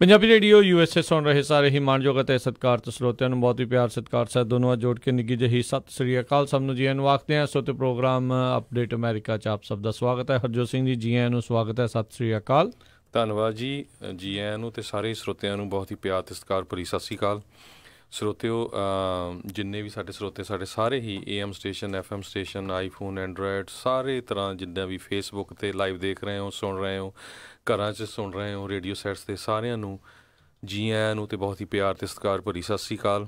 Punjabi radio USA ਸੁਣ ਰਹੇ ਸਾਰੇ ਹੀ ਮਾਨਯੋਗ ਅਤੇ ਸਤਿਕਾਰਤ ਸਰੋਤਿਆਂ ਨੂੰ ਬਹੁਤ ਹੀ ਪਿਆਰ, ਸਤਿਕਾਰ ਸਹਿਤ ਦੋਨੋਂ ਜੋੜ ਕੇ ਨਿੱਗੀ ਜਹੀ ਸਤਿ ਸ੍ਰੀ ਅਕਾਲ ਸਭ ਨੂੰ ਜੀ ਆਇਆਂ ਨੂੰ ਆਖਦੇ ਹਾਂ। ਸੋ ਤੇ ਪ੍ਰੋਗਰਾਮ ਅਪਡੇਟ ਅਮਰੀਕਾ ਚ ਆਪ ਸਭ ਦਾ ਸਵਾਗਤ ਹੈ। ਹਰਜੋਤ ਸਿੰਘ ਜੀ ਜੀ ਆਇਆਂ ਨੂੰ ਸਵਾਗਤ ਹੈ। ਸਤਿ ਸ੍ਰੀ ਅਕਾਲ। ਧੰਨਵਾਦ ਜੀ ਜੀ ਆਇਆਂ ਨੂੰ ਤੇ ਸਾਰੇ ਸਰੋਤਿਆਂ ਨੂੰ ਬਹੁਤ ਹੀ ਪਿਆਰ ਤੇ ਸਤਿਕਾਰ ਭਰੀ ਸਤਿ ਸ੍ਰੀ ਅਕਾਲ। ਸਰੋਤਿਓ ਜਿੰਨੇ ਵੀ ਸਾਡੇ ਸਰੋਤੇ ਸਾਡੇ ਸਾਰੇ ਹੀ AM station FM station iPhone android ਸਾਰੇ ਤਰ੍ਹਾਂ ਜਿੱਦਾਂ ਵੀ ਫੇਸਬੁੱਕ ਤੇ ਲਾਈਵ ਦੇਖ ਰਹੇ ਹੋ, ਸੁਣ ਰਹੇ ਹੋ ਘਰਾਂ 'ਚ ਸੁਣ ਰਹੇ ਹੋ ਰੇਡੀਓ ਸੈਟਸ ਤੇ ਸਾਰਿਆਂ ਨੂੰ ਜੀ ਆਇਆਂ ਨੂੰ ਤੇ ਬਹੁਤ ਹੀ ਪਿਆਰ ਤੇ ਸਤਿਕਾਰ ਭਰੀ ਸਤਿ ਸ੍ਰੀ ਅਕਾਲ।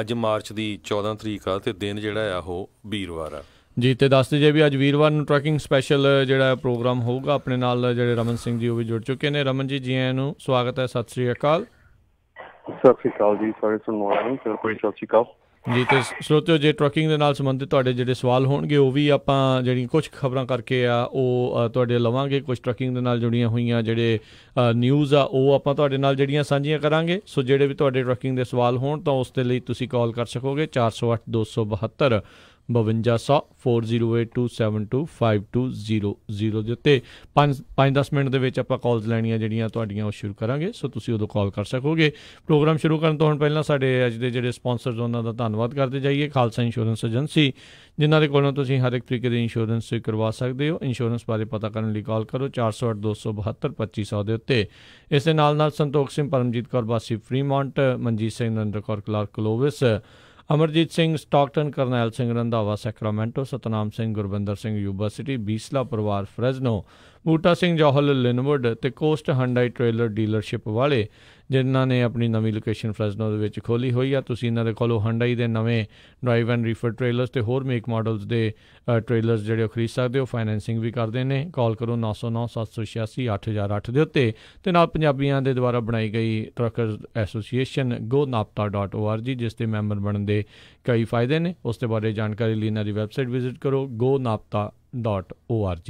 ਅੱਜ ਮਾਰਚ ਦੀ 14 ਤਰੀਕ ਆ ਤੇ ਦਿਨ ਜਿਹੜਾ ਆ ਉਹ ਵੀਰਵਾਰ ਆ। ਜੀ ਤੇ ਦੱਸ ਦਈਏ ਵੀ ਅੱਜ ਵੀਰਵਾਰ ਨੂੰ ਟਰੈਕਿੰਗ ਸਪੈਸ਼ਲ ਜਿਹੜਾ ਪ੍ਰੋਗਰਾਮ ਹੋਊਗਾ ਆਪਣੇ ਨਾਲ ਜਿਹੜੇ ਰਮਨ ਸਿੰਘ ਜੀ ਉਹ ਵੀ ਜੁੜ ਚੁੱਕੇ ਨੇ। ਰਮਨ ਜੀ ਜੀ ਆਇਆਂ ਨੂੰ ਸਵਾਗਤ ਹੈ ਸਤਿ ਸ੍ਰੀ ਅਕਾਲ। ਸਤਿ ਸ਼੍ਰੀ ਅਕਾਲ ਜੀ ਸਾਰੇ ਸੁਣਨ ਵਾਲਿਆਂ ਨੂੰ ਸਤਿ ਸ਼੍ਰੀ ਅਕਾਲ? ਜੀ, ਤੇ ਸਰੋਤਿਓ ਜੇ ਟਰੈਕਿੰਗ ਦੇ ਨਾਲ ਸੰਬੰਧਿਤ ਤੁਹਾਡੇ ਜਿਹੜੇ ਸਵਾਲ ਹੋਣਗੇ, ਉਹ ਵੀ ਆਪਾਂ ਜਿਹੜੀਆਂ ਕੁਝ ਖਬਰਾਂ ਕਰਕੇ ਆ, ਉਹ ਤੁਹਾਡੇ ਲਵਾਂਗੇ। ਕੁਝ ਟਰੈਕਿੰਗ ਦੇ ਨਾਲ ਜੁੜੀਆਂ ਹੋਈਆਂ ਜਿਹੜੇ ਨਿਊਜ਼ ਆ, ਉਹ ਆਪਾਂ ਤੁਹਾਡੇ ਨਾਲ ਜਿਹੜੀਆਂ ਸਾਂਝੀਆਂ ਕਰਾਂਗੇ। ਸੋ ਜਿਹੜੇ ਵੀ ਤੁਹਾਡੇ ਟਰੈਕਿੰਗ ਦੇ ਸਵਾਲ ਹੋਣ, ਤਾਂ ਉਸ ਦੇ ਲਈ ਤੁਸੀਂ ਕਾਲ ਕਰ ਸਕੋਗੇ। 408 272 528082725200 ਦੇ ਉੱਤੇ। 5-10 ਮਿੰਟ ਦੇ ਵਿੱਚ ਆਪਾਂ ਕਾਲਸ ਲੈਣੀਆਂ ਜਿਹੜੀਆਂ ਤੁਹਾਡੀਆਂ, ਉਹ ਸ਼ੁਰੂ ਕਰਾਂਗੇ। ਸੋ ਤੁਸੀਂ ਉਦੋਂ ਕਾਲ ਕਰ ਸਕੋਗੇ। ਪ੍ਰੋਗਰਾਮ ਸ਼ੁਰੂ ਕਰਨ ਤੋਂ ਪਹਿਲਾਂ ਸਾਡੇ ਅੱਜ ਦੇ ਜਿਹੜੇ ਸਪਾਂਸਰਸ ਉਹਨਾਂ ਦਾ ਧੰਨਵਾਦ ਕਰਦੇ ਜਾਈਏ। ਖਾਲਸਾ ਇੰਸ਼ੋਰੈਂਸ ਏਜੰਸੀ ਜਿਨ੍ਹਾਂ ਦੇ ਕੋਲੋਂ ਤੁਸੀਂ ਹਰ ਇੱਕ ਤਰੀਕੇ ਦੇ ਇੰਸ਼ੋਰੈਂਸ ਕਰਵਾ ਸਕਦੇ ਹੋ। ਇੰਸ਼ੋਰੈਂਸ ਬਾਰੇ ਪਤਾ ਕਰਨ ਲਈ ਕਾਲ ਕਰੋ 4082722500 ਦੇ ਉੱਤੇ। ਇਸ ਦੇ ਨਾਲ ਨਾਲ ਸੰਤੋਖ Singh, Paramjit Kaur Bassi Fremont, Manjit Singh, Narinder Kaur, Clark, Clovis Amarjit Singh, Stockton Karnail Singh Randhawa, Sacramento, Satnam Singh, Gurbinder Singh university Visalia ਪਰਿਵਾਰ ਫ੍ਰੈਜ਼ਨੋ ਬੂਟਾ ਸਿੰਘ ਜੋਹਲ ਲਿਨਵੁੱਡ ਤੇ ਕੋਸਟ ਹੰਡਾਈ ਟ੍ਰੇਲਰ ਡੀਲਰਸ਼ਿਪ ਵਾਲੇ, ਜਿਨ੍ਹਾਂ ਨੇ ਆਪਣੀ ਨਵੀਂ ਲੋਕੇਸ਼ਨ ਫ੍ਰੈਜ਼ਨੋ ਦੇ ਵਿੱਚ ਖੋਲੀ ਹੋਈ ਆ। ਤੁਸੀਂ ਇਹਨਾਂ ਦੇ ਕੋਲੋਂ ਹੰਡਾਈ ਦੇ ਨਵੇਂ ਡਰਾਈਵ ਐਂਡ ਰੀਫਰ ਟ੍ਰੇਲਰਸ ਤੇ ਹੋਰ ਮੇਕ ਮਾਡਲਸ ਦੇ ਟ੍ਰੇਲਰਸ ਜਿਹੜੇ ਖਰੀਦ ਸਕਦੇ ਹੋ। ਫਾਈਨੈਂਸਿੰਗ ਵੀ ਕਰਦੇ ਨੇ। ਕਾਲ ਕਰੋ 909786 ਦੇ ਉੱਤੇ ਤੇ ਨਾਲ ਪੰਜਾਬੀਆਂ ਦੇ ਦੁਆਰਾ ਬਣਾਈ ਗਈ ਟਰੱਕਰਸ ਐਸੋਸੀਏਸ਼ਨ gonapta.org ਜਿਸ ਦੇ ਮੈਂਬਰ ਬਣਨ ਦੇ ਕਈ ਫਾਇਦੇ ਨੇ। ਉਸ ਦੇ ਬਾਰੇ ਜਾਣਕਾਰੀ ਲਈ ਇਹਨਾਂ ਦੀ ਵੈਬਸਾਈਟ ਵਿਜ਼ਿਟ ਕਰੋ। gonapta.org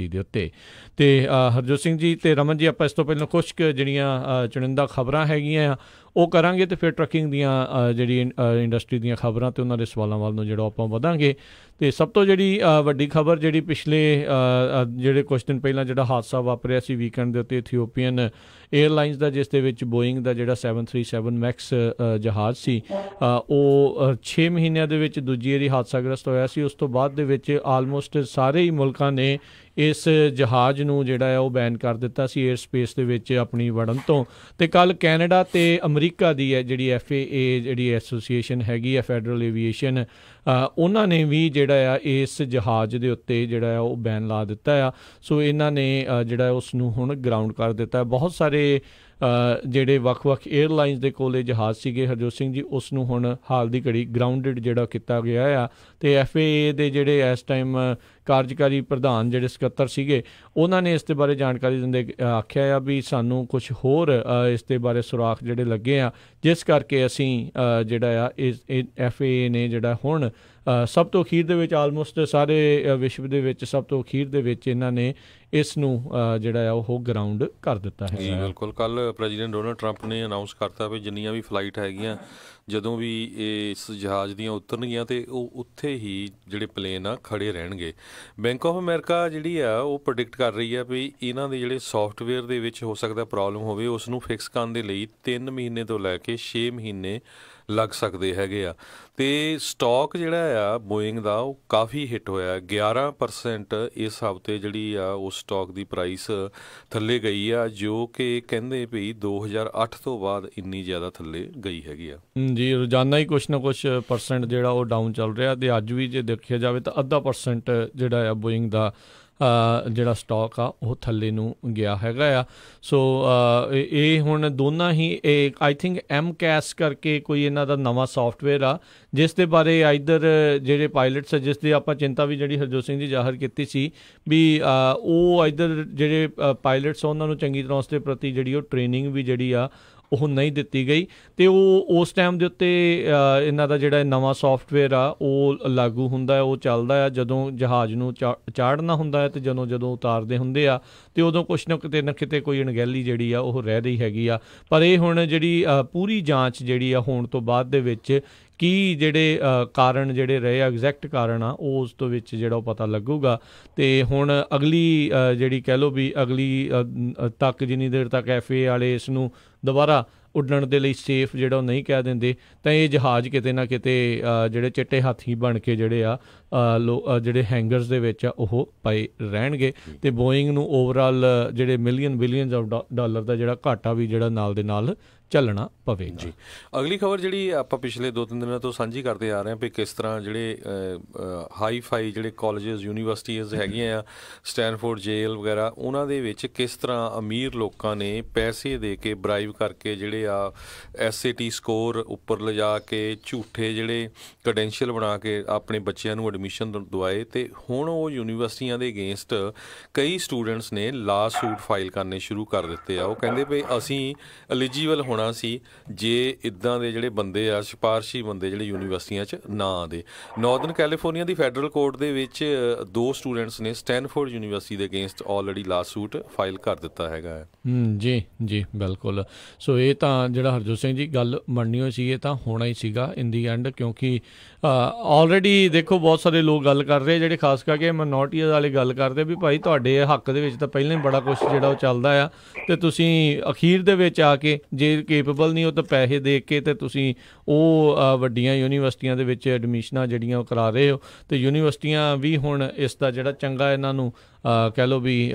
ਦੇ ਉੱਤੇ। ਤੇ ਹਰਜੋਤ ਸਿੰਘ ਜੀ ਤੇ ਰਮਨ ਜੀ, ਆਪਾਂ ਇਸ ਤੋਂ ਪਹਿਲਾਂ ਕੁਝ ਜਿਹੜੀਆਂ ਚੁਣਿੰਦਾ ਖਬਰਾਂ ਹੈਗੀਆਂ ਉਹ ਕਰਾਂਗੇ ਤੇ ਫਿਰ ਟਰੱਕਿੰਗ ਦੀਆਂ ਜਿਹੜੀ ਇੰਡਸਟਰੀ ਦੀਆਂ ਖਬਰਾਂ ਤੇ ਉਹਨਾਂ ਦੇ ਸਵਾਲਾਂ ਵੱਲ ਨੂੰ ਜਿਹੜਾ ਆਪਾਂ ਵਧਾਂਗੇ। ਤੇ ਸਭ ਤੋਂ ਜਿਹੜੀ ਵੱਡੀ ਖਬਰ ਜਿਹੜੀ ਪਿਛਲੇ ਜਿਹੜੇ ਕੁਝ ਦਿਨ ਪਹਿਲਾਂ ਜਿਹੜਾ ਹਾਦਸਾ ਵਾਪਰਿਆ ਸੀ ਵੀਕਐਂਡ ਦੇ ਉੱਤੇ ਇਥੀਓਪੀਅਨ 에ਅਰਲਾਈਨਸ ਦਾ, ਜਿਸ ਦੇ ਵਿੱਚ ਬੋਇੰਗ ਦਾ ਜਿਹੜਾ 737 ਮੈਕਸ ਜਹਾਜ਼ ਸੀ ਉਹ 6 ਮਹੀਨਿਆਂ ਦੇ ਵਿੱਚ ਦੂਜੀ ਵਾਰੀ ਹਾਦਸਾਗ੍ਰਸਤ ਹੋਇਆ ਸੀ। ਉਸ ਤੋਂ ਬਾਅਦ ਦੇ ਵਿੱਚ ਆਲਮੋਸਟ ਸਾਰੇ ਹੀ ਮੁਲਕਾਂ ਨੇ ਇਸ ਜਹਾਜ਼ ਨੂੰ ਜਿਹੜਾ ਹੈ ਉਹ ਬੈਨ ਕਰ ਦਿੱਤਾ ਸੀ 에ਅਰ ਸਪੇਸ ਦੇ ਵਿੱਚ ਆਪਣੀ ਵੜਨ ਤੋਂ। ਤੇ ਕੱਲ ਕੈਨੇਡਾ ਤੇ ਅਮਰੀਕਾ ਦੀ ਹੈ ਜਿਹੜੀ ਐਫਏਏ ਜਿਹੜੀ ਐਸੋਸੀਏਸ਼ਨ ਹੈਗੀ ਹੈ ਫੈਡਰਲ ਏਵੀਏਸ਼ਨ ਉਹਨਾਂ ਨੇ ਵੀ ਜਿਹੜਾ ਆ ਇਸ ਜਹਾਜ਼ ਦੇ ਉੱਤੇ ਜਿਹੜਾ ਆ ਉਹ ਬੈਨ ਲਾ ਦਿੱਤਾ ਆ। ਸੋ ਇਹਨਾਂ ਨੇ ਜਿਹੜਾ ਉਸ ਨੂੰ ਹੁਣ ਗਰਾਊਂਡ ਕਰ ਦਿੱਤਾ। ਬਹੁਤ ਸਾਰੇ ਜਿਹੜੇ ਵੱਖ-ਵੱਖ 에ਅਰਲਾਈਨਸ ਦੇ ਕੋਲੇ ਜਹਾਜ਼ ਸੀਗੇ, ਹਰਜੋਤ ਸਿੰਘ ਜੀ, ਉਸ ਨੂੰ ਹੁਣ ਹਾਲ ਦੀ ਘੜੀ ਗਰਾਊਂਡਡ ਜਿਹੜਾ ਕੀਤਾ ਗਿਆ ਆ। ਤੇ ਐਫਏਏ ਦੇ ਜਿਹੜੇ ਇਸ ਟਾਈਮ ਕਾਰਜਕਾਰੀ ਪ੍ਰਧਾਨ ਜਿਹੜੇ ਸਕੱਤਰ ਸੀਗੇ, ਉਹਨਾਂ ਨੇ ਇਸ ਦੇ ਬਾਰੇ ਜਾਣਕਾਰੀ ਦਿੰਦੇ ਆਖਿਆ ਆ ਵੀ ਸਾਨੂੰ ਕੁਝ ਹੋਰ ਇਸ ਦੇ ਬਾਰੇ ਸੁਰਾਖ ਜਿਹੜੇ ਲੱਗੇ ਆ, ਜਿਸ ਕਰਕੇ ਅਸੀਂ ਜਿਹੜਾ ਆ, ਇਸ ਐਫਏਏ ਨੇ ਜਿਹੜਾ ਹੁਣ ਸਭ ਤੋਂ ਅਖੀਰ ਦੇ ਵਿੱਚ ਆਲਮੋਸਟ ਸਾਰੇ ਵਿਸ਼ਵ ਦੇ ਵਿੱਚ, ਸਭ ਤੋਂ ਅਖੀਰ ਦੇ ਵਿੱਚ ਇਹਨਾਂ ਨੇ ਇਸ ਨੂੰ ਜਿਹੜਾ ਆ, ਉਹ ਗਰਾਊਂਡ ਕਰ ਦਿੱਤਾ ਹੈ। ਜੀ, ਬਿਲਕੁਲ। ਕੱਲ ਪ੍ਰੈਜ਼ੀਡੈਂਟ ਡੋਨਲਡ ਟਰੰਪ ਨੇ ਅਨਾਉਂਸ ਕਰਤਾ ਵੀ ਜਿੰਨੀਆਂ ਵੀ ਫਲਾਈਟ ਹੈਗੀਆਂ ਜਦੋਂ ਵੀ ਇਸ ਜਹਾਜ਼ ਦੀਆਂ ਉਤਰਨਗੀਆਂ ਤੇ ਉਹ ਉੱਥੇ ਹੀ ਜਿਹੜੇ ਪਲੇਨ ਆ ਖੜੇ ਰਹਿਣਗੇ। ਬੈਂਕ ਆਫ ਅਮਰੀਕਾ ਜਿਹੜੀ ਆ, ਉਹ ਪ੍ਰੈਡਿਕਟ ਕਰ ਰਹੀ ਆ ਵੀ ਇਹਨਾਂ ਦੇ ਜਿਹੜੇ ਸੌਫਟਵੇਅਰ ਦੇ ਵਿੱਚ ਹੋ ਸਕਦਾ ਪ੍ਰੋਬਲਮ ਹੋਵੇ ਉਸ ਨੂੰ ਫਿਕਸ ਕਰਨ ਦੇ ਲਈ 3 ਮਹੀਨੇ ਤੋਂ ਲੈ ਕੇ 6 ਮਹੀਨੇ ਲੱਗ ਸਕਦੇ ਹੈਗੇ ਆ। ਤੇ ਸਟਾਕ ਜਿਹੜਾ ਆ ਬੋਇੰਗ ਦਾ, ਉਹ ਕਾਫੀ ਹਿੱਟ ਹੋਇਆ 11% ਇਸ ਹਫ਼ਤੇ ਜਿਹੜੀ ਆ, ਉਸ ਸਟਾਕ ਦੀ ਪ੍ਰਾਈਸ ਥੱਲੇ ਗਈ ਆ, ਜੋ ਕਿ ਕਹਿੰਦੇ ਵੀ 2008 ਤੋਂ ਬਾਅਦ ਇੰਨੀ ਜ਼ਿਆਦਾ ਥੱਲੇ ਗਈ ਹੈਗੀ ਆ। ਜੀ, ਰੋਜ਼ਾਨਾ ਹੀ ਕੁਛ ਨਾ ਕੁਛ ਪਰਸੈਂਟ ਜਿਹੜਾ ਉਹ ਡਾਊਨ ਚੱਲ ਰਿਹਾ। ਤੇ ਅੱਜ ਵੀ ਜੇ ਦੇਖਿਆ ਜਾਵੇ ਤਾਂ ਅੱਧਾ ਪਰਸੈਂਟ ਜਿਹੜਾ ਆ ਬੋਇੰਗ ਦਾ ਜਿਹੜਾ ਸਟਾਕ ਆ, ਉਹ ਥੱਲੇ ਨੂੰ ਗਿਆ ਹੈਗਾ ਆ। ਸੋ ਇਹ ਹੁਣ ਦੋਨਾਂ ਹੀ ਇੱਕ ਆਈ ਥਿੰਕ ਐਮ ਕੈਸ ਕਰਕੇ ਕੋਈ ਇਹਨਾਂ ਦਾ ਨਵਾਂ ਸੌਫਟਵੇਅਰ ਆ, ਜਿਸ ਦੇ ਬਾਰੇ ਆਈਦਰ ਜਿਹੜੇ ਪਾਇਲਟਸ ਆ, ਜਿਸ ਦੀ ਆਪਾਂ ਚਿੰਤਾ ਵੀ ਜਿਹੜੀ ਹਰਜੋਤ ਸਿੰਘ ਜੀ ਜ਼ਾਹਰ ਕੀਤੀ ਸੀ, ਵੀ ਉਹ ਆਈਦਰ ਜਿਹੜੇ ਪਾਇਲਟਸ ਉਹਨਾਂ ਨੂੰ ਚੰਗੀ ਤਰ੍ਹਾਂ ਉਸ ਦੇ ਪ੍ਰਤੀ ਜਿਹੜੀ ਉਹ ਟ੍ਰੇਨਿੰਗ ਵੀ ਜਿਹੜੀ ਆ ਉਹ ਨਹੀਂ ਦਿੱਤੀ ਗਈ ਤੇ ਉਹ ਉਸ ਟਾਈਮ ਦੇ ਉੱਤੇ ਇਹਨਾਂ ਦਾ ਜਿਹੜਾ ਨਵਾਂ ਸੌਫਟਵੇਅਰ ਆ, ਉਹ ਲਾਗੂ ਹੁੰਦਾ ਹੈ, ਉਹ ਚੱਲਦਾ ਹੈ ਜਦੋਂ ਜਹਾਜ਼ ਨੂੰ ਚਾੜਨਾ ਹੁੰਦਾ ਹੈ ਤੇ ਜਦੋਂ ਜਦੋਂ ਉਤਾਰਦੇ ਹੁੰਦੇ ਆ, ਤੇ ਉਦੋਂ ਕੁਛ ਨਾ ਕਿਤੇ ਨਾ ਕਿਤੇ ਕੋਈ ਅਣਗਹਿਲੀ ਜਿਹੜੀ ਆ, ਉਹ ਰਹਿ ਰਹੀ ਹੈਗੀ ਆ। ਪਰ ਇਹ ਹੁਣ ਜਿਹੜੀ ਪੂਰੀ ਜਾਂਚ ਜਿਹੜੀ ਆ, ਹੋਣ ਤੋਂ ਬਾਅਦ ਦੇ ਵਿੱਚ ਕੀ ਜਿਹੜੇ ਕਾਰਨ ਜਿਹੜੇ ਰਹੇ ਆ ਐਗਜ਼ੈਕਟ ਕਾਰਨ ਆ ਉਹ ਉਸ ਤੋਂ ਵਿੱਚ ਜਿਹੜਾ ਉਹ ਪਤਾ ਲੱਗੂਗਾ। ਤੇ ਹੁਣ ਅਗਲੀ ਜਿਹੜੀ ਕਹਿ ਲੋ ਵੀ ਅਗਲੀ ਤੱਕ ਜਿੰਨੀ ਦੇਰ ਤੱਕ ਐਫਏ ਵਾਲੇ ਇਸ ਨੂੰ ਦੁਬਾਰਾ ਉੱਡਣ ਦੇ ਲਈ ਸੇਫ ਜਿਹੜਾ ਉਹ ਨਹੀਂ ਕਹਿ ਦਿੰਦੇ, ਤਾਂ ਇਹ ਜਹਾਜ਼ ਕਿਤੇ ਨਾ ਕਿਤੇ ਜਿਹੜੇ ਚਿੱਟੇ ਹਾਥੀ ਬਣ ਕੇ ਜਿਹੜੇ ਆ ਜਿਹੜੇ ਹੈਂਗਰਸ ਦੇ ਵਿੱਚ ਆ, ਉਹ ਪਏ ਰਹਿਣਗੇ। ਤੇ ਬੋਇੰਗ ਨੂੰ ਓਵਰਆਲ ਜਿਹੜੇ ਮਿਲੀਅਨ ਬਿਲੀਅਨਸ ਆਫ ਡਾਲਰ ਦਾ ਜਿਹੜਾ ਘਾਟਾ ਵੀ ਜਿਹੜਾ ਨਾਲ ਦੇ ਨਾਲ ਚੱਲਣਾ ਪਵੇਗਾ। ਜੀ ਅਗਲੀ ਖਬਰ ਜਿਹੜੀ ਆਪਾਂ ਪਿਛਲੇ 2-3 ਦਿਨਾਂ ਤੋਂ ਸਾਂਝੀ ਕਰਦੇ ਆ ਰਹੇ ਹਾਂ ਵੀ ਕਿਸ ਤਰ੍ਹਾਂ ਜਿਹੜੇ ਹਾਈ ਫਾਈ ਜਿਹੜੇ ਕਾਲਜਸ ਯੂਨੀਵਰਸਿਟੀਆਂ ਹੈਗੀਆਂ ਆ, ਸਟੈਨਫੋਰਡ ਜੇਲ ਵਗੈਰਾ, ਉਹਨਾਂ ਦੇ ਵਿੱਚ ਕਿਸ ਤਰ੍ਹਾਂ ਅਮੀਰ ਲੋਕਾਂ ਨੇ ਪੈਸੇ ਦੇ ਕੇ ਬ੍ਰਾਈਬ ਕਰਕੇ ਜਿਹੜੇ ਆ ਐਸਏਟੀ ਸਕੋਰ ਉੱਪਰ ਲਿਜਾ ਕੇ ਝੂਠੇ ਜਿਹੜੇ ਕ੍ਰੈਡੈਂਸ਼ੀਅਲ ਬਣਾ ਕੇ ਆਪਣੇ ਬੱਚਿਆਂ ਨੂੰ ਐਡਮਿਸ਼ਨ ਦਵਾਏ ਤੇ ਹੁਣ ਉਹ ਯੂਨੀਵਰਸਿਟੀਆਂ ਦੇ ਅਗੇਂਸਟ ਕਈ ਸਟੂਡੈਂਟਸ ਨੇ ਲਾ ਸੂਟ ਫਾਈਲ ਕਰਨੇ ਸ਼ੁਰੂ ਕਰ ਦਿੱਤੇ ਆ। ਉਹ ਕਹਿੰਦੇ ਵੀ ਅਸੀਂ ਐਲੀਜੀਬਲ ਹੋਣਾ ਸੀ ਜੇ ਇਦਾਂ ਦੇ ਜਿਹੜੇ ਬੰਦੇ ਆ, ਸਿਫਾਰਸ਼ੀ ਬੰਦੇ ਜਿਹੜੇ ਯੂਨੀਵਰਸਿਟੀਆਂ 'ਚ ਨਾ ਆਦੇ ਨਾਰਥਰਨ ਕੈਲੀਫੋਰਨੀਆ ਦੀ ਫੈਡਰਲ ਕੋਰਟ ਦੇ ਵਿੱਚ ਦੋ ਸਟੂਡੈਂਟਸ ਨੇ ਸਟੈਨਫੋਰਡ ਯੂਨੀਵਰਸਿਟੀ ਦੇ ਅਗੇਂਸਟ ਆਲਰੇਡੀ ਲਾਸੂਟ ਫਾਈਲ ਕਰ ਦਿੱਤਾ ਹੈਗਾ ਜੀ ਜੀ, ਬਿਲਕੁਲ। ਸੋ ਇਹ ਤਾਂ ਜਿਹੜਾ ਹਰਜੋਤ ਸਿੰਘ ਜੀ ਗੱਲ ਮੰਨਣੀ ਹੋਈ ਸੀ, ਇਹ ਤਾਂ ਹੋਣਾ ਹੀ ਸੀਗਾ ਇਨ ਦੀ ਐਂਡ ਕਿਉਂਕਿ ਆਲਰੇਡੀ ਦੇਖੋ ਬਹੁਤ ਸਾਰੇ ਲੋਕ ਗੱਲ ਕਰ ਰਹੇ ਜਿਹੜੇ ਖਾਸ ਕਰਕੇ ਮਿਨੋਰਟੀਆਂ ਵਾਲੇ ਗੱਲ ਕਰਦੇ ਵੀ ਭਾਈ ਤੁਹਾਡੇ ਹੱਕ ਦੇ ਵਿੱਚ ਤਾਂ ਪਹਿਲਾਂ ਹੀ ਬੜਾ ਕੁਝ ਜਿਹੜਾ ਉਹ ਚੱਲਦਾ ਆ। ਤੇ ਤੁਸੀਂ ਅਖੀਰ ਦੇ ਵਿੱਚ ਆ ਕੇ ਜੇ ਕੇਪੇਬਲ ਨਹੀਂ ਹੋ ਤਾਂ ਪੈਸੇ ਦੇ ਕੇ ਤੇ ਤੁਸੀਂ ਉਹ ਵੱਡੀਆਂ ਯੂਨੀਵਰਸਿਟੀਆਂ ਦੇ ਵਿੱਚ ਐਡਮਿਸ਼ਨਾਂ ਜਿਹੜੀਆਂ ਉਹ ਕਰਾ ਰਹੇ ਹੋ। ਤੇ ਯੂਨੀਵਰਸਿਟੀਆਂ ਵੀ ਹੁਣ ਇਸ ਦਾ ਜਿਹੜਾ ਚੰਗਾ ਇਹਨਾਂ ਨੂੰ ਕਹਿ ਲੋ ਵੀ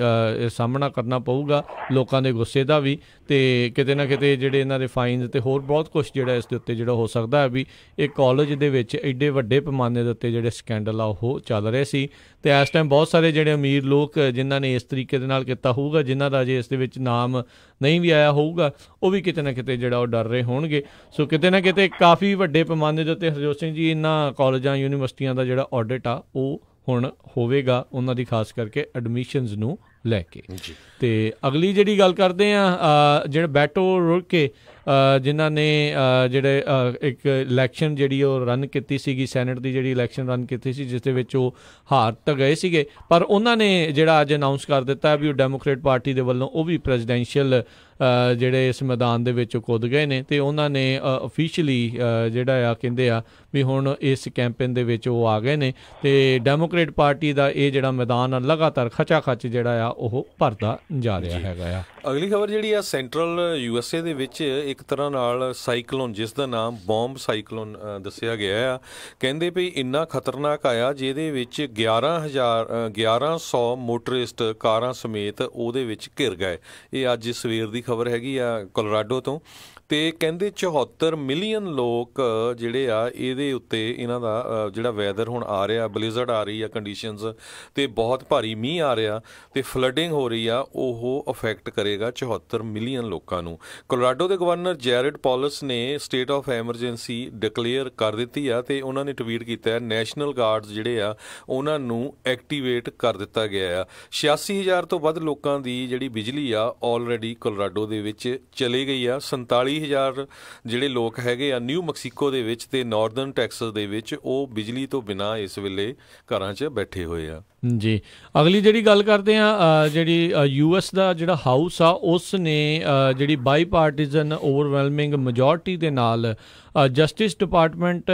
ਸਾਹਮਣਾ ਕਰਨਾ ਪਊਗਾ, ਲੋਕਾਂ ਦੇ ਗੁੱਸੇ ਦਾ ਵੀ, ਤੇ ਕਿਤੇ ਨਾ ਕਿਤੇ ਜਿਹੜੇ ਇਹਨਾਂ ਦੇ ਫਾਈਨਸ ਤੇ ਹੋਰ ਬਹੁਤ ਕੁਝ ਜਿਹੜਾ ਇਸ ਦੇ ਉੱਤੇ ਜਿਹੜਾ ਹੋ ਸਕਦਾ ਹੈ ਵੀ, ਇਹ ਕਾਲਜ ਦੇ ਵਿੱਚ ਐਡੇ ਵੱਡੇ ਪੈਮਾਨੇ ਦੇ ਉੱਤੇ ਜਿਹੜੇ ਸਕੈਂਡਲ ਆ, ਉਹ ਚੱਲ ਰਹੇ ਸੀ। ਤੇ ਇਸ ਟਾਈਮ ਬਹੁਤ ਸਾਰੇ ਜਿਹੜੇ ਅਮੀਰ ਲੋਕ ਜਿਨ੍ਹਾਂ ਨੇ ਇਸ ਤਰੀਕੇ ਦੇ ਨਾਲ ਕੀਤਾ ਹੋਊਗਾ, ਜਿਨ੍ਹਾਂ ਦਾ ਜੇ ਇਸ ਦੇ ਵਿੱਚ ਨਾਮ ਨਹੀਂ ਵੀ ਆਇਆ ਹੋਊਗਾ, ਉਹ ਵੀ ਕਿਤੇ ਨਾ ਕਿਤੇ ਜਿਹੜਾ ਉਹ ਡਰ ਰਹੇ ਹੋਣਗੇ। ਸੋ ਕਿਤੇ ਨਾ ਕਿਤੇ ਕਾਫੀ ਵੱਡੇ ਪੈਮਾਨੇ ਦੇ ਉੱਤੇ ਹਰਜੋਤ ਸਿੰਘ ਜੀ, ਇਹਨਾਂ ਕਾਲਜਾਂ ਯੂਨੀਵਰਸਿਟੀਆਂ ਦਾ ਜਿਹੜਾ ਆਡਿਟ ਆ, ਉਹ ਹੁਣ ਹੋਵੇਗਾ ਉਹਨਾਂ ਦੀ ਖਾਸ ਕਰਕੇ ਐਡਮਿਸ਼ਨਸ ਨੂੰ ਲੈ ਕੇ। ਤੇ ਅਗਲੀ ਜਿਹੜੀ ਗੱਲ ਕਰਦੇ ਆ ਜਿਹੜਾ ਬੈਟੋ ਰੁਕੇ ਜਿਨ੍ਹਾਂ ਨੇ ਜਿਹੜੇ ਇੱਕ ਇਲੈਕਸ਼ਨ ਜਿਹੜੀ ਉਹ ਰਨ ਕੀਤੀ ਸੀਗੀ, ਸੈਨੇਟ ਦੀ ਜਿਹੜੀ ਇਲੈਕਸ਼ਨ ਰਨ ਕੀਤੀ ਸੀ, ਜਿਸ ਦੇ ਵਿੱਚ ਉਹ ਹਾਰ ਤਾਂ ਗਏ ਸੀਗੇ। ਪਰ ਉਹਨਾਂ ਨੇ ਜਿਹੜਾ ਅੱਜ ਅਨਾਉਂਸ ਕਰ ਦਿੱਤਾ ਵੀ ਉਹ ਡੈਮੋਕ੍ਰੇਟ ਪਾਰਟੀ ਦੇ ਵੱਲੋਂ ਉਹ ਵੀ ਪ੍ਰੈਜ਼ੀਡੈਂਸ਼ੀਅਲ ਜਿਹੜੇ ਇਸ ਮੈਦਾਨ ਦੇ ਵਿੱਚ ਕੁੱਦ ਗਏ ਨੇ। ਤੇ ਉਹਨਾਂ ਨੇ ਅਫੀਸ਼ੀਅਲੀ ਜਿਹੜਾ ਆ ਕਹਿੰਦੇ ਆ ਵੀ ਹੁਣ ਇਸ ਕੈਂਪੇਨ ਦੇ ਵਿੱਚ ਉਹ ਆ ਗਏ ਨੇ। ਤੇ ਡੈਮੋਕ੍ਰੇਟ ਪਾਰਟੀ ਦਾ ਇਹ ਜਿਹੜਾ ਮੈਦਾਨ ਆ, ਲਗਾਤਾਰ ਖਚਾ ਖਚ ਜਿਹੜਾ ਆ ਉਹ ਭਰਦਾ ਜਾ ਰਿਹਾ ਹੈਗਾ ਆ। ਅਗਲੀ ਖਬਰ ਜਿਹੜੀ ਆ ਸੈਂਟਰਲ ਯੂਐਸਏ ਦੇ ਵਿੱਚ ਇੱਕ ਤਰ੍ਹਾਂ ਨਾਲ ਸਾਈਕਲੋਨ ਜਿਸ ਦਾ ਨਾਮ ਬੰਬ ਸਾਈਕਲੋਨ ਦੱਸਿਆ ਗਿਆ ਆ। ਕਹਿੰਦੇ ਵੀ ਇੰਨਾ ਖਤਰਨਾਕ ਆਇਆ ਜਿਹਦੇ ਵਿੱਚ 11000 1100 ਮੋਟਰਿਸਟ ਕਾਰਾਂ ਸਮੇਤ ਉਹਦੇ ਵਿੱਚ ਘਿਰ ਗਏ। ਇਹ ਅੱਜ ਸਵੇਰ ਦੀ ਖਬਰ ਹੈਗੀ ਆ ਕੋਲੋਰਾਡੋ ਤੋਂ। ਤੇ ਕਹਿੰਦੇ 74 ਮਿਲੀਅਨ ਲੋਕ ਜਿਹੜੇ ਆ, ਇਹਦੇ ਉੱਤੇ ਇਹਨਾਂ ਦਾ ਜਿਹੜਾ ਵੈਦਰ ਹੁਣ ਆ ਰਿਹਾ, ਬਲਿਜ਼ਰਡ ਆ ਰਹੀ ਆ ਕੰਡੀਸ਼ਨਸ ਤੇ ਬਹੁਤ ਭਾਰੀ ਮੀਂਹ ਆ ਰਿਹਾ ਤੇ ਫਲੱਡਿੰਗ ਹੋ ਰਹੀ ਆ, ਉਹ ਅਫੈਕਟ ਕਰੇਗਾ 74 ਮਿਲੀਅਨ ਲੋਕਾਂ ਨੂੰ। ਕੋਲੋਰਾਡੋ ਦੇ ਗਵਰਨਰ ਜੈਰਡ ਪੌਲਸ ਨੇ ਸਟੇਟ ਆਫ ਐਮਰਜੈਂਸੀ ਡਿਕਲੇਅਰ ਕਰ ਦਿੱਤੀ ਆ ਤੇ ਉਹਨਾਂ ਨੇ ਟਵੀਟ ਕੀਤਾ ਹੈ ਨੈਸ਼ਨਲ ਗਾਰਡਸ ਜਿਹੜੇ ਆ, ਉਹਨਾਂ ਨੂੰ ਐਕਟੀਵੇਟ ਕਰ ਦਿੱਤਾ ਗਿਆ ਆ। 86000 ਤੋਂ ਵੱਧ ਲੋਕਾਂ ਦੀ ਜਿਹੜੀ ਬਿਜਲੀ ਆ ਆਲਰੇਡੀ ਕੋਲੋਰਾਡੋ ਦੇ ਵਿੱਚ ਚਲੇ ਗਈ ਆ 47 20000 ਜਿਹੜੇ ਲੋਕ ਹੈਗੇ ਆ ਨਿਊ ਮੈਕਸੀਕੋ ਦੇ ਵਿੱਚ ਤੇ ਨਾਰਥਰਨ ਟੈਕਸਸ ਦੇ ਵਿੱਚ ਉਹ ਬਿਜਲੀ ਤੋਂ ਬਿਨਾ ਇਸ ਵੇਲੇ ਘਰਾਂ 'ਚ ਬੈਠੇ ਹੋਏ ਆ। ਜੀ। ਅਗਲੀ ਜਿਹੜੀ ਗੱਲ ਕਰਦੇ ਆ ਜਿਹੜੀ ਯੂਐਸ ਦਾ ਜਿਹੜਾ ਹਾਊਸ ਆ, ਉਸ ਨੇ ਜਿਹੜੀ ਬਾਈ ਪਾਰਟੀਜ਼ਨ ਓਵਰਵੈਲਮਿੰਗ ਮੈਜੋਰਟੀ ਦੇ ਨਾਲ ਜਸਟਿਸ ਡਿਪਾਰਟਮੈਂਟ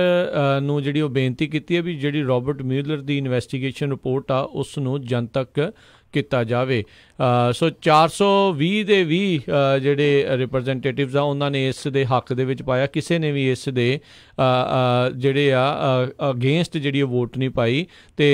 ਨੂੰ ਜਿਹੜੀ ਉਹ ਬੇਨਤੀ ਕੀਤੀ ਹੈ ਵੀ ਜਿਹੜੀ ਰਾਬਰਟ ਮਿਊਲਰ ਦੀ ਇਨਵੈਸਟੀਗੇਸ਼ਨ ਰਿਪੋਰਟ ਆ, ਉਸ ਨੂੰ ਜਨਤਕ ਕੀਤਾ ਜਾਵੇ। ਸੋ 420 ਦੇ ਵੀ ਜਿਹੜੇ ਰਿਪਰੈਜ਼ੈਂਟੇਟਿਵਸ ਆ, ਉਹਨਾਂ ਨੇ ਇਸ ਦੇ ਹੱਕ ਦੇ ਵਿੱਚ ਪਾਇਆ। ਕਿਸੇ ਨੇ ਵੀ ਇਸ ਦੇ ਜਿਹੜੇ ਆ ਅਗੇਂਸਟ ਜਿਹੜੀ ਵੋਟ ਨਹੀਂ ਪਾਈ। ਤੇ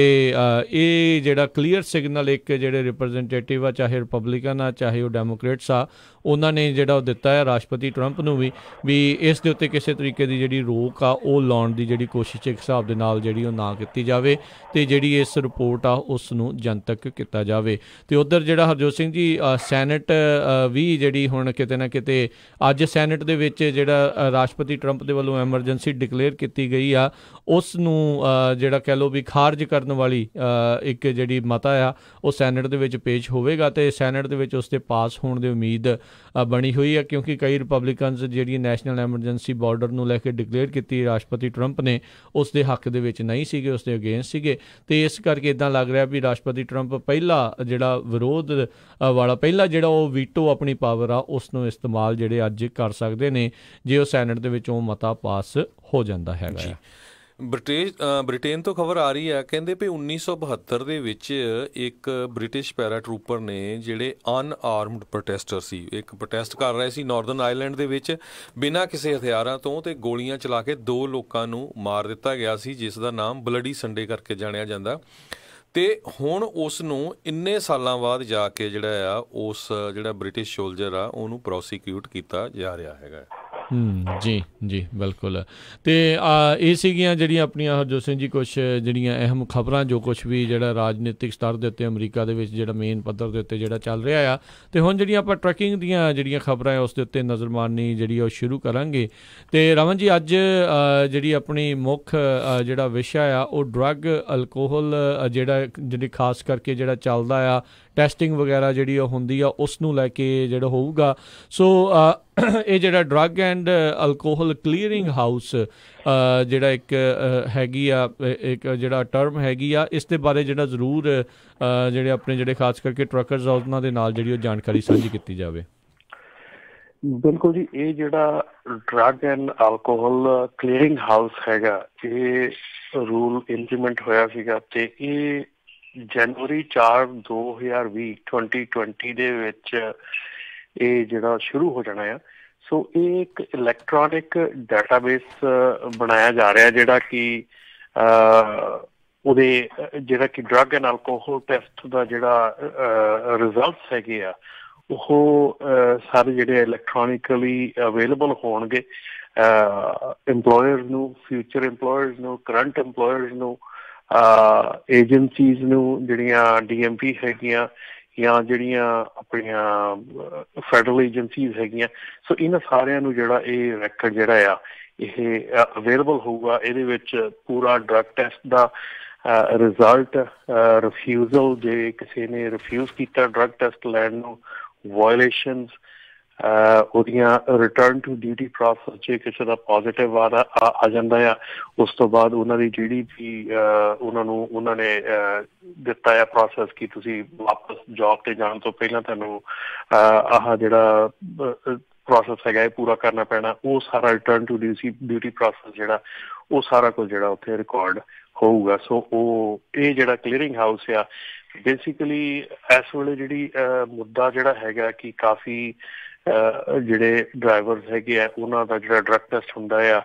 ਇਹ ਜਿਹੜਾ ਕਲੀਅਰ ਸਿਗਨਲ ਇੱਕ ਜਿਹੜੇ ਰਿਪਰੈਜ਼ੈਂਟੇਟਿਵ ਆ, ਚਾਹੇ ਰਿਪਬਲਿਕਨ ਆ, ਚਾਹੇ ਉਹ ਡੈਮੋਕ੍ਰੇਟਸ ਆ, ਉਹਨਾਂ ਨੇ ਜਿਹੜਾ ਉਹ ਦਿੱਤਾ ਹੈ ਰਾਸ਼ਟਰਪਤੀ ਟਰੰਪ ਨੂੰ ਵੀ ਵੀ ਇਸ ਦੇ ਉੱਤੇ ਕਿਸੇ ਤਰੀਕੇ ਦੀ ਜਿਹੜੀ ਰੋਕ ਆ, ਉਹ ਲਾਉਣ ਦੀ ਜਿਹੜੀ ਕੋਸ਼ਿਸ਼ ਇੱਕ ਹਿਸਾਬ ਦੇ ਨਾਲ ਜਿਹੜੀ ਉਹ ਨਾ ਕੀਤੀ ਜਾਵੇ ਤੇ ਜਿਹੜੀ ਇਸ ਰਿਪੋਰਟ ਆ, ਉਸ ਨੂੰ ਜਨਤਕ ਕੀਤਾ ਜਾਵੇ। ਤੇ ਉਧਰ ਜਿਹੜਾ ਹਰਜੋਤ ਸਿੰਘ ਜੀ ਸੈਨੇਟ ਵੀ ਜਿਹੜੀ ਹੁਣ ਕਿਤੇ ਨਾ ਕਿਤੇ ਅੱਜ ਸੈਨੇਟ ਦੇ ਵਿੱਚ ਜਿਹੜਾ ਰਾਸ਼ਟਰਪਤੀ ਟਰੰਪ ਦੇ ਵੱਲੋਂ ਐਮਰਜੈਂਸੀ ਡਿਕਲੇਅਰ ਕੀਤੀ ਗਈ ਆ ਉਸ ਨੂੰ ਜਿਹੜਾ ਕਹਿ ਲੋ ਵੀ ਖਾਰਜ ਕਰਨ ਵਾਲੀ ਇੱਕ ਜਿਹੜੀ ਮਤਾ ਆ, ਉਹ ਸੈਨੇਟ ਦੇ ਵਿੱਚ ਪੇਸ਼ ਹੋਵੇਗਾ ਤੇ ਸੈਨੇਟ ਦੇ ਵਿੱਚ ਉਸ ਤੇ ਪਾਸ ਹੋਣ ਦੀ ਉਮੀਦ ਬਣੀ ਹੋਈ ਹੈ ਕਿਉਂਕਿ ਕਈ ਰਿਪਬਲਿਕਨਸ ਜਿਹੜੀ ਨੈਸ਼ਨਲ ਐਮਰਜੈਂਸੀ ਬਾਰਡਰ ਨੂੰ ਲੈ ਕੇ ਡਿਕਲੇਅਰ ਕੀਤੀ, ਰਾਸ਼ਟਰਪਤੀ ਟਰੰਪ ਨੇ ਉਸ ਦੇ ਹੱਕ ਦੇ ਵਿੱਚ ਨਹੀਂ ਸੀਗੇ ਉਸ ਦੇ ਅਗੇਂਸਟ ਸੀਗੇ। ਤੇ ਇਸ ਕਰਕੇ ਇਦਾਂ ਲੱਗ ਰਿਹਾ ਵੀ ਰਾਸ਼ਟਰਪਤੀ ਟਰੰਪ ਪਹਿਲਾ ਜਿਹੜਾ ਵਿਰੋਧ ਵਾਲਾ ਪਹਿਲਾ ਜਿਹੜਾ ਉਹ ਵੀਟੋ ਆਪਣੀ ਪਾਵਰ ਆ ਉਸ ਨੂੰ ਇਸਤੇਮਾਲ ਜਿਹੜੇ ਅੱਜ ਕਰ ਸਕਦੇ ਨੇ, ਜੇ ਉਹ ਸੈਨੇਟ ਦੇ ਵਿੱਚ ਉਹ ਮਤਾ ਪਾਸ ਹੋ ਜਾਂਦਾ ਹੈਗਾ ਬ੍ਰਿਟਿਸ਼ ਬ੍ਰਿਟੇਨ ਤੋਂ ਖਬਰ ਆ ਰਹੀ ਹੈ, ਕਹਿੰਦੇ ਵੀ 1972 ਦੇ ਵਿੱਚ ਇੱਕ ਬ੍ਰਿਟਿਸ਼ ਪੈਰਾ ਟਰੂਪਰ ਨੇ ਜਿਹੜੇ ਅਨਆਰਮਡ ਪ੍ਰੋਟੈਸਟਰ ਸੀ, ਇੱਕ ਪ੍ਰੋਟੈਸਟ ਕਰ ਰਹੇ ਸੀ ਨਾਰਥਰਨ ਆਈਲੈਂਡ ਦੇ ਵਿੱਚ, ਬਿਨਾਂ ਕਿਸੇ ਹਥਿਆਰਾਂ ਤੋਂ ਤੇ ਗੋਲੀਆਂ ਚਲਾ ਕੇ ਦੋ ਲੋਕਾਂ ਨੂੰ ਮਾਰ ਦਿੱਤਾ ਗਿਆ ਸੀ, ਜਿਸ ਦਾ ਨਾਮ ਬਲੱਡੀ ਸੰਡੇ ਕਰਕੇ ਜਾਣਿਆ ਜਾਂਦਾ। ਤੇ ਹੁਣ ਉਸ ਨੂੰ ਇੰਨੇ ਸਾਲਾਂ ਬਾਅਦ ਜਾ ਕੇ ਜਿਹੜਾ ਆ, ਉਸ ਜਿਹੜਾ ਬ੍ਰਿਟਿਸ਼ ਸੋਲਜਰ ਆ, ਉਹਨੂੰ ਪ੍ਰੋਸੀਕਿਊਟ ਕੀਤਾ ਜਾ ਰਿਹਾ ਹੈਗਾ। ਹੂੰ, ਜੀ ਜੀ, ਬਿਲਕੁਲ। ਤੇ ਇਹ ਸੀਗੀਆਂ ਜਿਹੜੀਆਂ ਆਪਣੀਆਂ ਹਰਜੋਤ ਸਿੰਘ ਜੀ ਕੁਝ ਜਿਹੜੀਆਂ ਅਹਿਮ ਖਬਰਾਂ, ਜੋ ਕੁਝ ਵੀ ਜਿਹੜਾ ਰਾਜਨੀਤਿਕ ਸਤਰ ਦੇ ਉੱਤੇ ਅਮਰੀਕਾ ਦੇ ਵਿੱਚ ਜਿਹੜਾ ਮੇਨ ਪੱਧਰ ਦੇ ਉੱਤੇ ਜਿਹੜਾ ਚੱਲ ਰਿਹਾ ਆ, ਤੇ ਹੁਣ ਜਿਹੜੀਆਂ ਆਪਾਂ ਟਰੈਕਿੰਗ ਦੀਆਂ ਜਿਹੜੀਆਂ ਖਬਰਾਂ ਆ, ਉਸ ਦੇ ਉੱਤੇ ਨਜ਼ਰ ਮਾਰਨੀ ਜਿਹੜੀ ਉਹ ਸ਼ੁਰੂ ਕਰਾਂਗੇ। ਤੇ ਰਮਨ ਜੀ, ਅੱਜ ਜਿਹੜੀ ਆਪਣੀ ਮੁੱਖ ਜਿਹੜਾ ਵਿਸ਼ਾ ਆ, ਉਹ ਡਰੱਗ ਅਲਕੋਹਲ ਜਿਹੜਾ, ਜਿਹੜੀ ਖਾਸ ਕਰਕੇ ਜਿਹੜਾ ਚੱਲਦਾ ਆ ਟੈਸਟਿੰਗ ਵਗੈਰਾ ਜਿਹੜੀ ਉਹ ਹੁੰਦੀ ਆ ਉਸ ਨੂੰ ਲੈ ਕੇ ਜਿਹੜਾ ਹੋਊਗਾ। ਸੋ ਇਹ ਜਿਹੜਾ drug and alcohol clearing house ਜਿਹੜਾ ਇੱਕ ਹੈਗੀ ਆ ਇੱਕ ਜਿਹੜਾ ਟਰਮ ਹੈਗੀ ਆ, ਇਸ ਦੇ ਬਾਰੇ ਜਿਹੜਾ ਜ਼ਰੂਰ ਜਿਹੜੇ ਆਪਣੇ ਜਿਹੜੇ ਖਾਸ ਕਰਕੇ ਟਰੱਕਰਸ ਆ, ਉਹਨਾਂ ਦੇ ਨਾਲ ਜਿਹੜੀ ਉਹ ਜਾਣਕਾਰੀ ਸਾਂਝੀ ਕੀਤੀ ਜਾਵੇ। ਬਿਲਕੁਲ ਜੀ, ਇਹ ਜਿਹੜਾ drug and alcohol clearing house ਹੈਗਾ, ਇਹ ਰੂਲ ਇੰਪਲੀਮੈਂਟ ਹੋਇਆ ਸੀਗਾ ਤੇ ਇਹ ਜਨਵਰੀ 4 2020 2020 ਦੇ ਵਿੱਚ ਇਹ ਜਿਹੜਾ ਸ਼ੁਰੂ ਹੋ ਜਾਣਾ ਆ। ਸੋ ਇਹ ਇੱਕ ਇਲੈਕਟ੍ਰੋਨਿਕ ਡਾਟਾਬੇਸ ਬਣਾਇਆ ਜਾ ਰਿਹਾ ਜਿਹੜਾ ਕਿ ਉਹਦੇ ਜਿਹੜਾ ਕਿ ਡਰੱਗ ਐਂਡ ਅਲਕੋਹਲ ਟੈਸਟ ਦਾ ਜਿਹੜਾ ਰਿਜ਼ਲਟਸ ਹੈਗੇ ਆ, ਉਹ ਸਾਰੇ ਜਿਹੜੇ ਇਲੈਕਟ੍ਰੋਨਿਕਲੀ ਅਵੇਲੇਬਲ ਹੋਣਗੇ EMPLOYERS ਨੂੰ ਫਿਊਚਰ EMPLOYERS ਨੂੰ ਕਰੰਟ EMPLOYERS ਨੂੰ ਏਜੰਸੀਜ਼ ਨੂੰ ਜਿਹੜੀਆਂ ਡੀਐਮਪੀ ਹੈਗੀਆਂ ਜਾਂ ਜਿਹੜੀਆਂ ਆਪਣੀਆਂ ਫੈਡਰਲ ਏਜੰਸੀਜ਼ ਹੈਗੀਆਂ ਸੋ ਇਹਨਾਂ ਸਾਰਿਆਂ ਨੂੰ ਜਿਹੜਾ ਇਹ ਰੈਕਡ ਜਿਹੜਾ ਆ, ਇਹ ਅਵੇਲੇਬਲ ਹੋਊਗਾ। ਇਹਦੇ ਵਿੱਚ ਪੂਰਾ ਡਰੱਗ ਟੈਸਟ ਦਾ ਰਿਜ਼ਲਟ ਰਿਫਿਊਜ਼ਲ ਜੇ ਕਿਸੇ ਨੇ ਰਿਫਿਊਜ਼ ਕੀਤਾ ਡਰੱਗ ਟੈਸਟ ਲੈਣ ਨੂੰ ਵਾਇਲੇਸ਼ਨਸ ਉਹਦੀਆਂ ਰਿਟਰਨ ਟੂ ਡਿਊਟੀ ਪ੍ਰੋਸੈਸ ਜੇ ਕਿਸੇ ਦਾ ਪੋਜ਼ਿਟਿਵ ਆ ਆ ਜਾਂਦਾ ਆ, ਉਸ ਤੋਂ ਬਾਅਦ ਉਹਨਾਂ ਦੀ ਜੀਡੀਪੀ ਉਹਨਾਂ ਨੂੰ ਉਹਨਾਂ ਨੇ ਦਿੱਤਾ ਆ ਪ੍ਰੋਸੈਸ ਕਿ ਤੁਸੀਂ ਵਾਪਸ ਜੌਬ ਤੇ ਜਾਣ ਤੋਂ ਪਹਿਲਾਂ ਤੁਹਾਨੂੰ ਆਹ ਜਿਹੜਾ ਪ੍ਰੋਸੈਸ ਹੈਗਾ ਇਹ ਪੂਰਾ ਕਰਨਾ ਪੈਣਾ। ਉਹ ਸਾਰਾ return to duty duty process ਜਿਹੜਾ, ਉਹ ਸਾਰਾ ਕੁਝ ਜਿਹੜਾ ਉੱਥੇ ਰਿਕਾਰਡ ਹੋਊਗਾ। ਸੋ ਉਹ ਇਹ ਜਿਹੜਾ ਕਲੀਅਰਿੰਗ ਹਾਊਸ ਆ ਬੇਸਿਕਲੀ ਇਸ ਵੇਲੇ ਜਿਹੜੀ ਮੁੱਦਾ ਜਿਹੜਾ ਹੈਗਾ ਕਿ ਕਾਫੀ ਜਿਹੜੇ ਡਰਾਈਵਰਸ ਹੈਗੇ ਆ, ਉਹਨਾਂ ਦਾ ਜਿਹੜਾ ਡਰਗ ਟੈਸਟ ਹੁੰਦਾ ਆ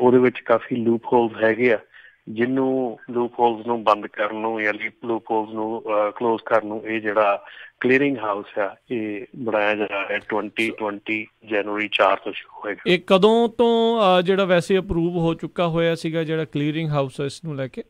ਉਹਦੇ ਵਿੱਚ ਕਾਫੀ ਲੂਪ ਹੋਲਸ ਹੈਗੇ ਆ ਜਿੰਨੂੰ ਲੂਪ ਹੋਲਸ ਨੂੰ ਬੰਦ ਕਰਨ ਨੂੰ ਜਾਂ ਲੂਪ ਹੋਲਸ ਨੂੰ ਕਲੋਜ਼ ਕਰਨ ਨੂੰ ਇਹ ਜਿਹੜਾ ਕਲੀਅਰਿੰਗ ਹਾਊਸ ਆ, ਇਹ ਬਣਾਇਆ ਜਾ ਰਿਹਾ ਹੈ 2020 ਜਨਵਰੀ 4 ਤੋਂ ਸ਼ੁਰੂ ਹੋਏਗਾ। ਇਹ ਕਦੋਂ ਤੋਂ ਜਿਹੜਾ ਵੈਸੇ ਅਪਰੂਵ ਹੋ ਚੁੱਕਾ ਹੋਇਆ ਸੀਗਾ ਜਿਹੜਾ ਕਲੀਅਰਿੰਗ ਹਾਊਸ ਇਸ ਨੂੰ ਲੈ ਕੇ?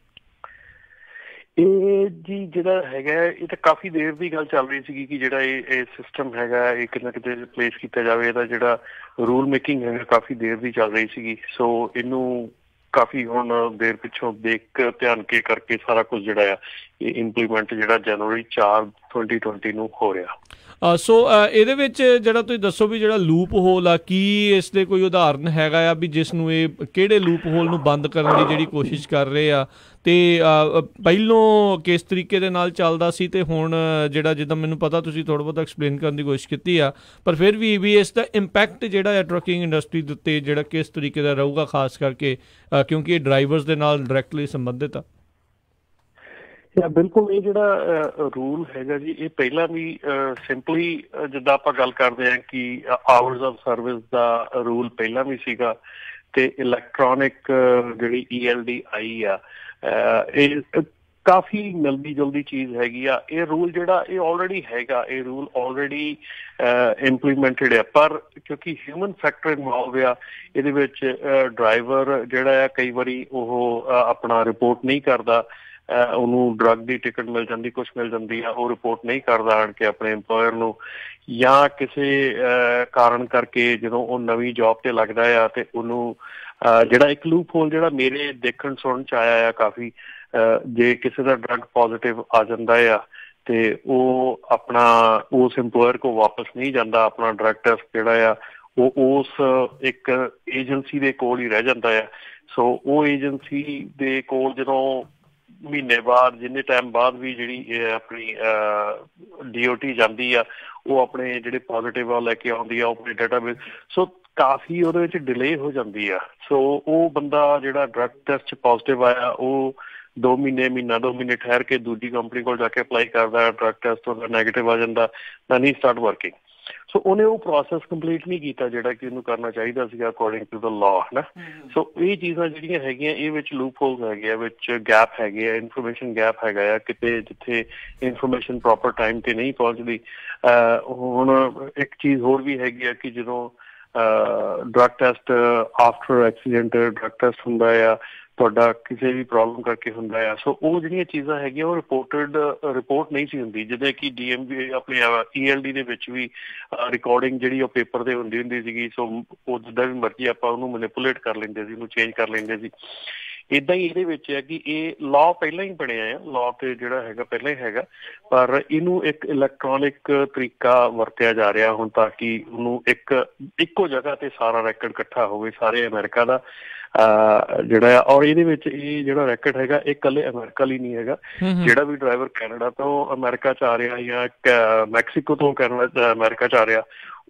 ਇਹ ਜੀ ਜਿਹੜਾ ਹੈਗਾ ਇਹ ਤਾਂ ਕਾਫੀ ਦੇਰ ਦੀ ਗੱਲ ਚੱਲ ਰਹੀ ਸੀਗੀ ਕਿ ਜਿਹੜਾ ਇਹ ਇਹ ਸਿਸਟਮ ਹੈਗਾ ਇਹ ਕਿਤੇ ਕਿਤੇ ਰਿਪਲੇਸ ਕੀਤਾ ਜਾਵੇ, ਇਹਦਾ ਜਿਹੜਾ ਰੂਲ ਮੇਕਿੰਗ ਹੈਗਾ ਕਾਫੀ ਦੇਰ ਦੀ ਚੱਲ ਰਹੀ ਸੀਗੀ। ਸੋ ਇਹਨੂੰ ਕਾਫੀ ਹੁਣ ਦੇਰ ਪਿੱਛੋਂ ਦੇਖ, ਧਿਆਨ ਕੇ ਕਰਕੇ ਸਾਰਾ ਕੁਝ ਜਿਹੜਾ ਆ ਇਹ ਇੰਪਲੀਮੈਂਟ ਜਿਹੜਾ ਜਨਵਰੀ 4 2020 ਨੂੰ ਹੋ ਰਿਹਾ। ਸੋ ਇਹਦੇ ਵਿੱਚ ਜਿਹੜਾ ਤੁਸੀਂ ਦੱਸੋ ਵੀ ਜਿਹੜਾ ਲੂਪ ਹੋਲ ਆ, ਕੀ ਇਸ ਦੇ ਕੋਈ ਉਦਾਹਰਨ ਹੈਗਾ ਆ ਵੀ ਜਿਸ ਨੂੰ ਇਹ ਕਿਹੜੇ ਲੂਪ ਹੋਲ ਨੂੰ ਬੰਦ ਕਰਨ ਦੀ ਜਿਹੜੀ ਕੋਸ਼ਿਸ਼ ਕਰ ਰਹੇ ਆ? ਤੇ ਪਹਿਲੋਂ ਕਿਸ ਤਰੀਕੇ ਦੇ ਨਾਲ ਚੱਲਦਾ ਸੀ ਤੇ ਹੁਣ ਜਿਹੜਾ ਜਿੱਦਾਂ ਮੈਨੂੰ ਪਤਾ ਤੁਸੀਂ ਥੋੜਾ ਬਹੁਤ ਐਕਸਪਲੇਨ ਕਰਨ ਦੀ ਕੋਸ਼ਿਸ਼ ਕੀਤੀ ਆ, ਪਰ ਫਿਰ ਵੀ ਵੀ ਦਾ ਇੰਪੈਕਟ ਜਿਹੜਾ ਹੈ ਟਰੱਕਿੰਗ ਇੰਡਸਟਰੀ ਦੇ ਉੱਤੇ ਜਿਹੜਾ ਕਿਸ ਤਰੀਕੇ ਦਾ ਰਹੂਗਾ, ਖਾਸ ਕਰਕੇ ਕਿਉਂਕਿ ਇਹ ਡਰਾਈਵਰਸ ਦੇ ਨਾਲ ਡਾਇਰੈਕਟਲੀ ਸੰਬੰਧਿਤ ਆ। ਯਾ ਬਿਲਕੁਲ ਇਹ ਜਿਹੜਾ ਰੂਲ ਹੈਗਾ ਜੀ, ਇਹ ਪਹਿਲਾਂ ਵੀ ਸਿੰਪਲੀ ਜਿੱਦਾਂ ਆਪਾਂ ਗੱਲ ਕਰਦੇ ਆਂ ਕਿ ਆਵਰਸ ਆਫ ਸਰਵਿਸ ਦਾ ਰੂਲ ਪਹਿਲਾਂ ਵੀ ਸੀਗਾ ਤੇ ਇਲੈਕਟ੍ਰੋਨਿਕ ਜਿਹੜੀ ELD ਆਈ ਆ ਇਹ ਕਾਫੀ ਮਿਲਦੀ ਜਲਦੀ ਚੀਜ਼ ਹੈਗੀ ਆ। ਇਹ ਰੂਲ ਜਿਹੜਾ, ਇਹ ਆਲਰੇਡੀ ਹੈਗਾ, ਇਹ ਰੂਲ ਆਲਰੇਡੀ ਇੰਪਲੀਮੈਂਟਡ ਹੈ ਪਰ ਕਿਉਂਕਿ ਹਿਊਮਨ ਫੈਕਟਰ ਇਨਵੋਲਵ ਆ, ਇਹਦੇ ਵਿੱਚ ਡਰਾਈਵਰ ਜਿਹੜਾ ਆ, ਕਈ ਵਾਰੀ ਉਹ ਆਪਣਾ ਰਿਪੋਰਟ ਨਹੀਂ ਕਰਦਾ। ਉਹਨੂੰ ਡਰੱਗ ਦੀ ਟਿਕਟ ਮਿਲ ਜਾਂਦੀ ਕੁਝ ਮਿਲ ਜਾਂਦੀ ਆ, ਉਹ ਰਿਪੋਰਟ ਨਹੀਂ ਕਰਦਾ ਆਣ ਕੇ ਆਪਣੇ ਏਮਪਲੋਇਰ ਨੂੰ ਜਾਂ ਕਿਸੇ ਕਾਰਨ ਕਰਕੇ ਜਦੋਂ ਉਹ ਨਵੀਂ ਜੌਬ ਤੇ ਲੱਗਦਾ ਆ ਤੇ ਉਹਨੂੰ ਜਿਹੜਾ ਇੱਕ ਲੂਪ ਹੋਲ ਜਿਹੜਾ ਮੇਰੇ ਦੇਖਣ ਸੁਣਨ ਚ ਆਇਆ ਆ ਕਾਫੀ ਜੇ ਕਿਸੇ ਦਾ ਡਰੱਗ ਪੋਜ਼ਿਟਿਵ ਆ ਜਾਂਦਾ ਆ ਤੇ ਉਹ ਆਪਣਾ, ਉਸ ਏਮਪਲੋਇਰ ਕੋ ਵਾਪਸ ਨਹੀਂ ਜਾਂਦਾ, ਆਪਣਾ ਡਰੱਗ ਟੈਸਟ ਜਿਹੜਾ ਆ, ਉਹ ਉਸ ਇੱਕ ਏਜੰਸੀ ਦੇ ਕੋਲ ਹੀ ਰਹਿ ਜਾਂਦਾ ਆ। ਸੋ ਉਹ ਏਜੰਸੀ ਦੇ ਕੋਲ ਜਦੋਂ ਮਹੀਨੇ ਬਾਅਦ, ਜਿੰਨੇ ਟਾਈਮ ਬਾਅਦ ਵੀ ਜਿਹੜੀ ਆਪਣੀ ਡੀਓਟੀ ਜਾਂਦੀ ਆ, ਉਹ ਆਪਣੇ ਜਿਹੜੇ ਪੋਜ਼ਿਟਿਵ ਆ, ਲੈ ਕੇ ਆਉਂਦੀ ਆ ਆਪਣੇ ਡਾਟਾਬੇਸ ਸੋ ਕਾਫੀ ਉਹਦੇ ਵਿੱਚ ਡਿਲੇ ਹੋ ਜਾਂਦੀ ਆ। ਸੋ ਉਹ ਬੰਦਾ ਜਿਹੜਾ ਡਰਗ ਟੈਸਟ ਚ ਪੋਜ਼ਿਟਿਵ ਆਇਆ, ਉਹ 2 ਮਹੀਨੇ, ਮਹੀਨਾ 2 ਮਹੀਨੇ ਠਹਿਰ ਕੇ ਦੂਜੀ ਕੰਪਨੀ ਕੋਲ ਜਾ ਕੇ ਅਪਲਾਈ ਕਰਦਾ ਡਰਗ ਟੈਸਟ ਉਹਦਾ 네ਗੇਟਿਵ ਆ ਜਾਂਦਾ, ਤਾਂ ਨਹੀਂ ਸਟਾਰਟ ਵਰਕਿੰਗ ਸੋ ਉਹਨੇ ਉਹ ਪ੍ਰੋਸੈਸ ਕੰਪਲੀਟ ਨਹੀਂ ਕੀਤਾ ਜਿਹੜਾ ਕਿ ਉਹਨੂੰ ਕਰਨਾ ਚਾਹੀਦਾ ਸੀਗਾ ਅਕੋਰਡਿੰਗ ਟੂ ਦ ਲਾਅ ਹੈ। ਨਾ ਸੋ ਇਹ ਚੀਜ਼ਾਂ ਜਿਹੜੀਆਂ ਹੈਗੀਆਂ ਇਹ ਵਿੱਚ ਲੂਪ ਹੋਲਸ ਹੈਗੇ ਆ ਵਿੱਚ ਗੈਪ ਹੈਗੇ ਆ ਇਨਫੋਰਮੇਸ਼ਨ ਗੈਪ ਹੈਗਾ ਆ ਕਿਤੇ ਜਿੱਥੇ ਇਨਫੋਰਮੇਸ਼ਨ ਪ੍ਰੋਪਰ ਟਾਈਮ ਤੇ ਨਹੀਂ ਪਹੁੰਚਦੀ। ਹੁਣ ਇੱਕ ਚੀਜ਼ ਹੋਰ ਵੀ ਹੈਗੀ ਆ ਕਿ ਜਦੋਂ drug test after accident drug test ਹੁੰਦਾ ਆ ਤੁਹਾਡਾ ਕਿਸੇ ਵੀ ਪ੍ਰੋਬਲਮ ਕਰਕੇ ਹੁੰਦਾ ਆ। ਸੋ ਉਹ ਜਿਹੜੀਆਂ ਚੀਜ਼ਾਂ ਹੈਗੀਆਂ, ਉਹ ਰਿਪੋਰਟਡ ਰਿਪੋਰਟ ਨਹੀਂ ਸੀ ਹੁੰਦੀ। ਜਿਵੇਂ ਕਿ ਡੀਐਮਬੀ ਆਪਣੇ ਈਐਲਡੀ ਦੇ ਵਿੱਚ ਵੀ ਰਿਕਾਰਡਿੰਗ ਜਿਹੜੀ ਉਹ ਪੇਪਰ ਤੇ ਹੁੰਦੀ ਹੁੰਦੀ ਸੀਗੀ। ਸੋ ਉਹ ਜਿੱਦਾਂ ਵੀ ਮਰਜ਼ੀ ਆਪਾਂ ਉਹਨੂੰ ਮੈਨੀਪੂਲੇਟ ਕਰ ਲੈਂਦੇ ਸੀ, ਉਹਨੂੰ ਚੇਂਜ ਕਰ ਲੈਂਦੇ ਸੀ। ਇਦਾਂ ਹੀ ਇਹਦੇ ਵਿੱਚ ਹੈ ਕਿ ਇਹ ਲਾਅ ਪਹਿਲਾਂ ਹੀ ਬਣਿਆ ਹੈ ਲਾਅ ਤੇ ਜਿਹੜਾ ਹੈਗਾ ਪਹਿਲਾਂ ਹੀ ਹੈਗਾ ਪਰ ਇਹਨੂੰ ਇੱਕ ਇਲੈਕਟ੍ਰੋਨਿਕ ਤਰੀਕਾ ਵਰਤਿਆ ਜਾ ਰਿਹਾ ਹੁਣ ਤਾਂ ਕਿ ਉਹਨੂੰ ਇੱਕ ਇੱਕੋ ਜਗ੍ਹਾ ਤੇ ਸਾਰਾ ਰੈਕੋਰਡ ਇਕੱਠਾ ਹੋਵੇ ਸਾਰੇ ਅਮਰੀਕਾ ਦਾ ਜਿਹੜਾ ਔਰ ਇਹਦੇ ਵਿੱਚ ਇਹ ਜਿਹੜਾ ਰੈਕਟ ਹੈਗਾ ਇਹ ਕੱਲੇ ਅਮਰੀਕਾ ਲਈ ਨਹੀਂ ਹੈਗਾ ਜਿਹੜਾ ਵੀ ਡਰਾਈਵਰ ਕੈਨੇਡਾ ਤੋਂ ਅਮਰੀਕਾ ਚ ਆ ਰਿਹਾ ਜਾਂ ਮੈਕਸੀਕੋ ਤੋਂ ਕੈਨੇਡਾ ਅਮਰੀਕਾ ਚ ਆ ਰਿਹਾ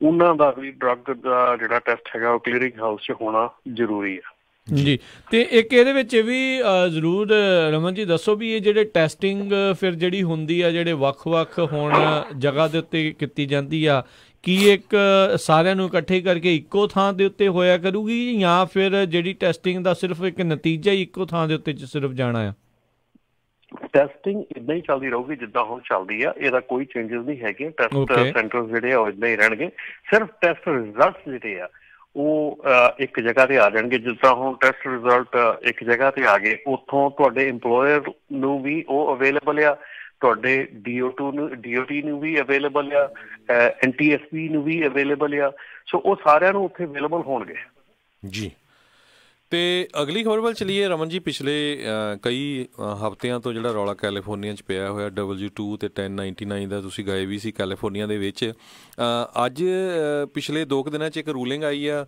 ਉਹਨਾਂ ਦਾ ਵੀ ਡਰੱਗ ਦਾ ਜਿਹੜਾ ਟੈਸਟ ਹੈਗਾ ਉਹ ਕਲੀਅਰਿੰਗ ਹਾਊਸ 'ਚ ਹੋਣਾ ਜ਼ਰੂਰੀ ਹੈ ਜੀ। ਤੇ ਇੱਕ ਇਹਦੇ ਵਿੱਚ ਵੀ ਜ਼ਰੂਰ ਰਮਨ ਜੀ ਦੱਸੋ ਵੀ ਇਹ ਜਿਹੜੇ ਟੈਸਟਿੰਗ ਫਿਰ ਜਿਹੜੀ ਹੁੰਦੀ ਆ ਜਿਹੜੇ ਵੱਖ-ਵੱਖ ਹੁਣ ਜਗ੍ਹਾ ਦੇ ਉੱਤੇ ਕੀਤੀ ਜਾਂਦੀ ਆ ਕੀ ਇੱਕ ਸਾਰਿਆਂ ਨੂੰ ਇਕੱਠੇ ਕਰਕੇ ਇੱਕੋ ਥਾਂ ਦੇ ਉੱਤੇ ਹੋਇਆ ਕਰੂਗੀ ਜਾਂ ਫਿਰ ਜਿਹੜੀ ਟੈਸਟਿੰਗ ਦਾ ਸਿਰਫ ਇੱਕ ਨਤੀਜਾ ਹੀ ਇੱਕੋ ਥਾਂ ਦੇ ਉੱਤੇ ਸਿਰਫ ਜਾਣਾ ਆ? ਟੈਸਟਿੰਗ ਇਦਾਂ ਹੀ ਚੱਲਦੀ ਰਹੂਗੀ ਜਿੱਦਾਂ ਹੁਣ ਚੱਲਦੀ ਆ ਇਹਦਾ ਕੋਈ ਚੇਂਜਸ ਨਹੀਂ ਹੈਗੇ ਟੈਸਟ ਸੈਂਟਰਸ ਜਿਹੜੇ ਆ ਉਹ ਇਦਾਂ ਹੀ ਰਹਿਣਗੇ। ਸਿਰਫ ਟੈਸਟ ਰਿਜ਼ਲਟਸ ਜਿਹੜੇ ਆ ਉਹ ਇੱਕ ਜਗ੍ਹਾ ਤੇ ਆ ਜਾਣਗੇ। ਜਿਸ ਤਰ੍ਹਾਂ ਹੁਣ ਟੈਸਟ ਰਿਜ਼ਲਟ ਇੱਕ ਜਗ੍ਹਾ ਤੇ ਆ ਗਏ। ਉੱਥੋਂ ਤੁਹਾਡੇ EMPLOYER ਨੂੰ ਵੀ ਉਹ ਅਵੇਲੇਬਲ ਆ, ਤੁਹਾਡੇ DO2 ਨੂੰ DOT ਨੂੰ ਵੀ ਅਵੇਲੇਬਲ ਆ NTSB ਨੂੰ ਵੀ ਅਵੇਲੇਬਲ ਆ। ਸੋ ਉਹ ਸਾਰਿਆਂ ਨੂੰ ਉੱਥੇ ਅਵੇਲੇਬਲ ਹੋਣਗੇ। ਜੀ। ਤੇ ਅਗਲੀ ਖਬਰ ਵੱਲ ਚਲੀਏ। ਰਮਨ ਜੀ, ਪਿਛਲੇ ਕਈ ਹਫ਼ਤਿਆਂ ਤੋਂ ਜਿਹੜਾ ਰੌਲਾ ਕੈਲੀਫੋਰਨੀਆ 'ਚ ਪਿਆ ਹੋਇਆ W2 ਤੇ 1099 ਦਾ, ਤੁਸੀਂ ਗਏ ਵੀ ਸੀ ਕੈਲੀਫੋਰਨੀਆ ਦੇ ਵਿੱਚ। ਅੱਜ ਪਿਛਲੇ 2 ਦਿਨਾਂ 'ਚ ਇੱਕ ਰੂਲਿੰਗ ਆਈ ਆ।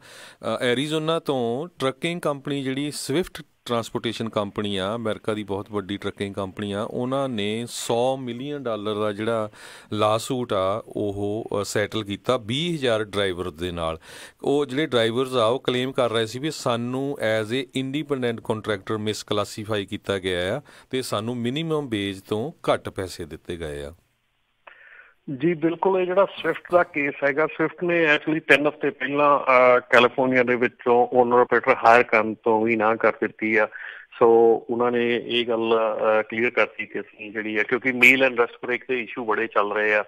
ਐਰੀਜ਼ੋਨਾ ਤੋਂ ਟਰੱਕਿੰਗ ਕੰਪਨੀ ਜਿਹੜੀ ਸਵਿਫਟ ਟਰਾਂਸਪੋਰਟੇਸ਼ਨ ਕੰਪਨੀ ਆ ਅਮਰੀਕਾ ਦੀ ਬਹੁਤ ਵੱਡੀ ਟਰੱਕਿੰਗ ਕੰਪਨੀ ਆ ਉਹਨਾਂ ਨੇ 100 ਮਿਲੀਅਨ ਡਾਲਰ ਦਾ ਜਿਹੜਾ ਲਾਸੂਟ ਆ, ਉਹ ਸੈਟਲ ਕੀਤਾ 20000 ਡਰਾਈਵਰ ਦੇ ਨਾਲ। ਉਹ ਜਿਹੜੇ ਡਰਾਈਵਰਸ ਆ, ਉਹ ਕਲੇਮ ਕਰ ਰਹੇ ਸੀ ਵੀ ਸਾਨੂੰ as a independent contractor misclassify ਕੀਤਾ ਗਿਆ ਆ ਤੇ ਸਾਨੂੰ ਮਿਨੀਮਮ ਵੇਜ ਤੋਂ ਘੱਟ ਪੈਸੇ ਦਿੱਤੇ ਗਏ ਆ। ਜੀ, ਬਿਲਕੁਲ, ਇਹ ਜਿਹੜਾ ਸਵਿਫਟ ਦਾ ਕੇਸ ਹੈਗਾ ਸਵਿਫਟ ਨੇ ਐਕਚੁਅਲੀ 3 ਹਫ਼ਤੇ ਪਹਿਲਾਂ ਕੈਲੀਫੋਰਨੀਆ ਦੇ ਵਿੱਚੋਂ ਓਨਰ ਆਪਰੇਟਰ ਹਾਇਰ ਕਰਨ ਤੋਂ ਵੀ ਨਾ ਕਰ ਦਿੱਤੀ ਆ। ਸੋ ਉਹਨਾਂ ਨੇ ਇਹ ਗੱਲ ਕਲੀਅਰ ਕਰਤੀ ਕਿ ਅਸੀਂ ਜਿਹੜੀ ਹੈ ਕਿਉਂਕਿ ਮੀਲ ਐਂਡ ਰੈਸਟ ਬ੍ਰੇਕ ਦੇ ਇਸ਼ੂ ਬੜੇ ਚੱਲ ਰਹੇ ਆ।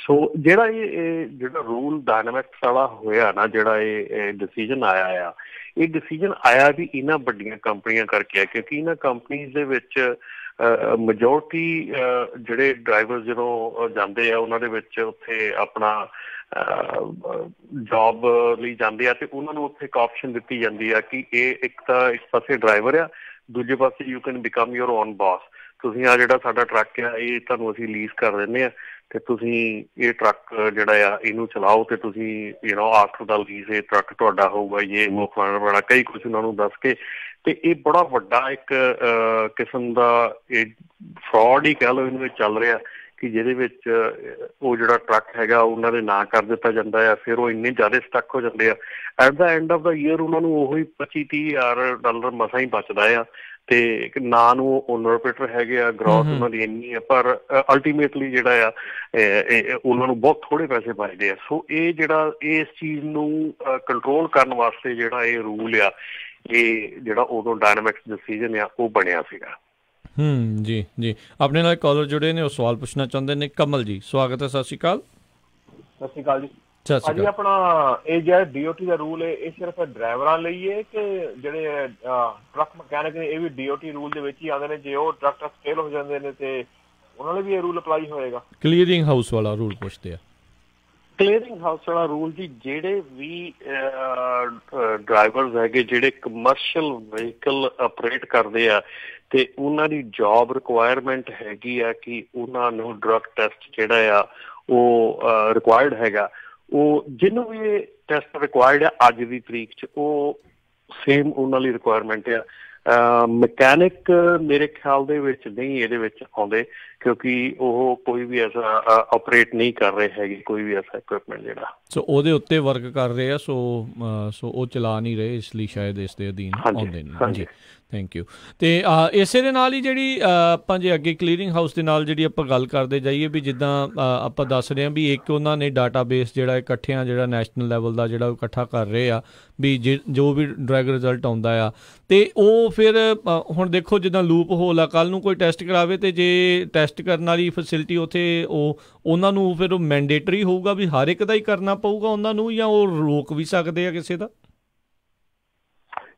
ਸੋ ਜਿਹੜਾ ਇਹ ਜਿਹੜਾ ਰੂਲ ਡਾਇਨਾਮਿਕਸ ਵਾਲਾ ਹੋਇਆ ਨਾ, ਜਿਹੜਾ ਇਹ ਡਿਸੀਜਨ ਆਇਆ ਆ, ਇਹ ਡਿਸੀਜਨ ਆਇਆ ਵੀ ਇਹਨਾਂ ਵੱਡੀਆਂ ਕੰਪਨੀਆਂ ਕਰਕੇ ਆ, ਕਿਉਂਕਿ ਇਹਨਾਂ ਕੰਪਨੀਆਂ ਦੇ ਵਿੱਚ ਮੈਜੋਰਟੀ ਜਿਹੜੇ ਡਰਾਈਵਰ ਜਦੋਂ ਜਾਂਦੇ ਆ, ਉਹਨਾਂ ਦੇ ਵਿੱਚ ਉੱਥੇ ਆਪਣਾ ਜੌਬ ਲਈ ਜਾਂਦੇ ਆ ਤੇ ਉਹਨਾਂ ਨੂੰ ਉੱਥੇ ਇੱਕ ਆਪਸ਼ਨ ਦਿੱਤੀ ਜਾਂਦੀ ਆ ਕਿ ਇਹ ਇੱਕ ਤਾਂ ਇੱਕ ਪਾਸੇ ਡਰਾਈਵਰ ਆ, ਦੂਜੇ ਪਾਸੇ you can become your own boss ਤੁਸੀਂ ਆ ਜਿਹੜਾ ਸਾਡਾ ਟਰੱਕ ਆ, ਇਹ ਤੁਹਾਨੂੰ ਅਸੀਂ ਲੀਜ਼ ਕਰ ਦਿੰਦੇ ਆ ਤੇ ਤੁਸੀਂ ਇਹ ਟਰੱਕ ਜਿਹੜਾ ਆ, ਇਹਨੂੰ ਚਲਾਓ ਤੇ ਤੁਸੀਂ you know after the lease ਇਹ ਟਰੱਕ ਤੁਹਾਡਾ ਹੋਊਗਾ, ਇਹ ਮੋਖਾਣਾ ਬੜਾ ਕਈ ਕੁਝ ਉਹਨਾਂ ਨੂੰ ਦੱਸ ਕੇ ਤੇ ਇਹ ਬੜਾ ਵੱਡਾ ਇੱਕ ਕਿਸਮ ਦਾ ਇਹ ਫਰਾਡ ਹੀ ਕਹ ਲਓ ਇਹਨੂੰ ਚੱਲ ਰਿਹਾ ਕਿ ਜਿਹਦੇ ਵਿੱਚ ਉਹ ਜਿਹੜਾ ਟਰੱਕ ਹੈਗਾ ਉਹਨਾਂ ਦੇ ਨਾਂ ਕਰ ਦਿੱਤਾ ਜਾਂਦਾ ਆ ਫਿਰ ਉਹ ਇੰਨੇ ਜ਼ਿਆਦਾ ਸਟਕ ਹੋ ਜਾਂਦੇ ਆ। At the end of the year ਉਹਨਾਂ ਨੂੰ ਉਹੀ 25 30 ਹਜ਼ਾਰ ਡਾਲਰ ਮਸਾਂ ਹੀ ਬਚਦਾ ਆ। ਤੇ ਨਾਂ ਨੂੰ ਓਨਰ ਆਪਰੇਟਰ ਹੈਗੇ ਆ ਗ੍ਰੋਸ ਉਹਨਾਂ ਦੀ ਇੰਨੀ ਹੈ ਪਰ ਅਲਟੀਮੇਟਲੀ ਜਿਹੜਾ ਆ ਉਹਨਾਂ ਨੂੰ ਬਹੁਤ ਥੋੜੇ ਪੈਸੇ ਬਚਦੇ ਆ। ਸੋ ਇਹ ਜਿਹੜਾ ਇਸ ਚੀਜ਼ ਨੂੰ ਕੰਟਰੋਲ ਕਰਨ ਵਾਸਤੇ ਜਿਹੜਾ ਇਹ ਰੂਲ ਆ ਇਹ ਜਿਹੜਾ ਉਦੋਂ ਡਾਇਨਾਮਿਕਸ ਡਿਸੀਜਨ ਆ ਉਹ ਬਣਿਆ ਸੀਗਾ। ਹੂੰ ਜੀ ਜੀ। ਆਪਣੇ ਨਾਲ ਕਾਲਰ ਜੁੜੇ ਨੇ ਉਹ ਸਵਾਲ ਪੁੱਛਣਾ ਚਾਹੁੰਦੇ ਨੇ ਕਮਲ ਜੀ। ਸਵਾਗਤ ਹੈ ਸਤਿ ਸ਼੍ਰੀ ਅਕਾਲ। ਸਤਿ ਸ਼੍ਰੀ ਅਕਾਲ ਜੀ। ਭਾਜੀ ਆਪਣਾ ਇਹ ਜਿਹੜਾ ਡੀਓਟੀ ਦਾ ਰੂਲ ਹੈ ਇਹ ਸਿਰਫ ਡਰਾਈਵਰਾਂ ਲਈ ਹੈ ਕਿ ਜਿਹੜੇ ਟਰੱਕ ਮਕੈਨਿਕ ਨੇ ਇਹ ਵੀ ਡੀਓਟੀ ਰੂਲ ਦੇ ਵਿੱਚ ਹੀ ਆਉਂਦੇ ਨੇ। ਜੇ ਉਹ ਟਰੱਕ ਟਰੱਕ ਫੇਲ ਹੋ ਜਾਂਦੇ ਨੇ ਤੇ ਉਹਨਾਂ ਲਈ ਵੀ ਇਹ ਰੂਲ ਅਪਲਾਈ ਹੋਏਗਾ। ਕਲੀਅਰਿੰਗ ਹਾਊਸ ਵਾਲਾ ਰੂਲ ਪੁੱਛਦੇ ਆ। ਕਲੀਅਰਿੰਗ ਹਾਊਸ ਵਾਲਾ ਰੂਲ ਜੀ, ਜਿਹੜੇ ਵੀ ਡਰਾਈਵਰਸ ਹੈਗੇ, ਜਿਹੜੇ ਕਮਰਸ਼ੀਅਲ ਵਹੀਕਲ ਆਪਰੇਟ ਕਰਦੇ ਆ, ਤੇ ਉਹਨਾਂ ਦੀ ਜੌਬ ਰਿਕੁਆਇਰਮੈਂਟ ਹੈਗੀ ਆ ਕਿ ਉਹਨਾਂ ਨੂੰ ਡਰਗ ਟੈਸਟ ਜਿਹੜਾ ਆ, ਉਹ ਰਿਕੁਆਇਰਡ ਹੈਗਾ। ਉਹ, ਜਿਹਨੂੰ ਵੀ ਟੈਸਟ ਰਿਕੁਆਇਰਡ ਆ, ਅੱਜ ਦੀ ਤਰੀਕ 'ਚ, ਉਹ ਸੇਮ ਉਹਨਾਂ ਲਈ ਰਿਕੁਆਇਰਮੈਂਟ ਆ। ਮਕੈਨਿਕ ਮੇਰੇ ਖਿਆਲ ਦੇ ਵਿੱਚ ਨਹੀਂ ਇਹਦੇ ਵਿੱਚ ਆਉਂਦੇ ਕਿਉਂਕਿ ਉਹ ਕੋਈ ਵੀ ਐਸਾ ਆਪਰੇਟ ਨਹੀਂ ਕਰ ਰਹੇ ਹੈਗੇ ਕੋਈ ਵੀ ਐਸਾ ਇਕਵਿਪਮੈਂਟ ਜਿਹੜਾ। ਸੋ ਉਹਦੇ ਉੱਤੇ ਵਰਕ ਕਰ ਰਹੇ ਆ ਸੋ ਸੋ ਉਹ ਚਲਾ ਨਹੀਂ ਰਹੇ ਇਸ ਲਈ ਸ਼ਾਇਦ ਇਸ ਦੇ ਅਧੀਨ ਆਉਂਦੇ ਨਹੀਂ ਹਾਂਜੀ। ਥੈਂਕ ਯੂ ਤੇ ਇਸੇ ਦੇ ਨਾਲ ਹੀ ਜਿਹੜੀ ਆਪਾਂ ਜੇ ਅੱਗੇ ਕਲੀਅਰਿੰਗ ਹਾਊਸ ਦੇ ਨਾਲ ਜਿਹੜੀ ਆਪਾਂ ਗੱਲ ਕਰਦੇ ਜਾਈਏ ਵੀ ਜਿੱਦਾਂ ਆਪਾਂ ਦੱਸ ਰਹੇ ਹਾਂ ਵੀ ਇੱਕ ਉਹਨਾਂ ਨੇ ਡਾਟਾਬੇਸ ਜਿਹੜਾ ਇਕੱਠਿਆਂ ਜਿਹੜਾ ਨੈਸ਼ਨਲ ਲੈਵਲ ਦਾ ਜਿਹੜਾ ਇਕੱਠਾ ਕਰ ਰਹੇ ਆ, ਵੀ ਜੋ ਵੀ ਡਰੈਗ ਰਿਜ਼ਲਟ ਆਉਂਦਾ ਆ। ਤੇ ਉਹ ਫਿਰ ਹੁਣ ਦੇਖੋ ਜਿੱਦਾਂ ਲੂਪ ਹੋਲ ਆ ਕੱਲ ਨੂੰ ਕੋਈ ਟੈਸਟ ਕਰਾਵੇ ਤੇ ਜੇ ਟੈਸਟ ਕਰਨ ਵਾਲੀ ਫੈਸਿਲਿਟੀ ਉਥੇ ਉਹ, ਉਹਨਾਂ ਨੂੰ ਫਿਰ ਉਹ ਮੈਂਡੇਟਰੀ ਹੋਊਗਾ ਵੀ ਹਰ ਇੱਕ ਦਾ ਹੀ ਕਰਨਾ ਪਊਗਾ ਉਹਨਾਂ ਨੂੰ ਜਾਂ ਉਹ ਰੋਕ ਵੀ ਸਕਦੇ ਆ ਕਿਸੇ ਦਾ?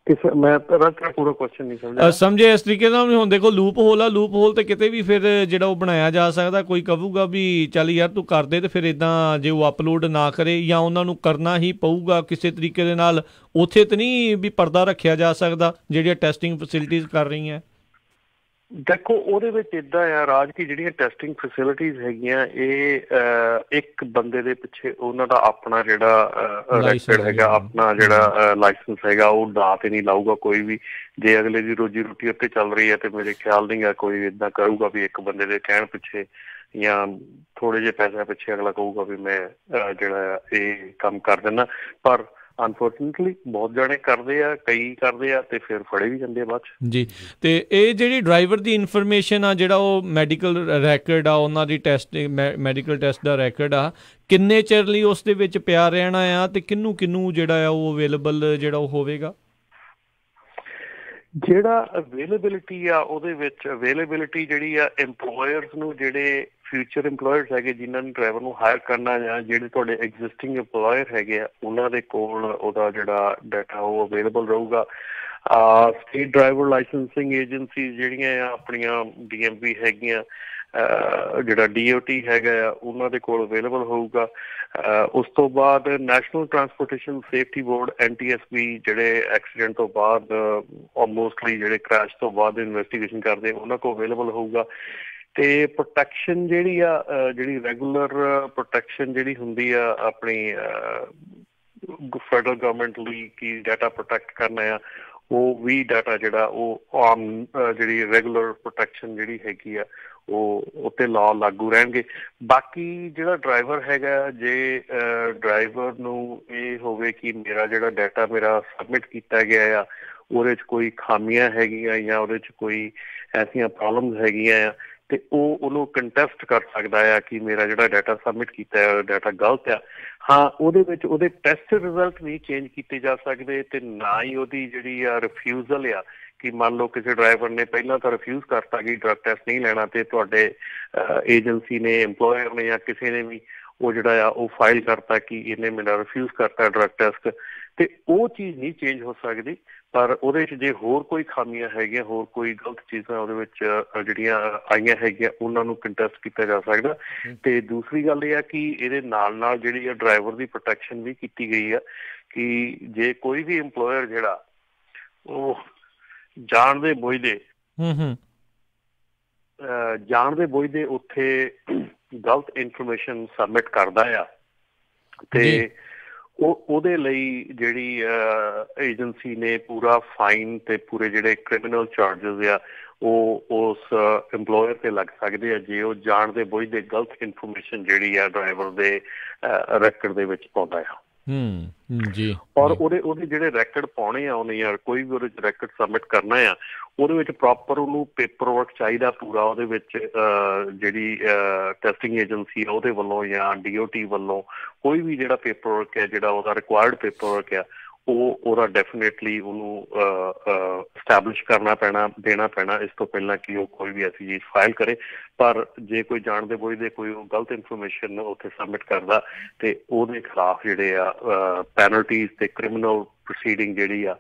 ਕਿਸ ਮੈਂ ਤੇਰਾ ਪੂਰਾ ਕੁਐਸਚਨ ਨਹੀਂ ਸਮਝਿਆ। ਸਮਝੇ ਇਸ ਤਰੀਕੇ ਨਾਲ ਹੁਣ ਦੇਖੋ ਲੂਪ ਹੋਲ ਆ ਲੂਪ ਹੋਲ ਤੇ ਕਿਤੇ ਵੀ ਫਿਰ ਜਿਹੜਾ ਉਹ ਬਣਾਇਆ ਜਾ ਸਕਦਾ, ਕੋਈ ਕਹੂਗਾ ਵੀ ਚੱਲ ਯਾਰ ਤੂੰ ਕਰ ਦੇ ਤੇ ਫਿਰ ਇਦਾਂ ਜੇ ਉਹ ਅਪਲੋਡ ਨਾ ਕਰੇ ਜਾਂ ਉਹਨਾਂ ਨੂੰ ਕਰਨਾ ਹੀ ਪਊਗਾ ਕਿਸੇ ਤਰੀਕੇ ਦੇ ਨਾਲ, ਉਥੇ ਤੇ ਨਹੀਂ ਵੀ ਪਰਦਾ ਰੱਖਿਆ ਜਾ ਸਕਦਾ ਜਿਹੜੀਆਂ ਟੈਸਟਿੰਗ ਫੈਸਿਲਿਟੀਆਂ ਕਰ ਰਹੀਆਂ। ਦੇਖੋ ਉਹਦੇ ਵਿੱਚ ਇਦਾਂ ਆ ਰਾਜ ਕੀ ਜਿਹੜੀਆਂ ਟੈਸਟਿੰਗ ਫੈਸਿਲਿਟੀਆਂ ਹੈਗੀਆਂ ਇਹ ਇੱਕ ਬੰਦੇ ਦੇ ਪਿੱਛੇ ਉਹਨਾਂ ਦਾ ਆਪਣਾ ਜਿਹੜਾ ਰੈਕੋਰਡ ਹੈਗਾ ਆਪਣਾ ਜਿਹੜਾ ਲਾਇਸੈਂਸ ਹੈਗਾ ਉਹ ਡਾ ਤੇ ਨਹੀਂ ਲਾਊਗਾ ਕੋਈ ਵੀ। ਜੇ ਅਗਲੇ ਦੀ ਰੋਜੀ ਰੋਟੀ ਉੱਤੇ ਚੱਲ ਰਹੀ ਹੈ ਤੇ ਮੇਰੇ ਖਿਆਲ ਨਹੀਂ ਆ ਕੋਈ ਇਦਾਂ ਕਰੂਗਾ ਵੀ ਇੱਕ ਬੰਦੇ ਦੇ ਕਹਿਣ ਪਿੱਛੇ ਜਾਂ ਥੋੜੇ ਜਿਹੇ ਪੈਸੇ ਪਿੱਛੇ ਅਗਲਾ ਕਹੂਗਾ ਵੀ ਮੈਂ ਜਿਹੜਾ ਇਹ ਕੰਮ ਕਰ ਦਿੰਦਾ। ਪਰ ਅਨਫੋਰਚੂਨਟਲੀ ਬਹੁਤ ਜਣੇ ਕਰਦੇ ਆ ਕਈ ਕਰਦੇ ਆ ਤੇ ਫਿਰ ਫੜੇ ਵੀ ਜਾਂਦੇ ਆ ਬਾਅਦ ਜੀ ਤੇ ਇਹ ਜਿਹੜੀ ਡਰਾਈਵਰ ਦੀ ਇਨਫੋਰਮੇਸ਼ਨ ਆ ਜਿਹੜਾ ਉਹ ਮੈਡੀਕਲ ਰੈਕੋਰਡ ਆ ਉਹਨਾਂ ਦੀ ਟੈਸਟ ਮੈਡੀਕਲ ਟੈਸਟ ਦਾ ਰੈਕੋਰਡ ਆ ਕਿੰਨੇ ਚਿਰ ਲਈ ਉਸ ਦੇ ਵਿੱਚ ਪਿਆ ਰਹਿਣਾ ਆ ਤੇ ਕਿੰਨੂੰ ਕਿੰਨੂੰ ਜਿਹੜਾ ਆ ਉਹ ਅਵੇਲੇਬਲ ਜਿਹੜਾ ਉਹ ਹੋਵੇਗਾ? ਜਿਹੜਾ ਅਵੇਲੇਬਿਲਿਟੀ ਆ ਉਹਦੇ ਵਿੱਚ ਅਵੇਲੇਬਿਲਿਟੀ ਜਿਹੜੀ ਆ EMPLOYERS ਨੂੰ ਜਿਹੜੇ ਫਿਊਚਰ EMPLOYERS ਹੈਗੇ ਜਿਨ੍ਹਾਂ ਨੇ ਡਰਾਈਵਰ ਨੂੰ ਹਾਇਰ ਕਰਨਾ ਜਾਂ ਜਿਹੜੇ ਤੁਹਾਡੇ ਐਗਜ਼ਿਸਟਿੰਗ EMPLOYER ਹੈਗੇ ਆ, ਉਹਨਾਂ ਦੇ ਕੋਲ ਉਹਦਾ ਜਿਹੜਾ ਡਾਟਾ ਉਹ ਅਵੇਲੇਬਲ ਰਹੂਗਾ। ਆ ਸਟੇਟ ਡਰਾਈਵਰ ਲਾਇਸੈਂਸਿੰਗ ਏਜੰਸੀ ਜਿਹੜੀਆਂ ਆ, ਆਪਣੀਆਂ ਡੀਐਮਪੀ ਹੈਗੀਆਂ ਜਿਹੜਾ ਡੀਓਟੀ ਹੈਗਾ ਆ, ਉਹਨਾਂ ਦੇ ਕੋਲ ਅਵੇਲੇਬਲ ਹੋਊਗਾ। ਉਸ ਤੋਂ ਬਾਅਦ national transportation safety board NTSB ਜਿਹੜੇ ਐਕਸੀਡੈਂਟ ਤੋਂ ਬਾਅਦ ਆਲਮੋਸਟਲੀ ਜਿਹੜੇ ਕ੍ਰੈਸ਼ ਤੋਂ ਬਾਅਦ ਇਨਵੈਸਟੀਗੇਸ਼ਨ ਕਰਦੇ ਉਹਨਾਂ ਕੋਲ ਅਵੇਲੇਬਲ ਹੋਊਗਾ। ਤੇ ਪ੍ਰੋਟੈਕਸ਼ਨ ਜਿਹੜੀ ਆ ਜਿਹੜੀ ਰੈਗੂਲਰ ਪ੍ਰੋਟੈਕਸ਼ਨ ਜਿਹੜੀ ਹੁੰਦੀ ਆ, ਆਪਣੀ ਫੈਡਰਲ ਗਵਰਨਮੈਂਟ ਲਈ ਕੀ ਡਾਟਾ ਪ੍ਰੋਟੈਕਟ ਕਰਨਾ ਆ, ਉਹ ਵੀ ਡਾਟਾ ਜਿਹੜਾ, ਉਹ ਆਮ ਜਿਹੜੀ ਰੈਗੂਲਰ ਪ੍ਰੋਟੈਕਸ਼ਨ ਜਿਹੜੀ ਹੈਗੀ ਆ, ਉਹ ਉੱਤੇ ਲਾਅ ਲਾਗੂ ਰਹਿਣਗੇ। ਬਾਕੀ ਜਿਹੜਾ ਡਰਾਈਵਰ ਹੈਗਾ, ਜੇ ਡਰਾਈਵਰ ਨੂੰ ਇਹ ਹੋਵੇ ਕਿ ਮੇਰਾ ਜਿਹੜਾ ਡਾਟਾ ਮੇਰਾ ਸਬਮਿਟ ਕੀਤਾ ਗਿਆ ਆ, ਉਹਦੇ 'ਚ ਕੋਈ ਖਾਮੀਆਂ ਹੈਗੀਆਂ ਜਾਂ ਉਹਦੇ 'ਚ ਕੋਈ ਐਸੀਆਂ ਪ੍ਰੋਬਲਮਸ ਹੈਗੀਆਂ ਆ ਤੇ ਉਹ ਉਹਨੂੰ ਕੰਟੈਸਟ ਕਰ ਸਕਦਾ ਆ ਕਿ ਮੇਰਾ ਜਿਹੜਾ ਡਾਟਾ ਸਬਮਿਟ ਕੀਤਾ ਹੈ ਡਾਟਾ ਗਲਤ ਆ। ਹਾਂ, ਉਹਦੇ ਵਿੱਚ ਉਹਦੇ ਟੈਸਟ ਰਿਜ਼ਲਟ ਨਹੀਂ ਚੇਂਜ ਕੀਤੇ ਜਾ ਸਕਦੇ ਤੇ ਨਾ ਹੀ ਉਹਦੀ ਜਿਹੜੀ ਆ ਰਿਫਿਊਜ਼ਲ ਆ ਕਿ ਮੰਨ ਲਓ ਕਿਸੇ ਡਰਾਈਵਰ ਨੇ ਪਹਿਲਾਂ ਤਾਂ ਰਿਫਿਊਜ਼ ਕਰਤਾ ਕਿ ਡਰਗ ਟੈਸਟ ਨਹੀਂ ਲੈਣਾ ਤੇ ਤੁਹਾਡੇ ਏਜੰਸੀ ਨੇ, EMPLOYER ਨੇ ਜਾਂ ਕਿਸੇ ਨੇ ਵੀ ਉਹ ਜਿਹੜਾ ਆ ਉਹ ਫਾਈਲ ਕਰਤਾ ਕਿ ਇਹਨੇ ਮੇਰਾ ਰਿਫਿਊਜ਼ ਕਰਤਾ ਡਰਗ ਟੈਸਟ ਤੇ ਉਹ ਚੀਜ਼ ਨਹੀਂ ਚੇਂਜ ਹੋ ਸਕਦੀ। ਪਰ ਉਹਦੇ ਵਿੱਚ ਜੇ ਹੋਰ ਕੋਈ ਖਾਮੀਆਂ ਹੈਗੀਆਂ ਹੋਰ ਕੋਈ ਗਲਤ ਚੀਜ਼ਾਂ ਉਹਦੇ ਵਿੱਚ ਜਿਹੜੀਆਂ ਆਈਆਂ ਹੈਗੀਆਂ ਉਹਨਾਂ ਨੂੰ ਕੰਟੈਸਟ ਕੀਤਾ ਜਾ ਸਕਦਾ। ਤੇ ਦੂਸਰੀ ਗੱਲ ਇਹ ਆ ਕਿ ਇਹਦੇ ਨਾਲ ਨਾਲ ਜਿਹੜੀ ਆ ਡਰਾਈਵਰ ਦੀ ਪ੍ਰੋਟੈਕਸ਼ਨ ਵੀ ਕੀਤੀ ਗਈ ਆ ਕਿ ਜੇ ਕੋਈ ਵੀ EMPLOYER ਜਿਹੜਾ ਉਹ ਜਾਣਦੇ ਬੁੱਝਦੇ ਹੂੰ ਹੂੰ। ਜਾਣਦੇ ਬੁੱਝਦੇ ਉੱਥੇ ਗਲਤ ਇਨਫੋਰਮੇਸ਼ਨ ਸਬਮਿਟ ਕਰਦਾ ਆ। ਤੇ ਉਹ, ਉਹਦੇ ਲਈ ਜਿਹੜੀ ਏਜੰਸੀ ਨੇ ਪੂਰਾ ਫਾਈਨ ਤੇ ਪੂਰੇ ਜਿਹੜੇ ਕ੍ਰਿਮੀਨਲ ਚਾਰजेस ਆ, ਉਹ ਉਸ EMPLOYER ਤੇ ਲੱਗ ਸਕਦੇ ਆ, ਜੇ ਉਹ ਜਾਣਦੇ ਬੁੱਝਦੇ ਗਲਤ ਇਨਫੋਰਮੇਸ਼ਨ ਜਿਹੜੀ ਆ ਡਰਾਈਵਰ ਦੇ ਰੈਕੋਰਡ ਦੇ ਵਿੱਚ ਪਾਉਂਦਾ ਆ। ਹੂੰ ਜੀ। ਔਰ ਉਹਦੇ ਉਹਦੇ ਜਿਹੜੇ ਰੈਕੋਰਡ ਪਾਉਣੇ ਆ ਉਹਨੇ ਯਾਰ, ਕੋਈ ਵੀ ਉਹਦੇ ਰੈਕੋਰਡ ਸਬਮਿਟ ਕਰਨਾ ਆ, ਉਹਦੇ ਵਿੱਚ ਪ੍ਰੋਪਰ ਉਹਨੂੰ ਪੇਪਰ ਵਰਕ ਚਾਹੀਦਾ ਪੂਰਾ ਉਹਦੇ ਵਿੱਚ ਜਿਹੜੀ ਟੈਸਟਿੰਗ ਏਜੰਸੀ ਆ ਉਹਦੇ ਵੱਲੋਂ ਜਾਂ ਡੀਓਟੀ ਵੱਲੋਂ, ਕੋਈ ਵੀ ਜਿਹੜਾ ਪੇਪਰ ਵਰਕ ਹੈ, ਜਿਹੜਾ ਉਹਦਾ ਰਿਕੁਆਇਰਡ ਪੇਪਰ ਵਰਕ ਆ ਉਹ, ਉਹਦਾ ਡੈਫੀਨਿਟਲੀ ਉਹਨੂੰ ਸਟੈਬਲਿਸ਼ ਕਰਨਾ ਪੈਣਾ, ਦੇਣਾ ਪੈਣਾ, ਇਸ ਤੋਂ ਪਹਿਲਾਂ ਕਿ ਉਹ ਕੋਈ ਵੀ ਐਸੀ ਚੀਜ਼ ਫਾਈਲ ਕਰੇ। ਪਰ ਜੇ ਕੋਈ ਜਾਣਦੇ ਬੁੱਝਦੇ ਕੋਈ ਉਹ ਗਲਤ ਇਨਫੋਰਮੇਸ਼ਨ ਉੱਥੇ ਸਬਮਿਟ ਕਰਦਾ ਤੇ ਉਹਦੇ ਖਿਲਾਫ ਜਿਹੜੇ ਆ ਪੈਨਲਟੀਜ਼ ਤੇ ਕ੍ਰਿਮੀਨਲ ਪ੍ਰੋਸੀਡਿੰਗ ਜਿਹੜੀ ਆ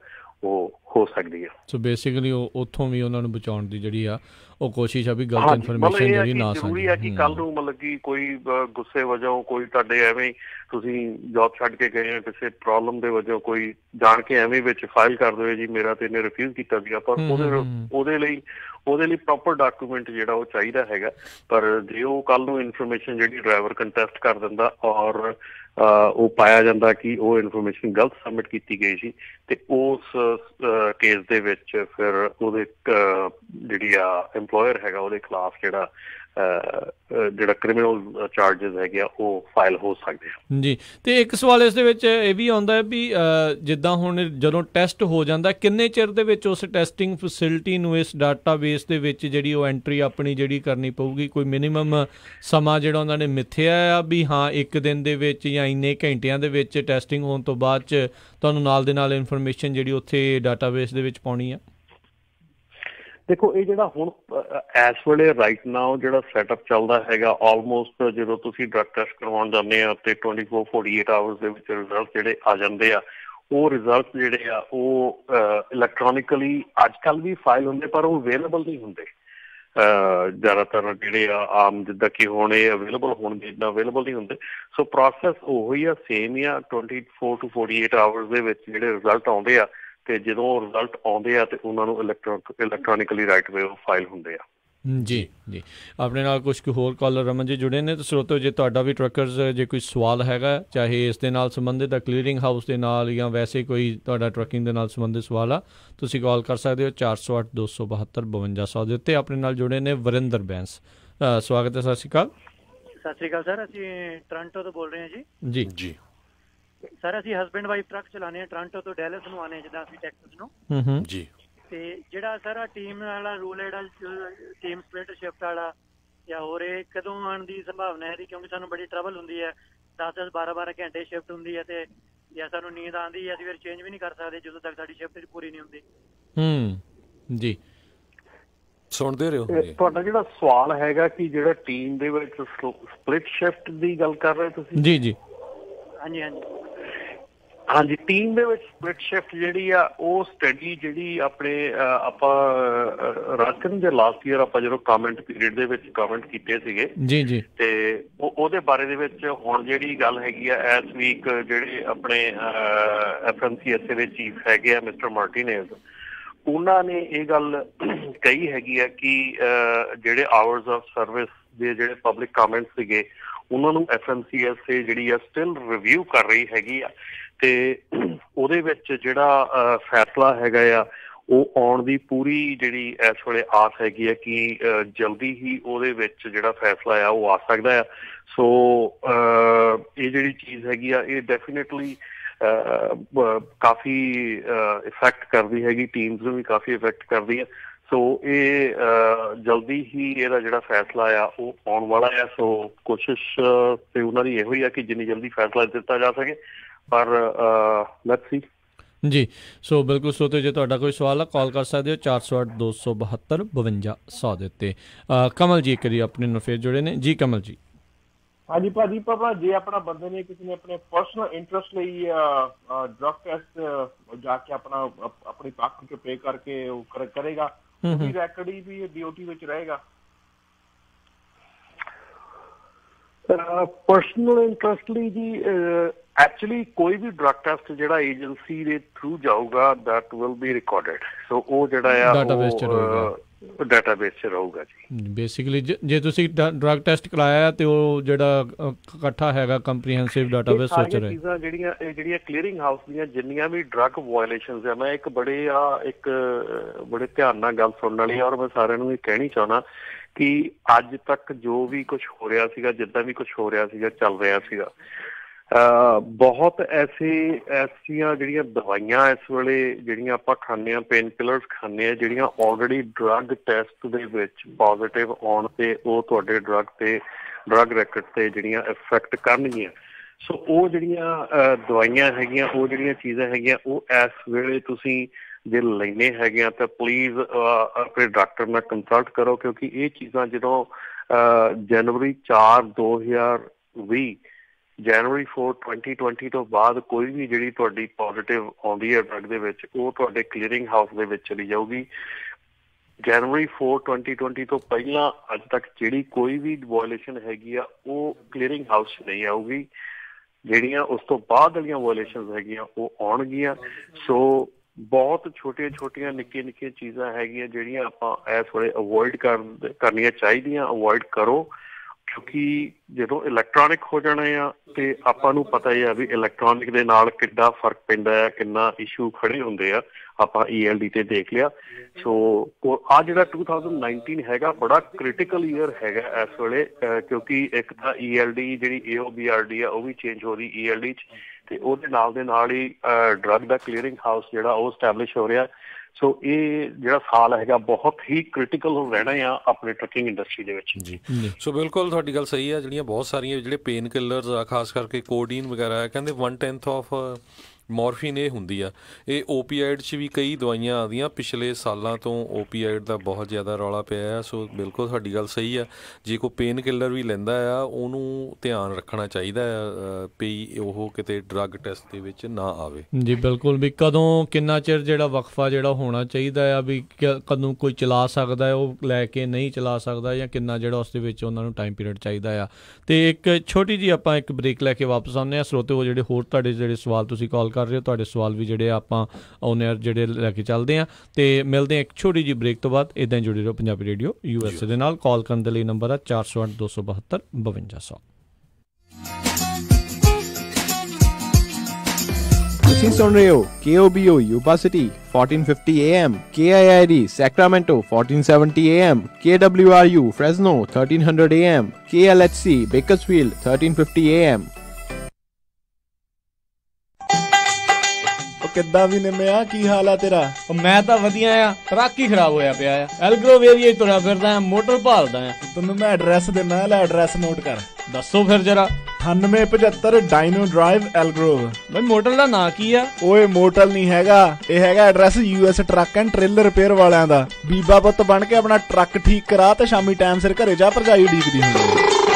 ਉਹ ਹੋ ਸਕਦੀ ਹੈ। ਸੋ ਬੇਸਿਕਲੀ ਉਹ ਉੱਥੋਂ ਵੀ ਉਹਨਾਂ ਨੂੰ ਬਚਾਉਣ ਦੀ ਜਿਹੜੀ ਆ ਉਹ ਕੋਸ਼ਿਸ਼ ਆ ਵੀ ਗਲਤ ਇਨਫੋਰਮੇਸ਼ਨ ਜਿਹੜੀ ਨਾ ਸਾਂਝੀ ਜ਼ਰੂਰੀ ਹੈ ਕਿ ਕੱਲ ਨੂੰ ਮਤਲਬ ਕਿ ਕੋਈ ਗੁੱਸੇ ਵਜੋਂ ਕੋਈ ਤੁਹਾਡੇ ਐਵੇਂ ਤੁਸੀਂ ਜੌਬ ਛੱਡ ਕੇ ਗਏ ਹੋ ਕਿਸੇ ਪ੍ਰੋਬਲਮ ਦੇ ਵਜੋਂ ਕੋਈ ਜਾਣ ਕੇ ਐਵੇਂ ਵਿੱਚ ਫਾਈਲ ਕਰ ਦਿਓ ਜੀ ਮੇਰਾ ਤੇ ਇਹਨੇ ਰਿਫਿਊਜ਼ ਕੀਤਾ ਸੀਗਾ ਪਰ ਉਹਦੇ ਉਹਦੇ ਲਈ ਉਹਦੇ ਲਈ ਪ੍ਰੋਪਰ ਡਾਕੂਮੈਂਟ ਜਿਹੜਾ ਉਹ ਚਾਹੀਦਾ ਹੈਗਾ। ਪਰ ਜੇ ਉਹ ਕੱਲ ਨੂੰ ਇਨਫੋਰਮੇਸ਼ਨ ਜਿਹੜੀ ਡਰਾਈਵਰ ਕੰਟੈਸਟ ਕਰ ਦਿੰਦਾ ਔਰ ਉਹ ਪਾਇਆ ਜਾਂਦਾ ਕਿ ਉਹ ਇਨਫੋਰਮੇਸ਼ਨ ਗਲਤ ਸਬਮਿਟ ਕੀਤੀ ਗਈ ਸੀ, ਤੇ ਉਸ ਕੇਸ ਦੇ ਵਿੱਚ ਫਿਰ ਉਹਦੇ ਜਿਹੜੀ ਆ EMPLOYER ਹੈਗਾ, ਉਹਦੇ ਖਿਲਾਫ ਜਿਹੜਾ ਜਿਹੜਾ ਕ੍ਰਿਮੀਨਲ ਚਾਰजेस ਹੈਗੇ ਆ, ਉਹ ਫਾਈਲ ਹੋ ਸਕਦੇ ਆ। ਜੀ, ਤੇ ਇੱਕ ਸਵਾਲ ਇਸ ਦੇ ਵਿੱਚ ਇਹ ਵੀ ਆਉਂਦਾ ਹੈ ਵੀ ਜਿੱਦਾਂ ਹੁਣ ਜਦੋਂ ਟੈਸਟ ਹੋ ਜਾਂਦਾ, ਕਿੰਨੇ ਚਿਰ ਦੇ ਵਿੱਚ ਉਸ ਟੈਸਟਿੰਗ ਫੈਸਿਲਿਟੀ ਨੂੰ ਇਸ ਡਾਟਾਬੇਸ ਦੇ ਵਿੱਚ ਜਿਹੜੀ ਉਹ ਐਂਟਰੀ ਆਪਣੀ ਜਿਹੜੀ ਕਰਨੀ ਪਊਗੀ? ਕੋਈ ਮਿਨੀਮਮ ਸਮਾਂ ਜਿਹੜਾ ਉਹਨਾਂ ਨੇ ਮਿੱਥਿਆ ਆ ਵੀ ਹਾਂ, ਇੱਕ ਦਿਨ ਦੇ ਵਿੱਚ ਜਾਂ ਇੰਨੇ ਘੰਟਿਆਂ ਦੇ ਵਿੱਚ ਟੈਸਟਿੰਗ ਹੋਣ ਤੋਂ ਬਾਅਦ ਚ ਤੁਹਾਨੂੰ ਨਾਲ ਦੇ ਨਾਲ ਇਨਫੋਰਮੇਸ਼ਨ ਜਿਹੜੀ ਉੱਥੇ ਡਾਟਾਬੇਸ ਦੇ ਵਿੱਚ ਪਾਉਣੀ ਆ? ਦੇਖੋ, ਇਹ ਜਿਹੜਾ ਹੁਣ ਐਸ ਵੇਲੇ ਰਾਈਟ ਨਾਓ ਜਿਹੜਾ ਸੈਟਅਪ ਚੱਲਦਾ ਹੈਗਾ ਆਲਮੋਸਟ ਜਦੋਂ ਤੁਸੀਂ ਡਰਗ ਟੈਸਟ ਕਰਵਾਉਣ ਜਾਂਦੇ ਆ ਤੇ 24 48 ਆਵਰਸ ਦੇ ਵਿੱਚ ਰਿਜ਼ਲਟ ਜਿਹੜੇ ਆ ਜਾਂਦੇ ਆ, ਉਹ ਰਿਜ਼ਲਟ ਜਿਹੜੇ ਆ, ਉਹ ਇਲੈਕਟ੍ਰੋਨਿਕਲੀ ਅੱਜ ਅੱਜਕੱਲ ਵੀ ਫਾਈਲ ਹੁੰਦੇ, ਪਰ ਉਹ ਅਵੇਲੇਬਲ ਨਹੀਂ ਹੁੰਦੇ। ਜ਼ਿਆਦਾਤਰ ਜਿਹੜੇ ਆ, ਆਮ ਜਿੱਦਾਂ ਕਿ ਹੁਣ ਇਹ ਅਵੇਲੇਬਲ ਹੋਣਗੇ ਇਦਾਂ ਅਵੇਲੇਬਲ ਨਹੀਂ ਹੁੰਦੇ। ਸੋ ਪ੍ਰੋਸੈਸ ਉਹੀ ਆ ਸੇਮ ਹੀ ਆ 24 ਟੂ 48 ਆਵਰਸ ਦੇ ਵਿੱਚ ਜਿਹੜੇ ਰਿਜ਼ਲਟ ਆਉਂਦੇ ਆ ਤੇ ਜਦੋਂ ਰਿਜ਼ਲਟ ਆਉਂਦੇ ਆ ਤੇ ਉਹਨਾਂ ਨੂੰ ਇਲੈਕਟ੍ਰੋਨਿਕਲੀ ਰਾਈਟ ਵੇ ਉਹ ਫਾਈਲ ਹੁੰਦੇ ਆ। ਜੀ ਜੀ। ਆਪਣੇ ਨਾਲ ਕੁਝ ਕੁ ਹੋਰ ਕਾਲਰ ਰਮਨ ਜੀ ਜੁੜੇ ਨੇ ਤੇ ਸਰੋਤੋ ਜੇ ਤੁਹਾਡਾ ਵੀ ਟਰੱਕਰਸ ਜੇ ਕੋਈ ਸਵਾਲ ਹੈਗਾ ਚਾਹੇ ਇਸ ਦੇ ਨਾਲ ਸੰਬੰਧਿਤ ਹੈ ਕਲੀਅਰਿੰਗ ਹਾਊਸ ਦੇ ਨਾਲ ਜਾਂ ਵੈਸੇ ਕੋਈ ਤੁਹਾਡਾ ਟਰੱਕਿੰਗ ਦੇ ਨਾਲ ਸੰਬੰਧਿਤ ਸਵਾਲ ਆ ਤੁਸੀਂ ਕਾਲ ਕਰ ਸਕਦੇ ਹੋ 408272 272 5200 ਦੇ ਉੱਤੇ। ਆਪਣੇ ਨਾਲ ਜੁੜੇ ਨੇ ਵਰਿੰਦਰ ਬੈਂਸ। ਸਵਾਗਤ ਹੈ ਸਤਿ ਸ਼੍ਰੀ ਅਕਾਲ। ਸਤਿ ਸ਼੍ਰੀ ਅਕਾਲ ਸਰ। ਅਸੀਂ ਟ੍ਰਾਂਟੋ ਤੋਂ ਬੋਲ ਰਹੇ ਹਾਂ ਜੀ। ਜੀ। ਜੀ। ਸਰ ਅਸੀਂ ਹਸਬੰਡ ਵਾਈਫ ਟਰੱਕ ਚਲਾਉਂਦੇ ਆ ਟ੍ਰਾਂਟੋ ਤੋਂ ਡੈਲਸ ਨੂੰ ਆਨੇ ਜਿੱਦਾਂ ਅਸੀਂ ਟੈਕਸਸ ਨੂੰ। ਹੂੰ ਹੂੰ। ਜੀ। ਤੇ ਜਿਹੜਾ ਸਰ ਆ ਟੀਮ ਵਾਲਾ ਰੂਲ ਹੈ ਜਿਹੜਾ ਟੀਮ ਸਪਲਿਟ ਸ਼ਿਫਟ ਵਾਲਾ ਜਾਂ ਹੋਰ ਇਹ ਕਦੋਂ ਆਉਣ ਦੀ ਸੰਭਾਵਨਾ ਹੈ ਕਿਉਂਕਿ ਸਾਨੂੰ ਬੜੀ ਟਰਬਲ ਹੁੰਦੀ ਹੈ। 10-10 12-12 ਘੰਟੇ ਸ਼ਿਫਟ ਹੁੰਦੀ ਹੈ ਤੇ ਜਾਂ ਸਾਨੂੰ ਨੀਂਦ ਆਉਂਦੀ ਹੈ ਅਸੀਂ ਫਿਰ ਚੇਂਜ ਵੀ ਨਹੀਂ ਕਰ ਸਕਦੇ ਜਦੋਂ ਤੱਕ ਸਾਡੀ ਸ਼ਿਫਟ ਪੂਰੀ ਨਹੀਂ ਹੁੰਦੀ। ਹੂੰ ਜੀ। ਸੁਣਦੇ ਰਹੋ ਤੁਹਾਡਾ ਜਿਹੜਾ ਸਵਾਲ ਹੈਗਾ ਕਿ ਜਿਹੜਾ ਟੀਮ ਦੇ ਵਿੱਚ ਸਪਲਿਟ ਸ਼ਿਫਟ ਦੀ ਗੱਲ ਕਰ ਰਹੇ ਤੁਸੀਂ? ਜੀ ਜੀ। ਹਾਂਜੀ ਹਾਂਜੀ। ਹਾਂਜੀ ਟੀਮ ਦੇ ਵਿੱਚ ਸਪਲਿਟ ਸ਼ਿਫਟ ਜਿਹੜੀ ਆ ਉਹ ਸਟੱਡੀ ਜਿਹੜੀ ਆਪਣੇ ਆਪਾਂ ਰਾਜਕਨ ਦੇ ਲਾਸਟ ਈਅਰ ਆਪਾਂ ਜਦੋਂ ਕਮੈਂਟ ਪੀਰੀਅਡ ਦੇ ਵਿੱਚ ਕਮੈਂਟ ਕੀਤੇ ਸੀਗੇ ਜੀ ਜੀ। ਤੇ ਉਹਦੇ ਬਾਰੇ ਦੇ ਵਿੱਚ ਹੁਣ ਜਿਹੜੀ ਗੱਲ ਹੈਗੀ ਆ ਐਸ ਵੀਕ ਜਿਹੜੇ ਆਪਣੇ ਐਫਐਮਸੀਐਸ ਦੇ ਚੀਫ ਹੈਗੇ ਆ ਮਿਸਟਰ ਮਾਰਟੀਨੇਜ਼ ਉਹਨਾਂ ਨੇ ਇਹ ਗੱਲ ਕਹੀ ਹੈਗੀ ਆ ਕਿ ਜਿਹੜੇ ਆਵਰਸ ਆਫ ਸਰਵਿਸ ਦੇ ਜਿਹੜੇ ਪਬਲਿਕ ਕਮੈਂਟਸ ਸੀਗੇ ਉਹਨਾਂ ਨੂੰ ਐਫਐਮਸੀਐਸ ਜਿਹੜੀ ਆ ਸਟਿਲ ਰਿਵਿਊ ਕਰ ਰਹੀ ਹੈਗੀ ਆ। ਤੇ ਉਹਦੇ ਵਿੱਚ ਜਿਹੜਾ ਫੈਸਲਾ ਹੈਗਾ ਆ, ਉਹ ਆਉਣ ਦੀ ਪੂਰੀ ਜਿਹੜੀ ਇਸ ਵੇਲੇ ਆਸ ਹੈਗੀ ਹੈ ਕਿ ਜਲਦੀ ਹੀ ਉਹਦੇ ਵਿੱਚ ਜਿਹੜਾ ਫੈਸਲਾ ਆ ਉਹ ਆ ਸਕਦਾ ਆ। ਸੋ ਇਹ ਜਿਹੜੀ ਚੀਜ਼ ਹੈਗੀ ਆ, ਇਹ ਡੈਫੀਨਿਟਲੀ ਕਾਫੀ ਇਫੈਕਟ ਕਰਦੀ ਹੈਗੀ ਟੀਮਸ ਨੂੰ ਵੀ ਕਾਫੀ ਇਫੈਕਟ ਕਰਦੀ ਹੈ ਸੋ, ਇਹ ਜਲਦੀ ਹੀ ਇਹਦਾ ਜਿਹੜਾ ਫੈਸਲਾ ਆ, ਉਹ ਆਉਣ ਵਾਲਾ ਆ। ਸੋ, ਕੋਸ਼ਿਸ਼ ਤੇ ਉਹਨਾਂ ਦੀ ਇਹੋ ਹੀ ਆ ਕਿ ਜਿੰਨੀ ਜਲਦੀ ਫੈਸਲਾ ਦਿੱਤਾ ਜਾ ਸਕੇ। ਪਰ ਲੈਟਸ ਸੀ ਜੀ ਸੋ ਬਿਲਕੁਲ ਸੋਤੇ ਜੇ ਤੁਹਾਡਾ ਕੋਈ ਸਵਾਲ ਆ ਕਾਲ ਕਰ ਸਕਦੇ ਹੋ 408 272 5200 ਦੇ ਉੱਤੇ। ਕਮਲ ਜੀ ਕਰੀ ਆਪਣੇ ਨਾਲ ਫੇਰ ਜੁੜੇ ਨੇ। ਜੀ ਕਮਲ ਜੀ ਹਾਂਜੀ ਭਾਜੀ ਪਾਪਾ ਜੇ ਆਪਣਾ ਬੰਦੇ ਨੇ ਕਿਸੇ ਨੇ ਆਪਣੇ ਪਰਸਨਲ ਇੰਟਰਸਟ ਲਈ ਡਰਗ ਟੈਸਟ ਜਾ ਕੇ ਆਪਣਾ ਆਪਣੀ ਪੱਖ ਕੇ ਪੇ ਕਰਕੇ ਉਹ ਕਰੇਗਾ ਉਹਦੀ ਰੈਕੋਰਡ ਹੀ ਵੀ ਡਿਊਟੀ ਵਿੱਚ ਰਹੇਗਾ। ਪਰਸਨਲ ਇੰਟਰਸਟ ਲਈ ਜੀ ਐਕਚੁਅਲੀ ਕੋਈ ਵੀ ਡਰਗ ਟੈਸਟ ਜਿਹੜਾ ਏਜੰਸੀ ਦੇ ਥਰੂ ਜਾਊਗਾ that will be recorded so ਉਹ ਜਿਹੜਾ ਆ ਡਾਟਾਬੇਸ ਚ ਰਹੂਗਾ। ਡਾਟਾਬੇਸ ਚ ਰਹੂਗਾ ਜੀ। ਬੇਸਿਕਲੀ ਜੇ ਤੁਸੀਂ ਡਰਗ ਟੈਸਟ ਕਰਾਇਆ ਤੇ ਉਹ ਜਿਹੜਾ ਇਕੱਠਾ ਹੈਗਾ ਕੰਪਰੀਹੈਂਸਿਵ ਡਾਟਾਬੇਸ ਸੋਚ ਰਹੇ। ਚੀਜ਼ਾਂ ਜਿਹੜੀਆਂ ਜਿਹੜੀਆਂ ਕਲੀਅਰਿੰਗ ਹਾਊਸ ਦੀਆਂ ਜਿੰਨੀਆਂ ਵੀ ਡਰਗ ਵਾਇਲੇਸ਼ਨਸ ਆ ਮੈਂ ਇੱਕ ਬੜੇ ਆ ਇੱਕ ਬੜੇ ਧਿਆਨ ਨਾਲ ਗੱਲ ਸੁਣਨ ਵਾਲੀ ਆ ਔਰ ਮੈਂ ਸਾਰਿਆਂ ਨੂੰ ਇਹ ਕਹਿਣੀ ਚਾਹਣਾ ਕਿ ਅੱਜ ਤੱਕ ਜੋ ਵੀ ਕੁਝ ਹੋ ਰਿਹਾ ਸੀਗਾ ਜਿੱਦਾਂ ਵੀ ਕੁਝ ਹੋ ਰਿਹਾ ਸੀਗਾ ਚੱਲ ਰਿਹਾ ਸੀਗਾ ਬਹੁਤ ਐਸੇ, ਐਸੀਆਂ ਜਿਹੜੀਆਂ ਦਵਾਈਆਂ ਇਸ ਵੇਲੇ ਜਿਹੜੀਆਂ ਆਪਾਂ ਖਾਂਦੇ ਆ ਪੇਨ ਕਿਲਰਸ ਖਾਂਦੇ ਆ, ਜਿਹੜੀਆਂ ਆਲਰੇਡੀ ਡਰੱਗ ਟੈਸਟ ਦੇ ਵਿੱਚ ਪੋਜ਼ਿਟਿਵ ਆਉਣ ਤੇ ਉਹ ਤੁਹਾਡੇ ਡਰੱਗ ਤੇ ਡਰੱਗ ਰੈਕਟ ਤੇ ਜਿਹੜੀਆਂ ਇਫੈਕਟ ਕਰਨਗੀਆਂ। ਸੋ ਉਹ ਜਿਹੜੀਆਂ ਦਵਾਈਆਂ ਹੈਗੀਆਂ, ਉਹ ਜਿਹੜੀਆਂ ਚੀਜ਼ਾਂ ਹੈਗੀਆਂ, ਉਹ ਇਸ ਵੇਲੇ ਤੁਸੀਂ ਜੇ ਲੈਣੇ ਹੈਗੇ ਆ ਤਾਂ ਪਲੀਜ਼ ਆਪਣੇ ਡਾਕਟਰ ਨਾਲ ਕੰਸਲਟ ਕਰੋ ਕਿਉਂਕਿ ਇਹ ਚੀਜ਼ਾਂ ਜਦੋਂ ਜਨਵਰੀ 4 2020 ਜਨਵਰੀ 4 2020 ਤੋਂ ਬਾਅਦ ਕੋਈ ਵੀ ਜਿਹੜੀ ਤੁਹਾਡੀ ਪੋਜ਼ਿਟਿਵ ਆਉਂਦੀ ਹੈ ਡਰਗ ਦੇ ਵਿੱਚ, ਉਹ ਤੁਹਾਡੇ ਕਲੀਅਰਿੰਗ ਹਾਊਸ ਦੇ ਵਿੱਚ ਚਲੀ ਜਾਊਗੀ। ਜਨਵਰੀ 4 2020 ਤੋਂ ਪਹਿਲਾਂ ਅੱਜ ਤੱਕ ਜਿਹੜੀ ਕੋਈ ਵੀ ਵਾਇਲੇਸ਼ਨ ਹੈਗੀ ਆ, ਉਹ ਕਲੀਅਰਿੰਗ ਹਾਊਸ ਨਹੀਂ ਆਊਗੀ। ਜਿਹੜੀਆਂ ਉਸ ਤੋਂ ਬਾਅਦ ਵਾਲੀਆਂ ਵਾਇਲੇਸ਼ਨਸ ਹੈਗੀਆਂ, ਉਹ ਆਉਣਗੀਆਂ। ਸੋ ਬਹੁਤ ਛੋਟੀਆਂ-ਛੋਟੀਆਂ ਨਿੱਕੀਆਂ-ਨਿੱਕੀਆਂ ਚੀਜ਼ਾਂ ਹੈਗੀਆਂ, ਜਿਹੜੀਆਂ ਆਪਾਂ ਇਸ ਵੇਲੇ ਅਵੋਇਡ ਕਰਨੀਆਂ ਚਾਹੀਦੀਆਂ ਅਵੋਇਡ ਕਰੋ। ਕਿਉਂਕਿ ਜਦੋਂ ਇਲੈਕਟ੍ਰੋਨਿਕ ਹੋ ਜਾਣੇ ਆ ਤੇ ਆਪਾਂ ਨੂੰ ਪਤਾ ਹੀ ਆ ਵੀ ਇਲੈਕਟ੍ਰੋਨਿਕ ਦੇ ਨਾਲ ਕਿੰਨਾ ਫ਼ਰਕ ਪੈਂਦਾ ਹੈ ਕਿੰਨਾ ਇਸ਼ੂ ਖੜੇ ਹੁੰਦੇ ਆ, ਆਪਾਂ ELD ਤੇ ਦੇਖ ਲਿਆ। ਸੋ ਆ ਜਿਹੜਾ 2019 ਹੈਗਾ, ਬੜਾ ਕ੍ਰਿਟੀਕਲ ਈਅਰ ਹੈਗਾ ਇਸ ਵੇਲੇ ਕਿਉਂਕਿ ਇੱਕ ਤਾਂ ELD ਜਿਹੜੀ AOBRD ਆ, ਉਹ ਵੀ ਚੇਂਜ ਹੋ ਰਹੀ ELD ਚ ਤੇ ਉਹਦੇ ਨਾਲ ਦੇ ਨਾਲ ਹੀ ਡਰੱਗ ਦਾ ਕਲੀਅਰਿੰਗ ਹਾਊਸ ਜਿਹੜਾ ਉਹ ਸਟੈਬਲਿਸ਼ ਹੋ ਰਿਹਾ। ਸੋ ਇਹ ਜਿਹੜਾ ਸਾਲ ਹੈਗਾ ਬਹੁਤ ਹੀ ਕ੍ਰਿਟੀਕਲ ਰਹਿਣਾ ਆ ਆਪਣੇ ਟਰਕਿੰਗ ਇੰਡਸਟਰੀ ਦੇ ਵਿੱਚ। ਜੀ। ਸੋ ਬਿਲਕੁਲ ਤੁਹਾਡੀ ਗੱਲ ਸਹੀ ਆ ਜਿਹੜੀਆਂ ਬਹੁਤ ਸਾਰੀਆਂ ਜਿਹੜੇ ਪੇਨ ਕਿਲਰਸ ਆ ਖਾਸ ਕਰਕੇ ਕੋਡੀਨ ਵਗੈਰਾ ਕਹਿੰਦੇ 1/10 ਆਫ ਮੋਰਫਿਨ ਇਹ ਹੁੰਦੀ ਆ। ਇਹ ਓਪੀਆਇਡ 'ਚ ਵੀ ਕਈ ਦਵਾਈਆਂ ਆਉਂਦੀਆਂ। ਪਿਛਲੇ ਸਾਲਾਂ ਤੋਂ ਓਪੀਆਇਡ ਦਾ ਬਹੁਤ ਜ਼ਿਆਦਾ ਰੌਲਾ ਪਿਆ ਆ, ਸੋ ਬਿਲਕੁਲ ਤੁਹਾਡੀ ਗੱਲ ਸਹੀ ਆ। ਜੇ ਕੋਈ ਪੇਨ ਕਿਲਰ ਵੀ ਲੈਂਦਾ ਆ, ਉਹਨੂੰ ਧਿਆਨ ਰੱਖਣਾ ਚਾਹੀਦਾ ਆ ਵੀ ਉਹ ਕਿਤੇ ਡਰੱਗ ਟੈਸਟ ਦੇ ਵਿੱਚ ਨਾ ਆਵੇ। ਜੀ, ਬਿਲਕੁਲ। ਵੀ ਕਦੋਂ ਕਿੰਨਾ ਚਿਰ ਜਿਹੜਾ ਵਕਫਾ ਜਿਹੜਾ ਹੋਣਾ ਚਾਹੀਦਾ ਆ, ਵੀ ਕਦੋਂ ਕੋਈ ਚਲਾ ਸਕਦਾ ਹੈ ਉਹ ਲੈ ਕੇ ਨਹੀਂ ਚਲਾ ਸਕਦਾ, ਜਾਂ ਕਿੰਨਾ ਜਿਹੜਾ ਉਸ ਦੇ ਵਿੱਚ ਉਹਨਾਂ ਨੂੰ ਟਾਈਮ ਪੀਰੀਅਡ ਚਾਹੀਦਾ ਆ। ਤੇ ਇੱਕ ਛੋਟੀ ਜੀ ਆਪਾਂ ਇੱਕ ਬ੍ਰੇਕ ਲੈ ਕੇ ਵਾਪਸ ਆਉਂਦੇ ਆ। ਸਰੋਤੇ, ਉਹ ਜਿਹੜੇ ਹੋਰ ਤੁਹਾਡੇ ਜਿਹੜੇ ਸਵਾਲ ਤੁਸੀਂ ਕਾਲ ਕਰ ਰਹੇ ਹੋ, ਤੁਹਾਡੇ ਸਵਾਲ ਵੀ ਜਿਹੜੇ ਆਪਾਂ ਆਨਰ ਜਿਹੜੇ ਲੈ ਕੇ ਚੱਲਦੇ ਆ ਤੇ ਮਿਲਦੇ ਆ ਇੱਕ ਛੋਟੀ ਜੀ ਬ੍ਰੇਕ ਤੋਂ ਬਾਅਦ ਇਦਾਂ ਜੁੜੇ ਰਹੋ ਪੰਜਾਬੀ ਰੇਡੀਓ ਯੂਐਸਏ ਦੇ ਨਾਲ। ਕਾਲ ਕਰਨ ਦੇ ਲਈ ਨੰਬਰ ਆ 408 272 5200 ਤੁਸੀਂ ਸੁਣ ਰਹੇ ਹੋ KOBO Upacity 1450 AM KIID Sacramento 1470 AM KWRU Fresno 1300 AM KLHC Bakersfield 1350 AM ਕਿੱਦਾਂ ਵੀ ਨਿਮਿਆ ਕੀ ਹਾਲ ਆ ਤੇਰਾ? ਉਹ ਮੈਂ ਤਾਂ ਵਧੀਆ ਆ ਟਰੱਕ ਹੀ ਖਰਾਬ ਹੋਇਆ ਪਿਆ ਆ। ਐਲਗਰੋ ਵੇਰੀਏ ਤੁਰਿਆ ਫਿਰਦਾ ਆ ਮੋਟਰ ਭਾਲਦਾ ਆ। ਤੈਨੂੰ ਮੈਂ ਐਡਰੈਸ ਦੇਣਾ ਲੈ ਐਡਰੈਸ ਨੋਟ ਕਰ। ਦੱਸੋ ਫਿਰ ਜਰਾ। 9875 ਡਾਇਨੋ ਡਰਾਈਵ ਐਲਗਰੋਵ ਬਈ ਮੋਟਰ ਦਾ ਨਾਂ ਕੀ ਆ? ਓਏ ਮੋਟਰ ਨਹੀਂ ਹੈਗਾ। ਇਹ ਹੈਗਾ address US truck and trailer repair ਵਾਲਿਆਂ ਦਾ। ਬੀਬਾ ਪੁੱਤ ਬਣ ਕੇ ਆਪਣਾ ਟਰੱਕ ਠੀਕ ਕਰਾ ਤੇ ਸ਼ਾਮੀ ਟਾਈਮ ਸਿਰ ਘਰੇ ਜਾ ਭਰਜਾਈ ਡੀਕਦੀ ਹੁੰਦੀ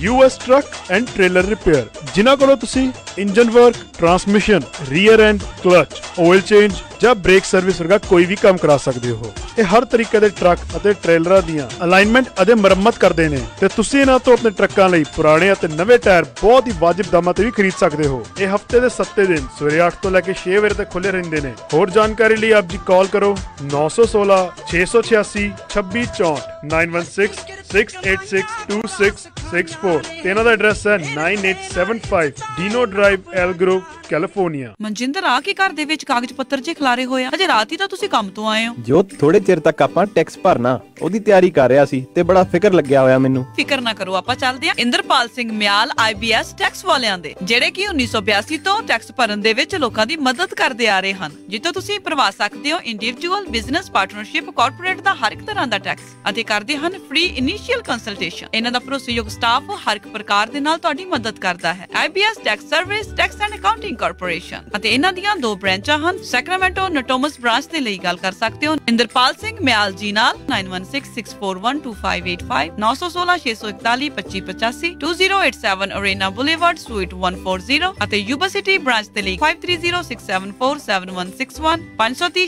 US truck and trailer repair ਜਿਨ੍ਹਾਂ ਕੋਲੋਂ ਤੁਸੀਂ engine work transmission rear end clutch oil change ਜਾਂ ਬ੍ਰੇਕ ਸਰਵਿਸ ਵਰਗਾ ਕੋਈ ਵੀ ਕੰਮ ਕਰਾ ਸਕਦੇ ਹੋ ਇਹ ਹਰ ਤਰੀਕੇ ਦੇ ਟਰੱਕ ਅਤੇ ਟ੍ਰੇਲਰਾਂ ਦੀਆਂ ਅਲਾਈਨਮੈਂਟ ਅਤੇ ਮੁਰੰਮਤ ਕਰਦੇ ਨੇ ਤੇ ਤੁਸੀਂ ਇਹਨਾਂ ਤੋਂ ਆਪਣੇ ਟਰੱਕਾਂ ਲਈ ਪੁਰਾਣੇ ਅਤੇ ਨਵੇਂ ਟਾਇਰ ਬਹੁਤ ਹੀ ਵਾਜਿਬ ਦਾਮਾਂ ਤੇ ਵੀ ਖਰੀਦ ਸਕਦੇ ਹੋ ਇਹ ਹਫ਼ਤੇ ਦੇ 7 ਦਿਨ ਸਵੇਰੇ 8 ਤੋਂ ਲੈ ਕੇ 6 ਵਜੇ ਤੱਕ ਖੁੱਲੇ ਰਹਿੰਦੇ ਨੇ ਹੋਰ ਜਾਣਕਾਰੀ ਲਈ ਆਪ ਜੀ ਕਾਲ ਕਰੋ 916 686 2664 916 686 2664 ਇਹਨਾਂ ਦਾ ਐਡਰੈਸ ਹੈ 9875 Dino Drive Elk Grove California Manjinder ਆ ਕੇ ਘਰ ਦੇ ਵਿੱਚ ਕਾਗਜ਼ ਪੱਤਰ ਜੇ ਖਲਾਰੇ ਹੋਏ ਆ। ਅਜੇ ਰਾਤ ਹੀ ਤਾਂ ਤੁਸੀਂ ਕੰਮ ਤੋਂ ਆਏ ਹੋ। ਜੋ ਥੋੜੇ ਚਿਰ ਤੱਕ ਆਪਾਂ ਟੈਕਸ ਭਰਨਾ। ਉਹਦੀ ਤਿਆਰੀ ਕਰ ਰਿਹਾ ਸੀ ਤੇ ਬੜਾ ਫਿਕਰ ਲੱਗਿਆ ਹੋਇਆ ਮੈਨੂੰ। ਫਿਕਰ ਨਾ ਕਰੋ ਆਪਾਂ ਚੱਲਦੇ ਆ ਇੰਦਰਪਾਲ ਸਿੰਘ ਮਿਆਲ ਆਈਬੀਐਸ ਟੈਕਸ ਵਾਲਿਆਂ ਦੇ ਜਿਹੜੇ ਕਿ 1982 ਤੋਂ ਟੈਕਸ ਭਰਨ ਦੇ ਵਿੱਚ ਲੋਕਾਂ ਦੀ ਮਦਦ ਕਰਦੇ ਆ ਰਹੇ ਹਨ। ਜਿੱਥੋਂ ਤੁਸੀਂ ਭਰਵਾ ਸਕਦੇ ਹੋ ਇੰਡੀਵਿਜੂਅਲ ਬਿਜ਼ਨਸ ਪਾਰਟਨਰਸ਼ਿਪ ਕਾਰਪੋਰੇਟ ਦਾ ਹਰ ਇੱਕ ਤਰ੍ਹਾਂ ਦਾ ਟੈਕਸ ਅਤੇ ਕਰਦੇ ਹਨ ਫ੍ਰੀ ਇਨੀਸ਼ੀਅਲ ਕੰਸਲਟੇਸ਼ਨ ਇਹਨਾਂ ਦਾ ਭਰੋਸੇਯੋਗ ਸਟਾਫ ਹਰ ਇੱਕ ਪ੍ਰਕਾਰ ਦੇ ਨਾਲ ਤੁਹਾਡੀ ਮਦਦ ਕਰਦਾ ਹੈ। IBS tax service tax and accounting corporation ਅਤੇ ਇਹਨਾਂ ਦੀਆਂ ਦੋ ਬ੍ਰਾਂਚਾਂ ਹਨ ਸੈਕਰਾਮੈਂਟੋ ਨਟੋਮਸ ਬ੍ਰਾਂਚ ਦੇ ਲਈ ਗੱਲ ਕਰ ਸਕਦੇ ਹੋ। ਇੰਦਰਪਾਲ ਸਿੰਘ ਮਿਆਲ ਜੀ ਨਾਲ 9166412585 9166412585 2087 ਅਰੇਨਾ ਬੁਲੇਵਾਰਡ ਸੂਈਟ 140 ਅਤੇ ਯੂਨੀਵਰਸਿਟੀ ਬ੍ਰਾਂਚ ਦੇ ਲਈ 5306747161 530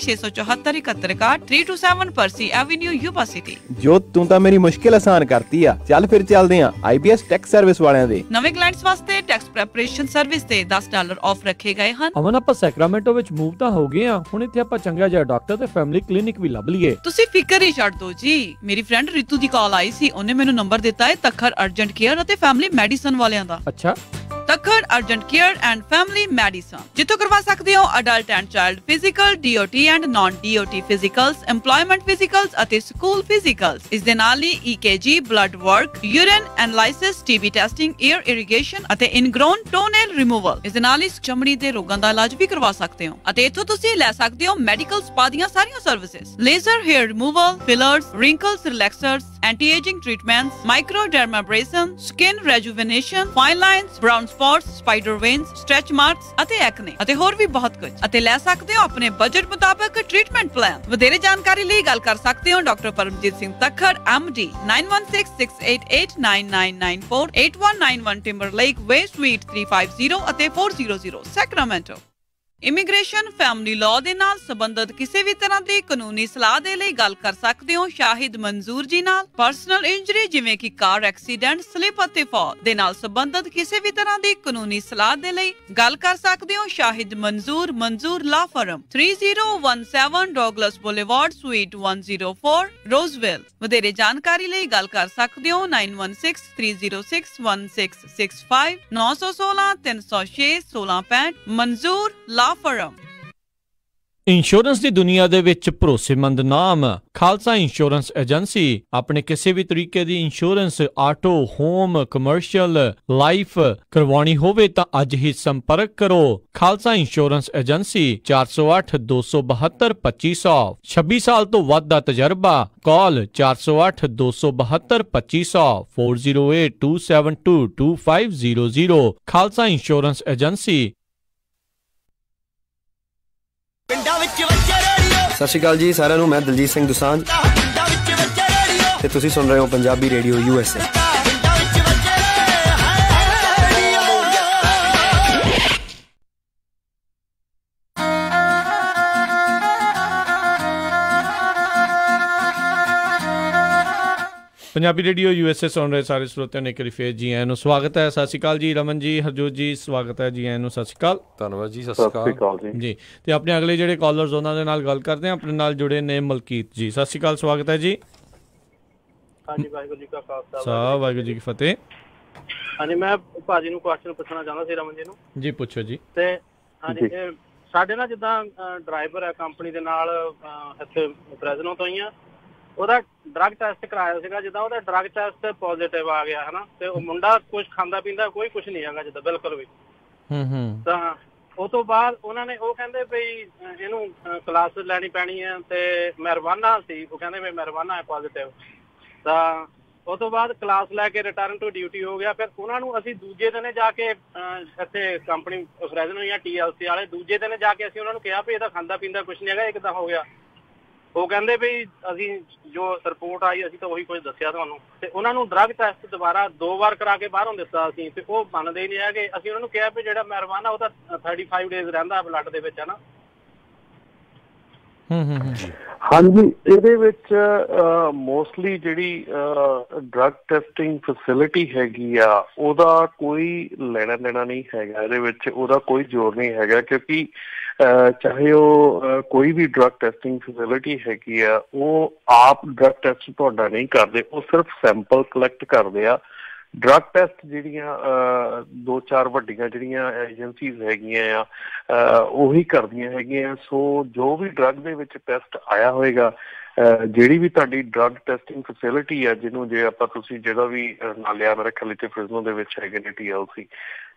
327 ਪਰਸੀ ਐਵੇਨਿਊ ਯੂਨੀਵਰਸਿਟੀ ਜੋ ਤੂੰ ਤਾਂ ਮੇਰੀ ਮੁਸ਼ਕਿਲ ਆਸਾਨ ਕਰਤੀ ਆ। ਚੱਲ ਫਿਰ ਚੱਲਦੇ ਆ ਆਈਬੀਐਸ ਟੈਕਸ ਸਰਵਿਸ ਵਾਲਿਆਂ ਦੇ। ਨਵੇਂ ਕਲਾਇੰਟਸ ਵਾਸਤੇ ਟੈਕਸ ਪ੍ਰੈਪਰੇਸ਼ਨ ਸਰਵਿਸ ਤੇ 10 ਡਾਲਰ ਆਫ ਰੱਖੇ ਗਏ ਹਨ। ਅਮਨ ਆਪਾਂ ਸੈਕਰਾਮੈਂਟੋ ਵਿੱਚ ਮੂਵ ਤਾਂ ਹੋ ਗਏ ਆ ਹੁਣ ਇੱਥੇ ਆਪਾਂ ਚੰਗਾ ਜਿਹਾ ਡਾਕਟਰ ਤੇ ਫੈਮਿਲੀ ਕਲੀਨਿਕ ਵੀ ਲੱਭ ਲਈਏ। ਤੁਸੀਂ ਫਿਕਰ ਹੀ ਛੱਡ ਦਿਓ ਜੀ। ਮੇਰੀ ਫਰੈਂਡ ਰਿਤੂ ਦੀ ਕਾਲ ਆਈ ਸੀ ਉਹਨੇ ਮੈਨੂੰ ਨੰਬਰ ਦਿੱਤਾ ਹੈ ਤਖਰ ਅਰਜੈਂਟ ਕੇਅਰ ਅਤੇ ਫੈਮਿਲੀ ਮੈਡੀਸਨ ਵਾਲਿਆਂ ਦਾ। ਅੱਛਾ। Takhar urgent care and family medicine. ਜਿੱਥੋਂ ਕਰਵਾ ਸਕਦੇ ਹੋ adult and child physical DOT and non DOT physicals employment physicals ਅਤੇ ਸਕੂਲ ਫਿਜ਼ੀਕਲਸ ਇਸ ਦੇ ਨਾਲ ਹੀ EKG blood work urine analysis TB testing ear irrigation ਅਤੇ ਇਨਗ੍ਰੋਨ ਟੋਨੇਲ ਰਿਮੂਵਲ ਇਸ ਦੇ ਨਾਲ ਹੀ ਚਮੜੀ ਦੇ ਰੋਗਾਂ ਦਾ ਇਲਾਜ ਵੀ ਕਰਵਾ ਸਕਦੇ ਹੋ। ਅਤੇ ਇੱਥੋਂ ਤੁਸੀਂ ਲੈ ਸਕਦੇ ਹੋ ਮੈਡੀਕਲ ਸਪਾ ਦੀਆਂ ਸਾਰੀਆਂ services laser hair removal fillers wrinkles relaxers anti-aging treatments, microdermabrasion, skin rejuvenation, fine lines, brown spots, spider veins, stretch marks ਅਤੇ acne ਅਤੇ ਹੋਰ ਵੀ ਬਹੁਤ ਕੁਝ। ਅਤੇ ਲੈ ਸਕਦੇ ਹੋ ਆਪਣੇ ਬਜਟ ਮੁਤਾਬਕ ਟ੍ਰੀਟਮੈਂਟ ਪਲਾਨ ਵਧੇਰੇ ਜਾਣਕਾਰੀ ਲਈ ਗੱਲ ਕਰ ਸਕਦੇ ਹੋ doctor Paramjit Singh Takhar MD 9166889994 8191 Timberlake Way Suite 350 ਅਤੇ 400 Sacramento ਇਮੀਗ੍ਰੇਸ਼ਨ ਫੈਮਿਲੀ ਲਾਅ ਦੇ ਨਾਲ ਸੰਬੰਧਿਤ ਕਿਸੇ ਵੀ ਤਰ੍ਹਾਂ ਦੀ ਕਾਨੂੰਨੀ ਸਲਾਹ ਦੇ ਲਈ ਗੱਲ ਕਰ ਸਕਦੇ ਹੋ ਸ਼ਾਹਿਦ ਮਨਜ਼ੂਰ ਜੀ ਨਾਲ। ਪਰਸਨਲ ਇੰਜਰੀ ਜਿਵੇਂ ਕਿ ਕਾਰ ਐਕਸੀਡੈਂਟ ਸਲਿਪ ਅਤੇ ਫਾਲ ਦੇ ਨਾਲ ਸੰਬੰਧਿਤ ਕਿਸੇ ਵੀ ਤਰ੍ਹਾਂ ਦੀ ਕਾਨੂੰਨੀ ਸਲਾਹ ਦੇ ਲਈ ਗੱਲ ਕਰ ਸਕਦੇ ਹੋ Shahid Manzoor Manzoor law firm. 3017 Douglas boulevard suite 104 Roseville ਵਧੇਰੇ ਜਾਣਕਾਰੀ ਲਈ ਗੱਲ ਕਰ ਸਕਦੇ ਹੋ 9163061665 916 306 1665 ਮਨਜ਼ੂਰ ਲਾ ਫਰਮ ਇੰਸ਼ੋਰੈਂਸ ਦੀ ਦੁਨੀਆ ਦੇ ਵਿੱਚ ਭਰੋਸੇਮੰਦ ਨਾਮ, ਖਾਲਸਾ ਇੰਸ਼ੋਰੈਂਸ ਏਜੰਸੀ ਆਪਣੇ ਕਿਸੇ ਵੀ ਤਰੀਕੇ ਦੀ insurance auto home commercial life ਕਰਵਾਉਣੀ ਹੋਵੇ ਤਾਂ ਅੱਜ ਹੀ ਸੰਪਰਕ ਕਰੋ। ਖਾਲਸਾ ਇੰਸ਼ੋਰੈਂਸ ਏਜੰਸੀ 408 272 2500 26 ਸਾਲ ਤੋਂ ਵੱਧ ਦਾ ਤਜਰਬਾ ਕਾਲ 408 272 2500 408 272 2500 ਖਾਲਸਾ ਇੰਸ਼ੋਰੈਂਸ ਏਜੰਸੀ ਪਿੰਡਾਂ ਵਿੱਚ ਵੱਜੇ ਰੇਡੀਓ। ਸਤਿ ਸ਼੍ਰੀ ਅਕਾਲ ਜੀ ਸਾਰਿਆਂ ਨੂੰ ਮੈਂ ਦਲਜੀਤ ਸਿੰਘ ਦੁਸਾਂਝ। ਤੇ ਤੁਸੀਂ ਸੁਣ ਰਹੇ ਹੋ Punjabi radio USA Punjabi radio USA ਸੁਣ ਰਹੇ ਸਾਰੇ ਸਰੋਤਿਆਂ ਨੇ ਇੱਕ ਵਾਰੀ ਫੇਰ ਜੀ ਆਇਆਂ ਨੂੰ ਸਵਾਗਤ ਹੈ। ਸਤਿ ਸ਼੍ਰੀ ਅਕਾਲ ਜੀ ਰਮਨ ਜੀ ਹਰਜੋਤ ਜੀ ਸਵਾਗਤ ਹੈ ਜੀ ਆਇਆਂ ਨੂੰ। ਸਤਿ ਸ਼੍ਰੀ ਅਕਾਲ। ਧੰਨਵਾਦ ਜੀ ਸਤਿ ਸ਼੍ਰੀ ਅਕਾਲ। ਜੀ। ਤੇ ਆਪਣੇ ਅਗਲੇ ਜਿਹੜੇ ਕਾਲਰਸ ਉਹਨਾਂ ਦੇ ਨਾਲ ਗੱਲ ਕਰਦੇ ਹਾਂ ਆਪਣੇ ਨਾਲ ਜੁੜੇ ਨੇ ਮਲਕੀਤ ਜੀ। ਸਤਿ ਸ਼੍ਰੀ ਅਕਾਲ ਸਵਾਗਤ ਹੈ ਜੀ। ਹਾਂਜੀ ਵਾਹਿਗੁਰੂ ਜੀ ਕਾ ਖਾਲਸਾ ਸਾਹਿਬ ਵਾਹਿਗੁਰੂ ਜੀ ਕੀ ਫਤਿਹ। ਹਾਂਜੀ ਮੈਂ ਭਾਜੀ ਨੂੰ ਕੁਐਸਚਨ ਪੁੱਛਣਾ ਚਾਹੁੰਦਾ ਸੀ ਰਮਨ ਜੀ ਨੂੰ। ਜੀ ਪੁੱਛੋ ਜੀ। ਤੇ ਹਾਂਜੀ ਸਾਡੇ ਨਾਲ ਜਿੱਦਾਂ ਡਰਾਈਵਰ ਹੈ ਕੰਪਨੀ ਦੇ ਨਾਲ ਇੱਥੇ ਪ੍ਰੈਜ਼ਨੋ ਤੋਂ ਹੀ ਆ। ਉਹਦਾ ਡਰੱਗ ਟੈਸਟ ਕਰਾਇਆ ਸੀਗਾ ਜਿੱਦਾਂ ਉਹਦਾ ਡਰੱਗ ਟੈਸਟ ਪੋਜ਼ਿਟਿਵ ਆ ਗਿਆ ਹਨਾ? ਤੇ ਉਹ ਮੁੰਡਾ ਕੁਝ ਖਾਂਦਾ ਪੀਂਦਾ ਕੋਈ ਕੁਝ ਨਹੀਂ ਹੈਗਾ ਜਿੱਦਾਂ ਬਿਲਕੁਲ ਵੀ। ਹੂੰ ਹੂੰ। ਤਾਂ ਉਹ ਤੋਂ ਬਾਅਦ ਉਹਨਾਂ ਨੇ ਉਹ ਕਹਿੰਦੇ ਵੀ ਇਹਨੂੰ ਕਲਾਸ ਲੈਣੀ ਪੈਣੀ ਹੈ ਤੇ ਮਹਿਰਬਾਨਾ ਸੀ। ਉਹ ਕਹਿੰਦੇ ਵੀ ਮਹਿਰਬਾਨਾ ਹੈ ਪੋਜ਼ਿਟਿਵ ਤਾਂ ਉਸ ਤੋਂ ਬਾਅਦ ਕਲਾਸ ਲੈ ਕੇ ਰਿਟਰਨ ਟੂ ਡਿਊਟੀ ਹੋ ਗਿਆ। ਫਿਰ ਉਹਨਾਂ ਨੂੰ ਅਸੀਂ ਦੂਜੇ ਦਿਨੇ ਜਾ ਕੇ ਇੱਥੇ ਕੰਪਨੀ ਫਰੈਜ਼ਨ ਜਾਂ ਟੀਐਲਸੀ ਵਾਲੇ ਦੂਜੇ ਦਿਨੇ ਜਾ ਕੇ ਅਸੀਂ ਉਹਨਾਂ ਨੂੰ ਕਿਹਾ ਵੀ ਇਹਦਾ ਖਾਂਦਾ ਪੀਂਦਾ ਕੁਝ ਨਹੀਂ ਹੈਗਾ ਇਹ ਕਿਦਾਂ ਹੋ ਗਿਆ? ਉਹ ਕਹਿੰਦੇ ਵੀ ਅਸੀਂ ਜੋ ਰਿਪੋਰਟ ਆਈ ਅਸੀਂ ਤਾਂ ਉਹੀ ਕੁਝ ਦੱਸਿਆ ਤੁਹਾਨੂੰ। ਤੇ ਉਹਨਾਂ ਨੂੰ ਡਰੱਗ ਟੈਸਟ ਦੁਬਾਰਾ ਦੋ ਵਾਰ ਕਰਾ ਕੇ ਬਾਹਰੋਂ ਦਿੱਤਾ ਅਸੀਂ ਤੇ ਉਹ ਮੰਨਦੇ ਹੀ ਨਹੀਂ ਹੈਗੇ। ਅਸੀਂ ਉਹਨਾਂ ਨੂੰ ਕਿਹਾ ਵੀ ਜਿਹੜਾ ਮੈਰਵਾਨਾ ਉਹ ਤਾਂ 35 ਡੇਜ਼ ਰਹਿੰਦਾ ਬਲੱਡ ਦੇ ਵਿੱਚ ਹੈ ਨਾ ਹੂੰ ਹੂੰ। ਹਾਂਜੀ ਇਹਦੇ ਵਿੱਚ ਮੋਸਟਲੀ ਜਿਹੜੀ ਡਰੱਗ ਟੈਸਟਿੰਗ ਫੈਸਿਲਿਟੀ ਹੈਗੀ ਆ ਉਹਦਾ ਕੋਈ ਲੈਣਾ ਦੇਣਾ ਨਹੀਂ ਹੈਗਾ। ਇਹਦੇ ਵਿੱਚ ਉਹਦਾ ਕੋਈ ਜ਼ੋਰ ਨਹੀਂ ਹੈਗਾ ਕਿਉਂਕਿ ਚਾਹੇ ਉਹ ਕੋਈ ਵੀ ਡਰੱਗ ਟੈਸਟਿੰਗ ਫੈਸਿਲਿਟੀ ਹੈਗੀ ਆ, ਉਹ ਆਪ ਡਰੱਗ ਟੈਸਟ ਤੁਹਾਡਾ ਨਹੀਂ ਕਰਦੇ, ਉਹ ਸਿਰਫ ਸੈਂਪਲ ਕਲੈਕਟ ਕਰਦੇ ਆ। ਡਰੱਗ ਟੈਸਟ ਜਿਹੜੀਆਂ ਦੋ ਚਾਰ ਵੱਡੀਆਂ ਜਿਹੜੀਆਂ ਏਜੰਸੀਜ਼ ਹੈਗੀਆਂ ਆ ਉਹੀ ਕਰਦੀਆਂ ਹੈਗੀਆਂ। ਸੋ ਜੋ ਵੀ ਡਰੱਗ ਦੇ ਵਿੱਚ ਟੈਸਟ ਆਇਆ ਹੋਏਗਾ ਜਿਹੜੀ ਵੀ ਤੁਹਾਡੀ ਡਰੱਗ ਟੈਸਟਿੰਗ ਫੈਸਿਲਿਟੀ ਹੈ, ਜਿਹਨੂੰ ਜੇ ਆਪਾਂ ਤੁਸੀਂ ਜਿਹੜਾ ਵੀ ਨਾਲਿਆ ਮੇਰੇ ਖਿਆਲ ਤੇ ਫ੍ਰਿਜ਼ਨੋ ਦੇ ਵਿੱਚ ਹੈਗੇ ਨੇ ਟੀਐਲਸੀ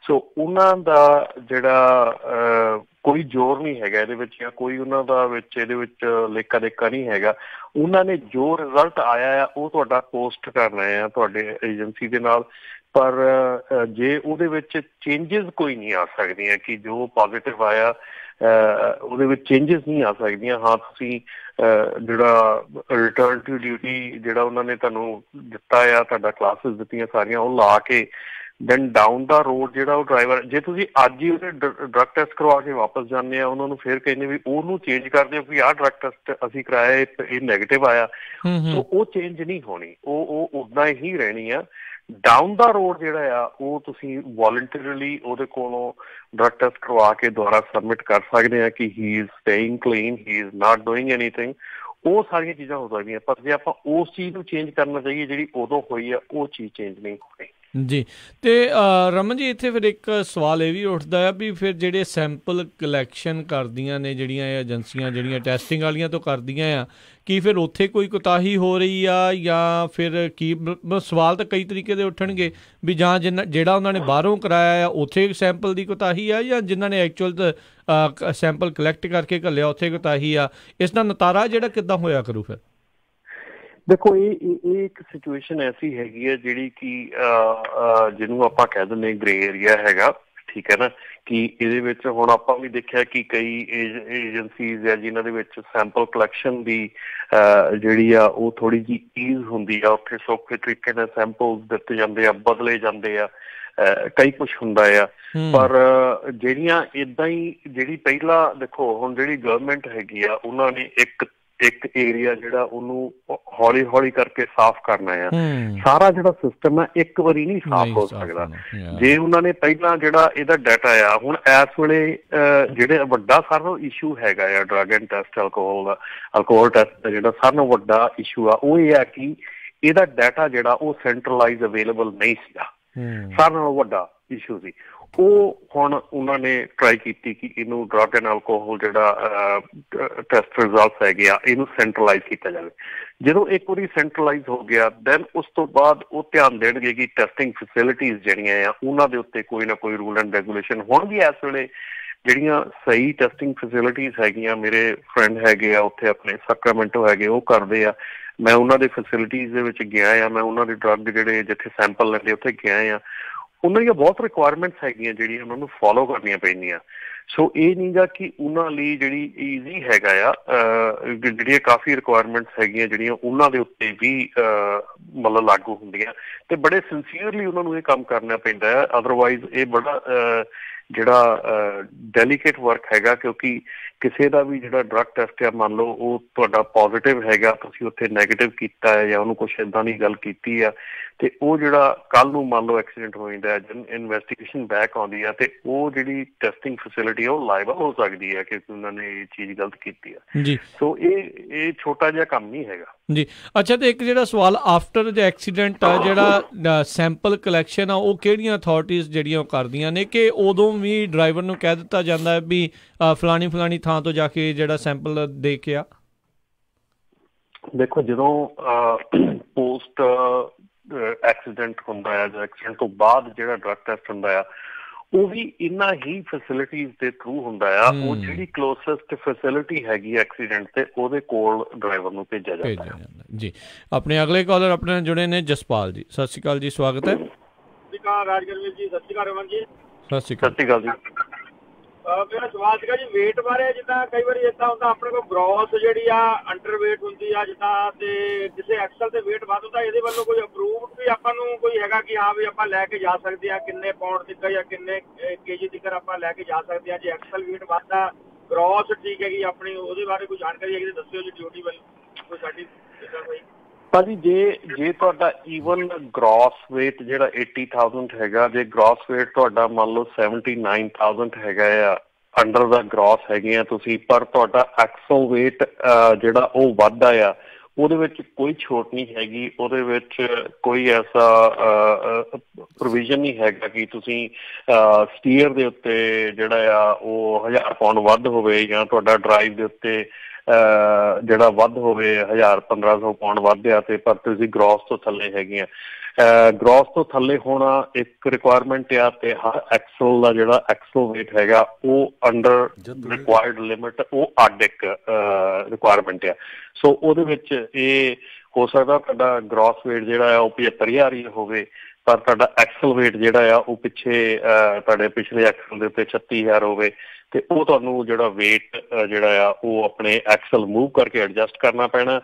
ਸੋ ਉਹਨਾਂ ਦਾ ਜਿਹੜਾ ਕੋਈ ਜ਼ੋਰ ਨਹੀਂ ਹੈਗਾ ਇਹਦੇ ਵਿੱਚ ਜਾਂ ਕੋਈ ਉਹਨਾਂ ਦਾ ਵਿੱਚ, ਇਹਦੇ ਵਿੱਚ ਲੇਖਾ ਦੇਖਾ ਨਹੀਂ ਹੈਗਾ। ਉਹਨਾਂ ਨੇ ਜੋ ਰਿਜ਼ਲਟ ਆਇਆ ਆ, ਉਹ ਤੁਹਾਡਾ ਪੋਸਟ ਕਰਨਾ ਹੈ ਤੁਹਾਡੇ ਏਜੰਸੀ ਦੇ ਨਾਲ। ਪਰ ਜੇ ਉਹਦੇ ਵਿੱਚ ਚੇਂਜਸ ਕੋਈ ਨਹੀਂ ਆ ਸਕਦੀਆਂ ਕਿ ਜੋ ਪੋਜ਼ਿਟਿਵ ਆਇਆ ਉਹਦੇ ਵਿੱਚ ਚੇਂਜਸ ਨਹੀਂ ਆ ਸਕਦੀਆਂ। ਹਾਂ ਤੁਸੀਂ ਜਿਹੜਾ ਰਿਟਰਨ ਟੂ ਡਿਊਟੀ ਜਿਹੜਾ ਉਹਨਾਂ ਨੇ ਤੁਹਾਨੂੰ ਦਿੱਤਾ ਆ ਤੁਹਾਡਾ ਕਲਾਸਿਸ ਦਿੱਤੀਆਂ ਸਾਰੀਆਂ ਉਹ ਲਾ ਕੇ ਦੈਨ ਡਾਊਨ ਦਾ ਰੋਡ ਜਿਹੜਾ ਉਹ ਡਰਾਈਵਰ ਜੇ ਤੁਸੀਂ ਅੱਜ ਹੀ ਉਹਦੇ ਡਰਗ ਟੈਸਟ ਕਰਵਾ ਕੇ ਵਾਪਸ ਜਾਂਦੇ ਆ ਉਹਨਾਂ ਨੂੰ ਫੇਰ ਕਹਿੰਦੇ ਵੀ ਉਹਨੂੰ ਚੇਂਜ ਕਰ ਦਿਓ ਕਿ ਆਹ ਡਰਗ ਟੈਸਟ ਅਸੀਂ ਕਰਾਇਆ ਇਹ ਨੈਗੇਟਿਵ ਆਇਆ। ਸੋ ਉਹ ਚੇਂਜ ਨਹੀਂ ਹੋਣੀ। ਉਹ ਉਹ ਉਦਾਂ ਹੀ ਰਹਿਣੀ ਆ। ਡਾਊਨ ਦਾ ਰੋਡ ਜਿਹੜਾ ਆ, ਉਹ ਤੁਸੀਂ ਵੋਲੰਟਰੀਲੀ ਉਹਦੇ ਕੋਲੋਂ ਡਰਗ ਟੈਸਟ ਕਰਵਾ ਕੇ ਦੁਬਾਰਾ ਸਬਮਿਟ ਕਰ ਸਕਦੇ ਆ ਕਿ he is staying clean he is not doing anything ਉਹ ਸਾਰੀਆਂ ਚੀਜ਼ਾਂ ਹੋ ਸਕਦੀਆਂ, ਪਰ ਜੇ ਆਪਾਂ ਉਸ ਚੀਜ਼ ਨੂੰ ਚੇਂਜ ਕਰਨਾ ਚਾਹੀਏ ਜਿਹੜੀ ਉਦੋਂ ਹੋਈ ਆ, ਉਹ ਚੀਜ਼ ਚੇਂਜ ਨਹੀਂ ਹੋਣੀ। ਜੀ। ਤੇ ਰਮਨ ਜੀ, ਇੱਥੇ ਫਿਰ ਇੱਕ ਸਵਾਲ ਇਹ ਵੀ ਉੱਠਦਾ ਹੈ ਵੀ ਫਿਰ ਜਿਹੜੇ ਸੈਂਪਲ ਕਲੈਕਸ਼ਨ ਕਰਦੀਆਂ ਨੇ ਜਿਹੜੀਆਂ ਇਹ ਏਜੰਸੀਆਂ, ਜਿਹੜੀਆਂ ਟੈਸਟਿੰਗ ਵਾਲੀਆਂ ਤੋਂ ਕਰਦੀਆਂ ਆ, ਕੀ ਫਿਰ ਉੱਥੇ ਕੋਈ ਕੁਤਾਹੀ ਹੋ ਰਹੀ ਆ ਜਾਂ ਫਿਰ ਕੀ ਸਵਾਲ ਤਾਂ ਕਈ ਤਰੀਕੇ ਦੇ ਉੱਠਣਗੇ ਵੀ ਜਾਂ ਜਿਹੜਾ ਉਹਨਾਂ ਨੇ ਬਾਹਰੋਂ ਕਰਾਇਆ ਆ, ਉੱਥੇ ਸੈਂਪਲ ਦੀ ਕੁਤਾਹੀ ਆ ਜਾਂ ਜਿਨ੍ਹਾਂ ਨੇ ਐਕਚੁਅਲ ਸੈਂਪਲ ਕਲੈਕਟ ਕਰਕੇ ਘੱਲਿਆ, ਉੱਥੇ ਕੁਤਾਹੀ ਆ। ਇਸ ਦਾ ਨਤਾਰਾ ਜਿਹੜਾ ਕਿੱਦਾਂ ਹੋਇਆ ਕਰੂ ਫਿਰ? ਦੇਖੋ ਇਹ ਇਹ ਇੱਕ ਸਿਚੁਏਸ਼ਨ ਐਸੀ ਹੈਗੀ ਹੈ ਜਿਹੜੀ ਕਿ ਜਿਹਨੂੰ ਆਪਾਂ ਕਹਿ ਦਿੰਦੇ ਗ੍ਰੇ ਏਰੀਆ ਹੈਗਾ ਠੀਕ ਹੈ ਨਾ? ਕਿ ਇਹਦੇ ਵਿੱਚ ਹੁਣ ਆਪਾਂ ਵੀ ਦੇਖਿਆ ਕਿ ਕਈ ਏਜੰਸੀਜ਼ ਆ ਜਿਨ੍ਹਾਂ ਦੇ ਵਿੱਚ ਸੈਂਪਲ ਕਲੈਕਸ਼ਨ ਦੀ ਜਿਹੜੀ ਆ ਉਹ ਥੋੜੀ ਜੀ ਈਜ਼ ਹੁੰਦੀ ਆ ਉੱਥੇ ਸੌਖੇ ਤਰੀਕੇ ਨਾਲ ਸੈਂਪਲਸ ਦਿੱਤੇ ਜਾਂਦੇ ਆ ਬਦਲੇ ਜਾਂਦੇ ਆ ਕਈ ਕੁਝ ਹੁੰਦਾ ਆ। ਪਰ ਜਿਹੜੀਆਂ ਇਦਾਂ ਹੀ ਜਿਹੜੀ ਪਹਿਲਾਂ ਦੇਖੋ ਹੁਣ ਜਿਹੜੀ ਗਵਰਨਮੈਂਟ ਹੈਗੀ ਆ ਉਹਨਾਂ ਨੇ ਇੱਕ ਇੱਕ ਏਰੀਆ ਜਿਹੜਾ ਉਹਨੂੰ ਹੌਲੀ ਹੌਲੀ ਕਰਕੇ ਸਾਫ਼ ਕਰਨਾ ਆ। ਸਾਰਾ ਜਿਹੜਾ ਸਿਸਟਮ ਹੈ ਇੱਕ ਵਾਰੀ ਨਹੀਂ ਸਾਫ਼ ਹੋ ਸਕਦਾ। ਜੇ ਉਹਨਾਂ ਨੇ ਪਹਿਲਾਂ ਜਿਹੜਾ ਇਹਦਾ ਡਾਟਾ ਆ ਹੁਣ ਇਸ ਵੇਲੇ ਜਿਹੜੇ ਵੱਡਾ ਸਾਰਾ ਨਾਲੋਂ ਇਸ਼ੂ ਹੈਗਾ ਆ ਡਰਗ ਐਂਡ ਟੈਸਟ ਅਲਕੋਹਲ ਦਾ ਅਲਕੋਹਲ ਟੈਸਟ ਦਾ ਜਿਹੜਾ ਸਾਰਾ ਨਾਲੋਂ ਵੱਡਾ ਇਸ਼ੂ ਆ ਉਹ ਇਹ ਆ ਕਿ ਇਹਦਾ ਡਾਟਾ ਜਿਹੜਾ ਉਹ ਸੈਂਟਰਲਾਈਜ਼ ਅਵੇਲੇਬਲ ਨਹੀਂ ਸੀਗਾ। ਸਾਰਾ ਨਾਲੋਂ ਵੱਡਾ ਇਸ਼ੂ ਸੀ। ਉਹ ਹੁਣ ਉਹਨਾਂ ਨੇ ਟਰਾਈ ਕੀਤੀ ਕਿ ਇਹਨੂੰ ਡਰਗ ਐਂਡ ਅਲਕੋਹਲ ਜਿਹੜਾ ਟੈਸਟ ਰਿਜ਼ਲਟਸ ਹੈਗੇ ਆ, ਇਹਨੂੰ ਸੈਂਟਰਲਾਈਜ਼ ਕੀਤਾ ਜਾਵੇ। ਜਦੋਂ ਇੱਕ ਵਾਰੀ ਸੈਂਟਰਲਾਈਜ਼ ਹੋ ਗਿਆ ਦੈਨ ਉਸ ਤੋਂ ਬਾਅਦ ਉਹ ਧਿਆਨ ਦੇਣਗੇ ਕਿ ਟੈਸਟਿੰਗ ਫੈਸਿਲਿਟੀਆਂ ਜਿਹੜੀਆਂ ਆ, ਉਹਨਾਂ ਦੇ ਉੱਤੇ ਕੋਈ ਨਾ ਕੋਈ ਰੂਲ ਐਂਡ ਰੈਗੂਲੇਸ਼ਨ ਹੋਣਗੇ ਇਸ ਵੇਲੇ ਜਿਹੜੀਆਂ ਸਹੀ ਟੈਸਟਿੰਗ ਫੈਸਿਲਿਟੀਆਂ ਹੈਗੀਆਂ, ਮੇਰੇ ਫਰੈਂਡ ਹੈਗੇ ਆ, ਉੱਥੇ ਆਪਣੇ ਸੈਕਰਾਮੈਂਟੋ ਹੈਗੇ, ਉਹ ਕਰਦੇ ਆ। ਮੈਂ ਉਹਨਾਂ ਦੇ ਫੈਸਿਲਿਟੀਆਂ ਦੇ ਵਿੱਚ ਗਿਆ ਆ, ਮੈਂ ਉਹਨਾਂ ਦੇ ਡਰੱਗ ਜਿਹੜੇ ਜਿੱਥੇ ਸੈਂਪਲ ਲੈਂਦੇ ਉੱਥੇ ਗਿਆ ਆ। ਉਹਨਾਂ ਦੀਆਂ ਬਹੁਤ ਰਿਕੁਆਇਰਮੈਂਟਸ ਹੈਗੀਆਂ ਜਿਹੜੀਆਂ ਉਹਨਾਂ ਨੂੰ ਫੋਲੋ ਕਰਨੀਆਂ ਪੈਂਦੀਆਂ। ਸੋ ਇਹ ਨਹੀਂਗਾ ਕਿ ਉਹਨਾਂ ਲਈ ਜਿਹੜੀ ਈਜ਼ੀ ਹੈਗਾ ਆ ਜਿਹੜੀਆਂ ਕਾਫੀ ਰਿਕੁਆਇਰਮੈਂਟਸ ਹੈਗੀਆਂ ਜਿਹੜੀਆਂ ਉਹਨਾਂ ਦੇ ਉੱਤੇ ਵੀ ਮਤਲਬ ਲਾਗੂ ਹੁੰਦੀਆਂ। ਤੇ ਬੜੇ ਸਿੰਸੀਅਰਲੀ ਉਹਨਾਂ ਨੂੰ ਇਹ ਕੰਮ ਕਰਨਾ ਪੈਂਦਾ ਹੈ ਅਦਰਵਾਈਜ਼ ਇਹ ਬੜਾ ਜਿਹੜਾ ਡੈਲੀਕੇਟ ਵਰਕ ਹੈਗਾ ਕਿਉਂਕਿ ਕਿਸੇ ਦਾ ਵੀ ਜਿਹੜਾ ਡਰਗ ਟੈਸਟ ਹੈ ਮੰਨ ਲਓ ਉਹ ਤੁਹਾਡਾ ਪੋਜ਼ਿਟਿਵ ਹੈਗਾ, ਤੁਸੀਂ ਉੱਥੇ 네ਗੇਟਿਵ ਕੀਤਾ ਹੈ ਜਾਂ ਉਹਨੂੰ ਕੁਝ ਇਦਾਂ ਦੀ ਗੱਲ ਕੀਤੀ ਆ ਤੇ ਉਹ ਜਿਹੜਾ ਕੱਲ ਨੂੰ ਮੰਨ ਲਓ ਐਕਸੀਡੈਂਟ ਹੋ ਜਾਂਦਾ ਹੈ ਜਨ ਇਨਵੈਸਟੀਗੇਸ਼ਨ ਬੈਕ ਆਉਂਦੀ ਆ ਤੇ ਉਹ ਜਿਹੜੀ ਟੈਸਟਿੰਗ ਫੈਸਿਲਿਟੀ ਉਹ ਲਾਇਬਲ ਹੋ ਸਕਦੀ ਹੈ ਕਿ ਉਹਨਾਂ ਨੇ ਇਹ ਚੀਜ਼ ਗਲਤ ਕੀਤੀ ਆ ਜੀ। ਸੋ ਇਹ ਇਹ ਛੋਟਾ ਜਿਹਾ ਕੰਮ ਨਹੀਂ ਹੈਗਾ। ਜੀ। ਅੱਛਾ ਤੇ ਇੱਕ ਜਿਹੜਾ ਸਵਾਲ ਆਫਟਰ ਦ ਐਕਸੀਡੈਂਟ ਆ ਜਿਹੜਾ ਸੈਂਪਲ ਕਲੈਕਸ਼ਨ ਆ ਉਹ ਕਿਹੜੀਆਂ ਅਥਾਰਟੀਆਂ ਜਿਹੜੀਆਂ ਉਹ ਕਰਦੀਆਂ ਨੇ ਕਿ ਉਦੋਂ ਵੀ ਡਰਾਈਵਰ ਨੂੰ ਕਹਿ ਦਿੱਤਾ ਜਾਂਦਾ ਹੈ ਵੀ ਫਲਾਣੀ ਫਲਾਣੀ ਥਾਂ ਤੋਂ ਜਾ ਕੇ ਜਿਹੜਾ ਸੈਂਪਲ ਦੇ ਕੇ ਆ? ਦੇਖੋ ਜਦੋਂ ਪੋਸਟ ਐਕਸੀਡੈਂਟ ਹੁੰਦਾ ਹੈ ਜਾਂ ਐਕਸੀਡੈਂਟ ਤੋਂ ਬਾਅਦ ਜਿਹੜਾ ਡਰਗ ਟੈਸਟ ਹੁੰਦਾ ਆ ਉਹ ਵੀ ਇਨਾ ਹੀ ਫੈਸਿਲਿਟੀਆਂ ਦੇ ਥਰੂ ਹੁੰਦਾ ਆ ਉਹ ਜਿਹੜੀ ਕਲੋਸੈਸਟ ਫੈਸਿਲਿਟੀ ਹੈਗੀ ਐਕਸੀਡੈਂਟ ਤੇ ਉਹਦੇ ਕੋਲ ਡਰਾਈਵਰ ਨੂੰ ਭੇਜਿਆ ਜਾਂਦਾ ਹੈ। ਜੀ। ਆਪਣੇ ਅਗਲੇ ਕਾਲਰ ਆਪਣੇ ਜੁੜੇ ਨੇ ਜਸਪਾਲ ਜੀ। ਸਤਿ ਸ਼੍ਰੀ ਅਕਾਲ ਜੀ ਸਵਾਗਤ ਹੈ। ਸਤਿ ਸ਼੍ਰੀ ਅਕਾਲ ਰਾਜਗਰਵੀਰ ਜੀ ਸਤਿ ਸ਼੍ਰੀ ਅਕਾਲ ਰਮਨ ਜੀ। ਸਤਿ ਸ਼੍ਰੀ ਅਕਾਲ। ਸਤਿ ਸ਼੍ਰੀ ਅਕਾਲ ਜੀ। ਮੇਰਾ ਸਵਾਲ ਸੀਗਾ ਜੀ, weight ਬਾਰੇ ਜਿੱਦਾਂ ਕਈ ਵਾਰੀ ਇਦਾਂ ਹੁੰਦਾ, ਆਪਣੇ ਕੋਲ ਗ੍ਰੋਸ ਜਿਹੜੀ ਆ ਅੰਡਰ ਹੁੰਦੀ ਆ, ਜਿੱਦਾਂ ਤੇ ਕਿਸੇ ਐਕਸਲ ਤੇ weight ਵੱਧ ਹੁੰਦਾ, ਇਹਦੇ ਵੱਲੋਂ ਕੋਈ ਅਪਰੂਵਡ ਵੀ ਆਪਾਂ ਨੂੰ ਕੋਈ ਹੈਗਾ ਕਿ ਹਾਂ ਵੀ ਆਪਾਂ ਲੈ ਕੇ ਜਾ ਸਕਦੇ ਆ, ਕਿੰਨੇ ਪਾਉਂਡ ਤੱਕ ਜਾਂ ਕਿੰਨੇ ਕੇਜੀ ਤੱਕ ਆਪਾਂ ਲੈ ਕੇ ਜਾ ਸਕਦੇ ਆ, ਜੇ ਐਕਸਲ weight ਵੱਧਦਾ ਗ੍ਰੋਸ ਠੀਕ ਹੈਗੀ ਆਪਣੀ, ਉਹਦੇ ਬਾਰੇ ਕੋਈ ਜਾਣਕਾਰੀ ਹੈਗੀ ਤਾਂ ਦੱਸਿਓ ਜੀ ਡਿਊਟੀ ਵੱਲ, ਕੋਈ ਸਾਡੀ, ਜਿੱਦਾਂ ਕੋਈ ਭਾਜੀ, ਜੇ ਜੇ ਤੁਹਾਡਾ ਈਵਨ ਗ੍ਰੋਸ weight ਜਿਹੜਾ 80000 ਹੈਗਾ, ਜੇ ਗ੍ਰੋਸ weight ਤੁਹਾਡਾ ਮੰਨ ਲਓ 79000 ਹੈਗਾ ਆ ਅੰਡਰ ਦਾ ਗ੍ਰੋਸ ਹੈਗੇ ਆ ਤੁਸੀਂ, ਪਰ ਤੁਹਾਡਾ ਐਕਸਲ weight ਜਿਹੜਾ ਉਹ ਵੱਧਦਾ ਆ ਉਹਦੇ ਵਿੱਚ ਕੋਈ ਛੋਟ ਨਹੀਂ ਹੈਗੀ, ਉਹਦੇ ਵਿੱਚ ਕੋਈ ਐਸਾ ਪ੍ਰੋਵੀਜ਼ਨ ਨਹੀਂ ਹੈਗਾ ਕਿ ਤੁਸੀਂ ਸਟੀਅਰ ਦੇ ਉੱਤੇ ਜਿਹੜਾ ਆ, ਉਹ 1000 ਪਾਉਂਡ ਵੱਧ ਹੋਵੇ ਜਾਂ ਤੁਹਾਡਾ ਡਰਾਈਵ ਦੇ ਉੱਤੇ ਜਿਹੜਾ ਵੱਧ ਹੋਵੇ 1000 1500 ਪਾਉਂਡ ਵੱਧ ਆ ਤੇ ਪਰ ਤੁਸੀਂ ਗ੍ਰੋਸ ਤੋਂ ਥੱਲੇ ਹੈਗੇ ਆ। ਗ੍ਰੋਸ ਤੋਂ ਥੱਲੇ ਹੋਣਾ ਇੱਕ ਰਿਕੁਆਇਰਮੈਂਟ ਆ ਤੇ ਹਰ ਐਕਸਲ ਦਾ ਜਿਹੜਾ ਐਕਸਲ weight ਹੈਗਾ ਉਹ ਅੰਡਰ ਰਿਕੁਆਇਰਡ ਲਿਮਿਟ ਉਹ ਅੱਡ ਇੱਕ ਰਿਕੁਆਇਰਮੈਂਟ ਆ। ਸੋ ਉਹਦੇ ਵਿੱਚ ਇਹ ਹੋ ਸਕਦਾ ਤੁਹਾਡਾ ਗ੍ਰੋਸ weight ਜਿਹੜਾ ਆ ਉਹ 75000 ਹੀ ਹੋਵੇ ਪਰ ਤੁਹਾਡਾ ਐਕਸਲ weight ਜਿਹੜਾ ਆ ਉਹ ਪਿੱਛੇ ਤੁਹਾਡੇ ਪਿਛਲੇ ਐਕਸਲ ਦੇ ਉੱਤੇ 36000 ਹੋਵੇ। ਤੇ ਉਹ ਤੁਹਾਨੂੰ ਜਿਹੜਾ weight ਜਿਹੜਾ ਆ, ਉਹ ਆਪਣੇ ਐਕਸਲ ਮੂਵ ਕਰਕੇ ਐਡਜਸਟ ਕਰਨਾ ਪੈਣਾ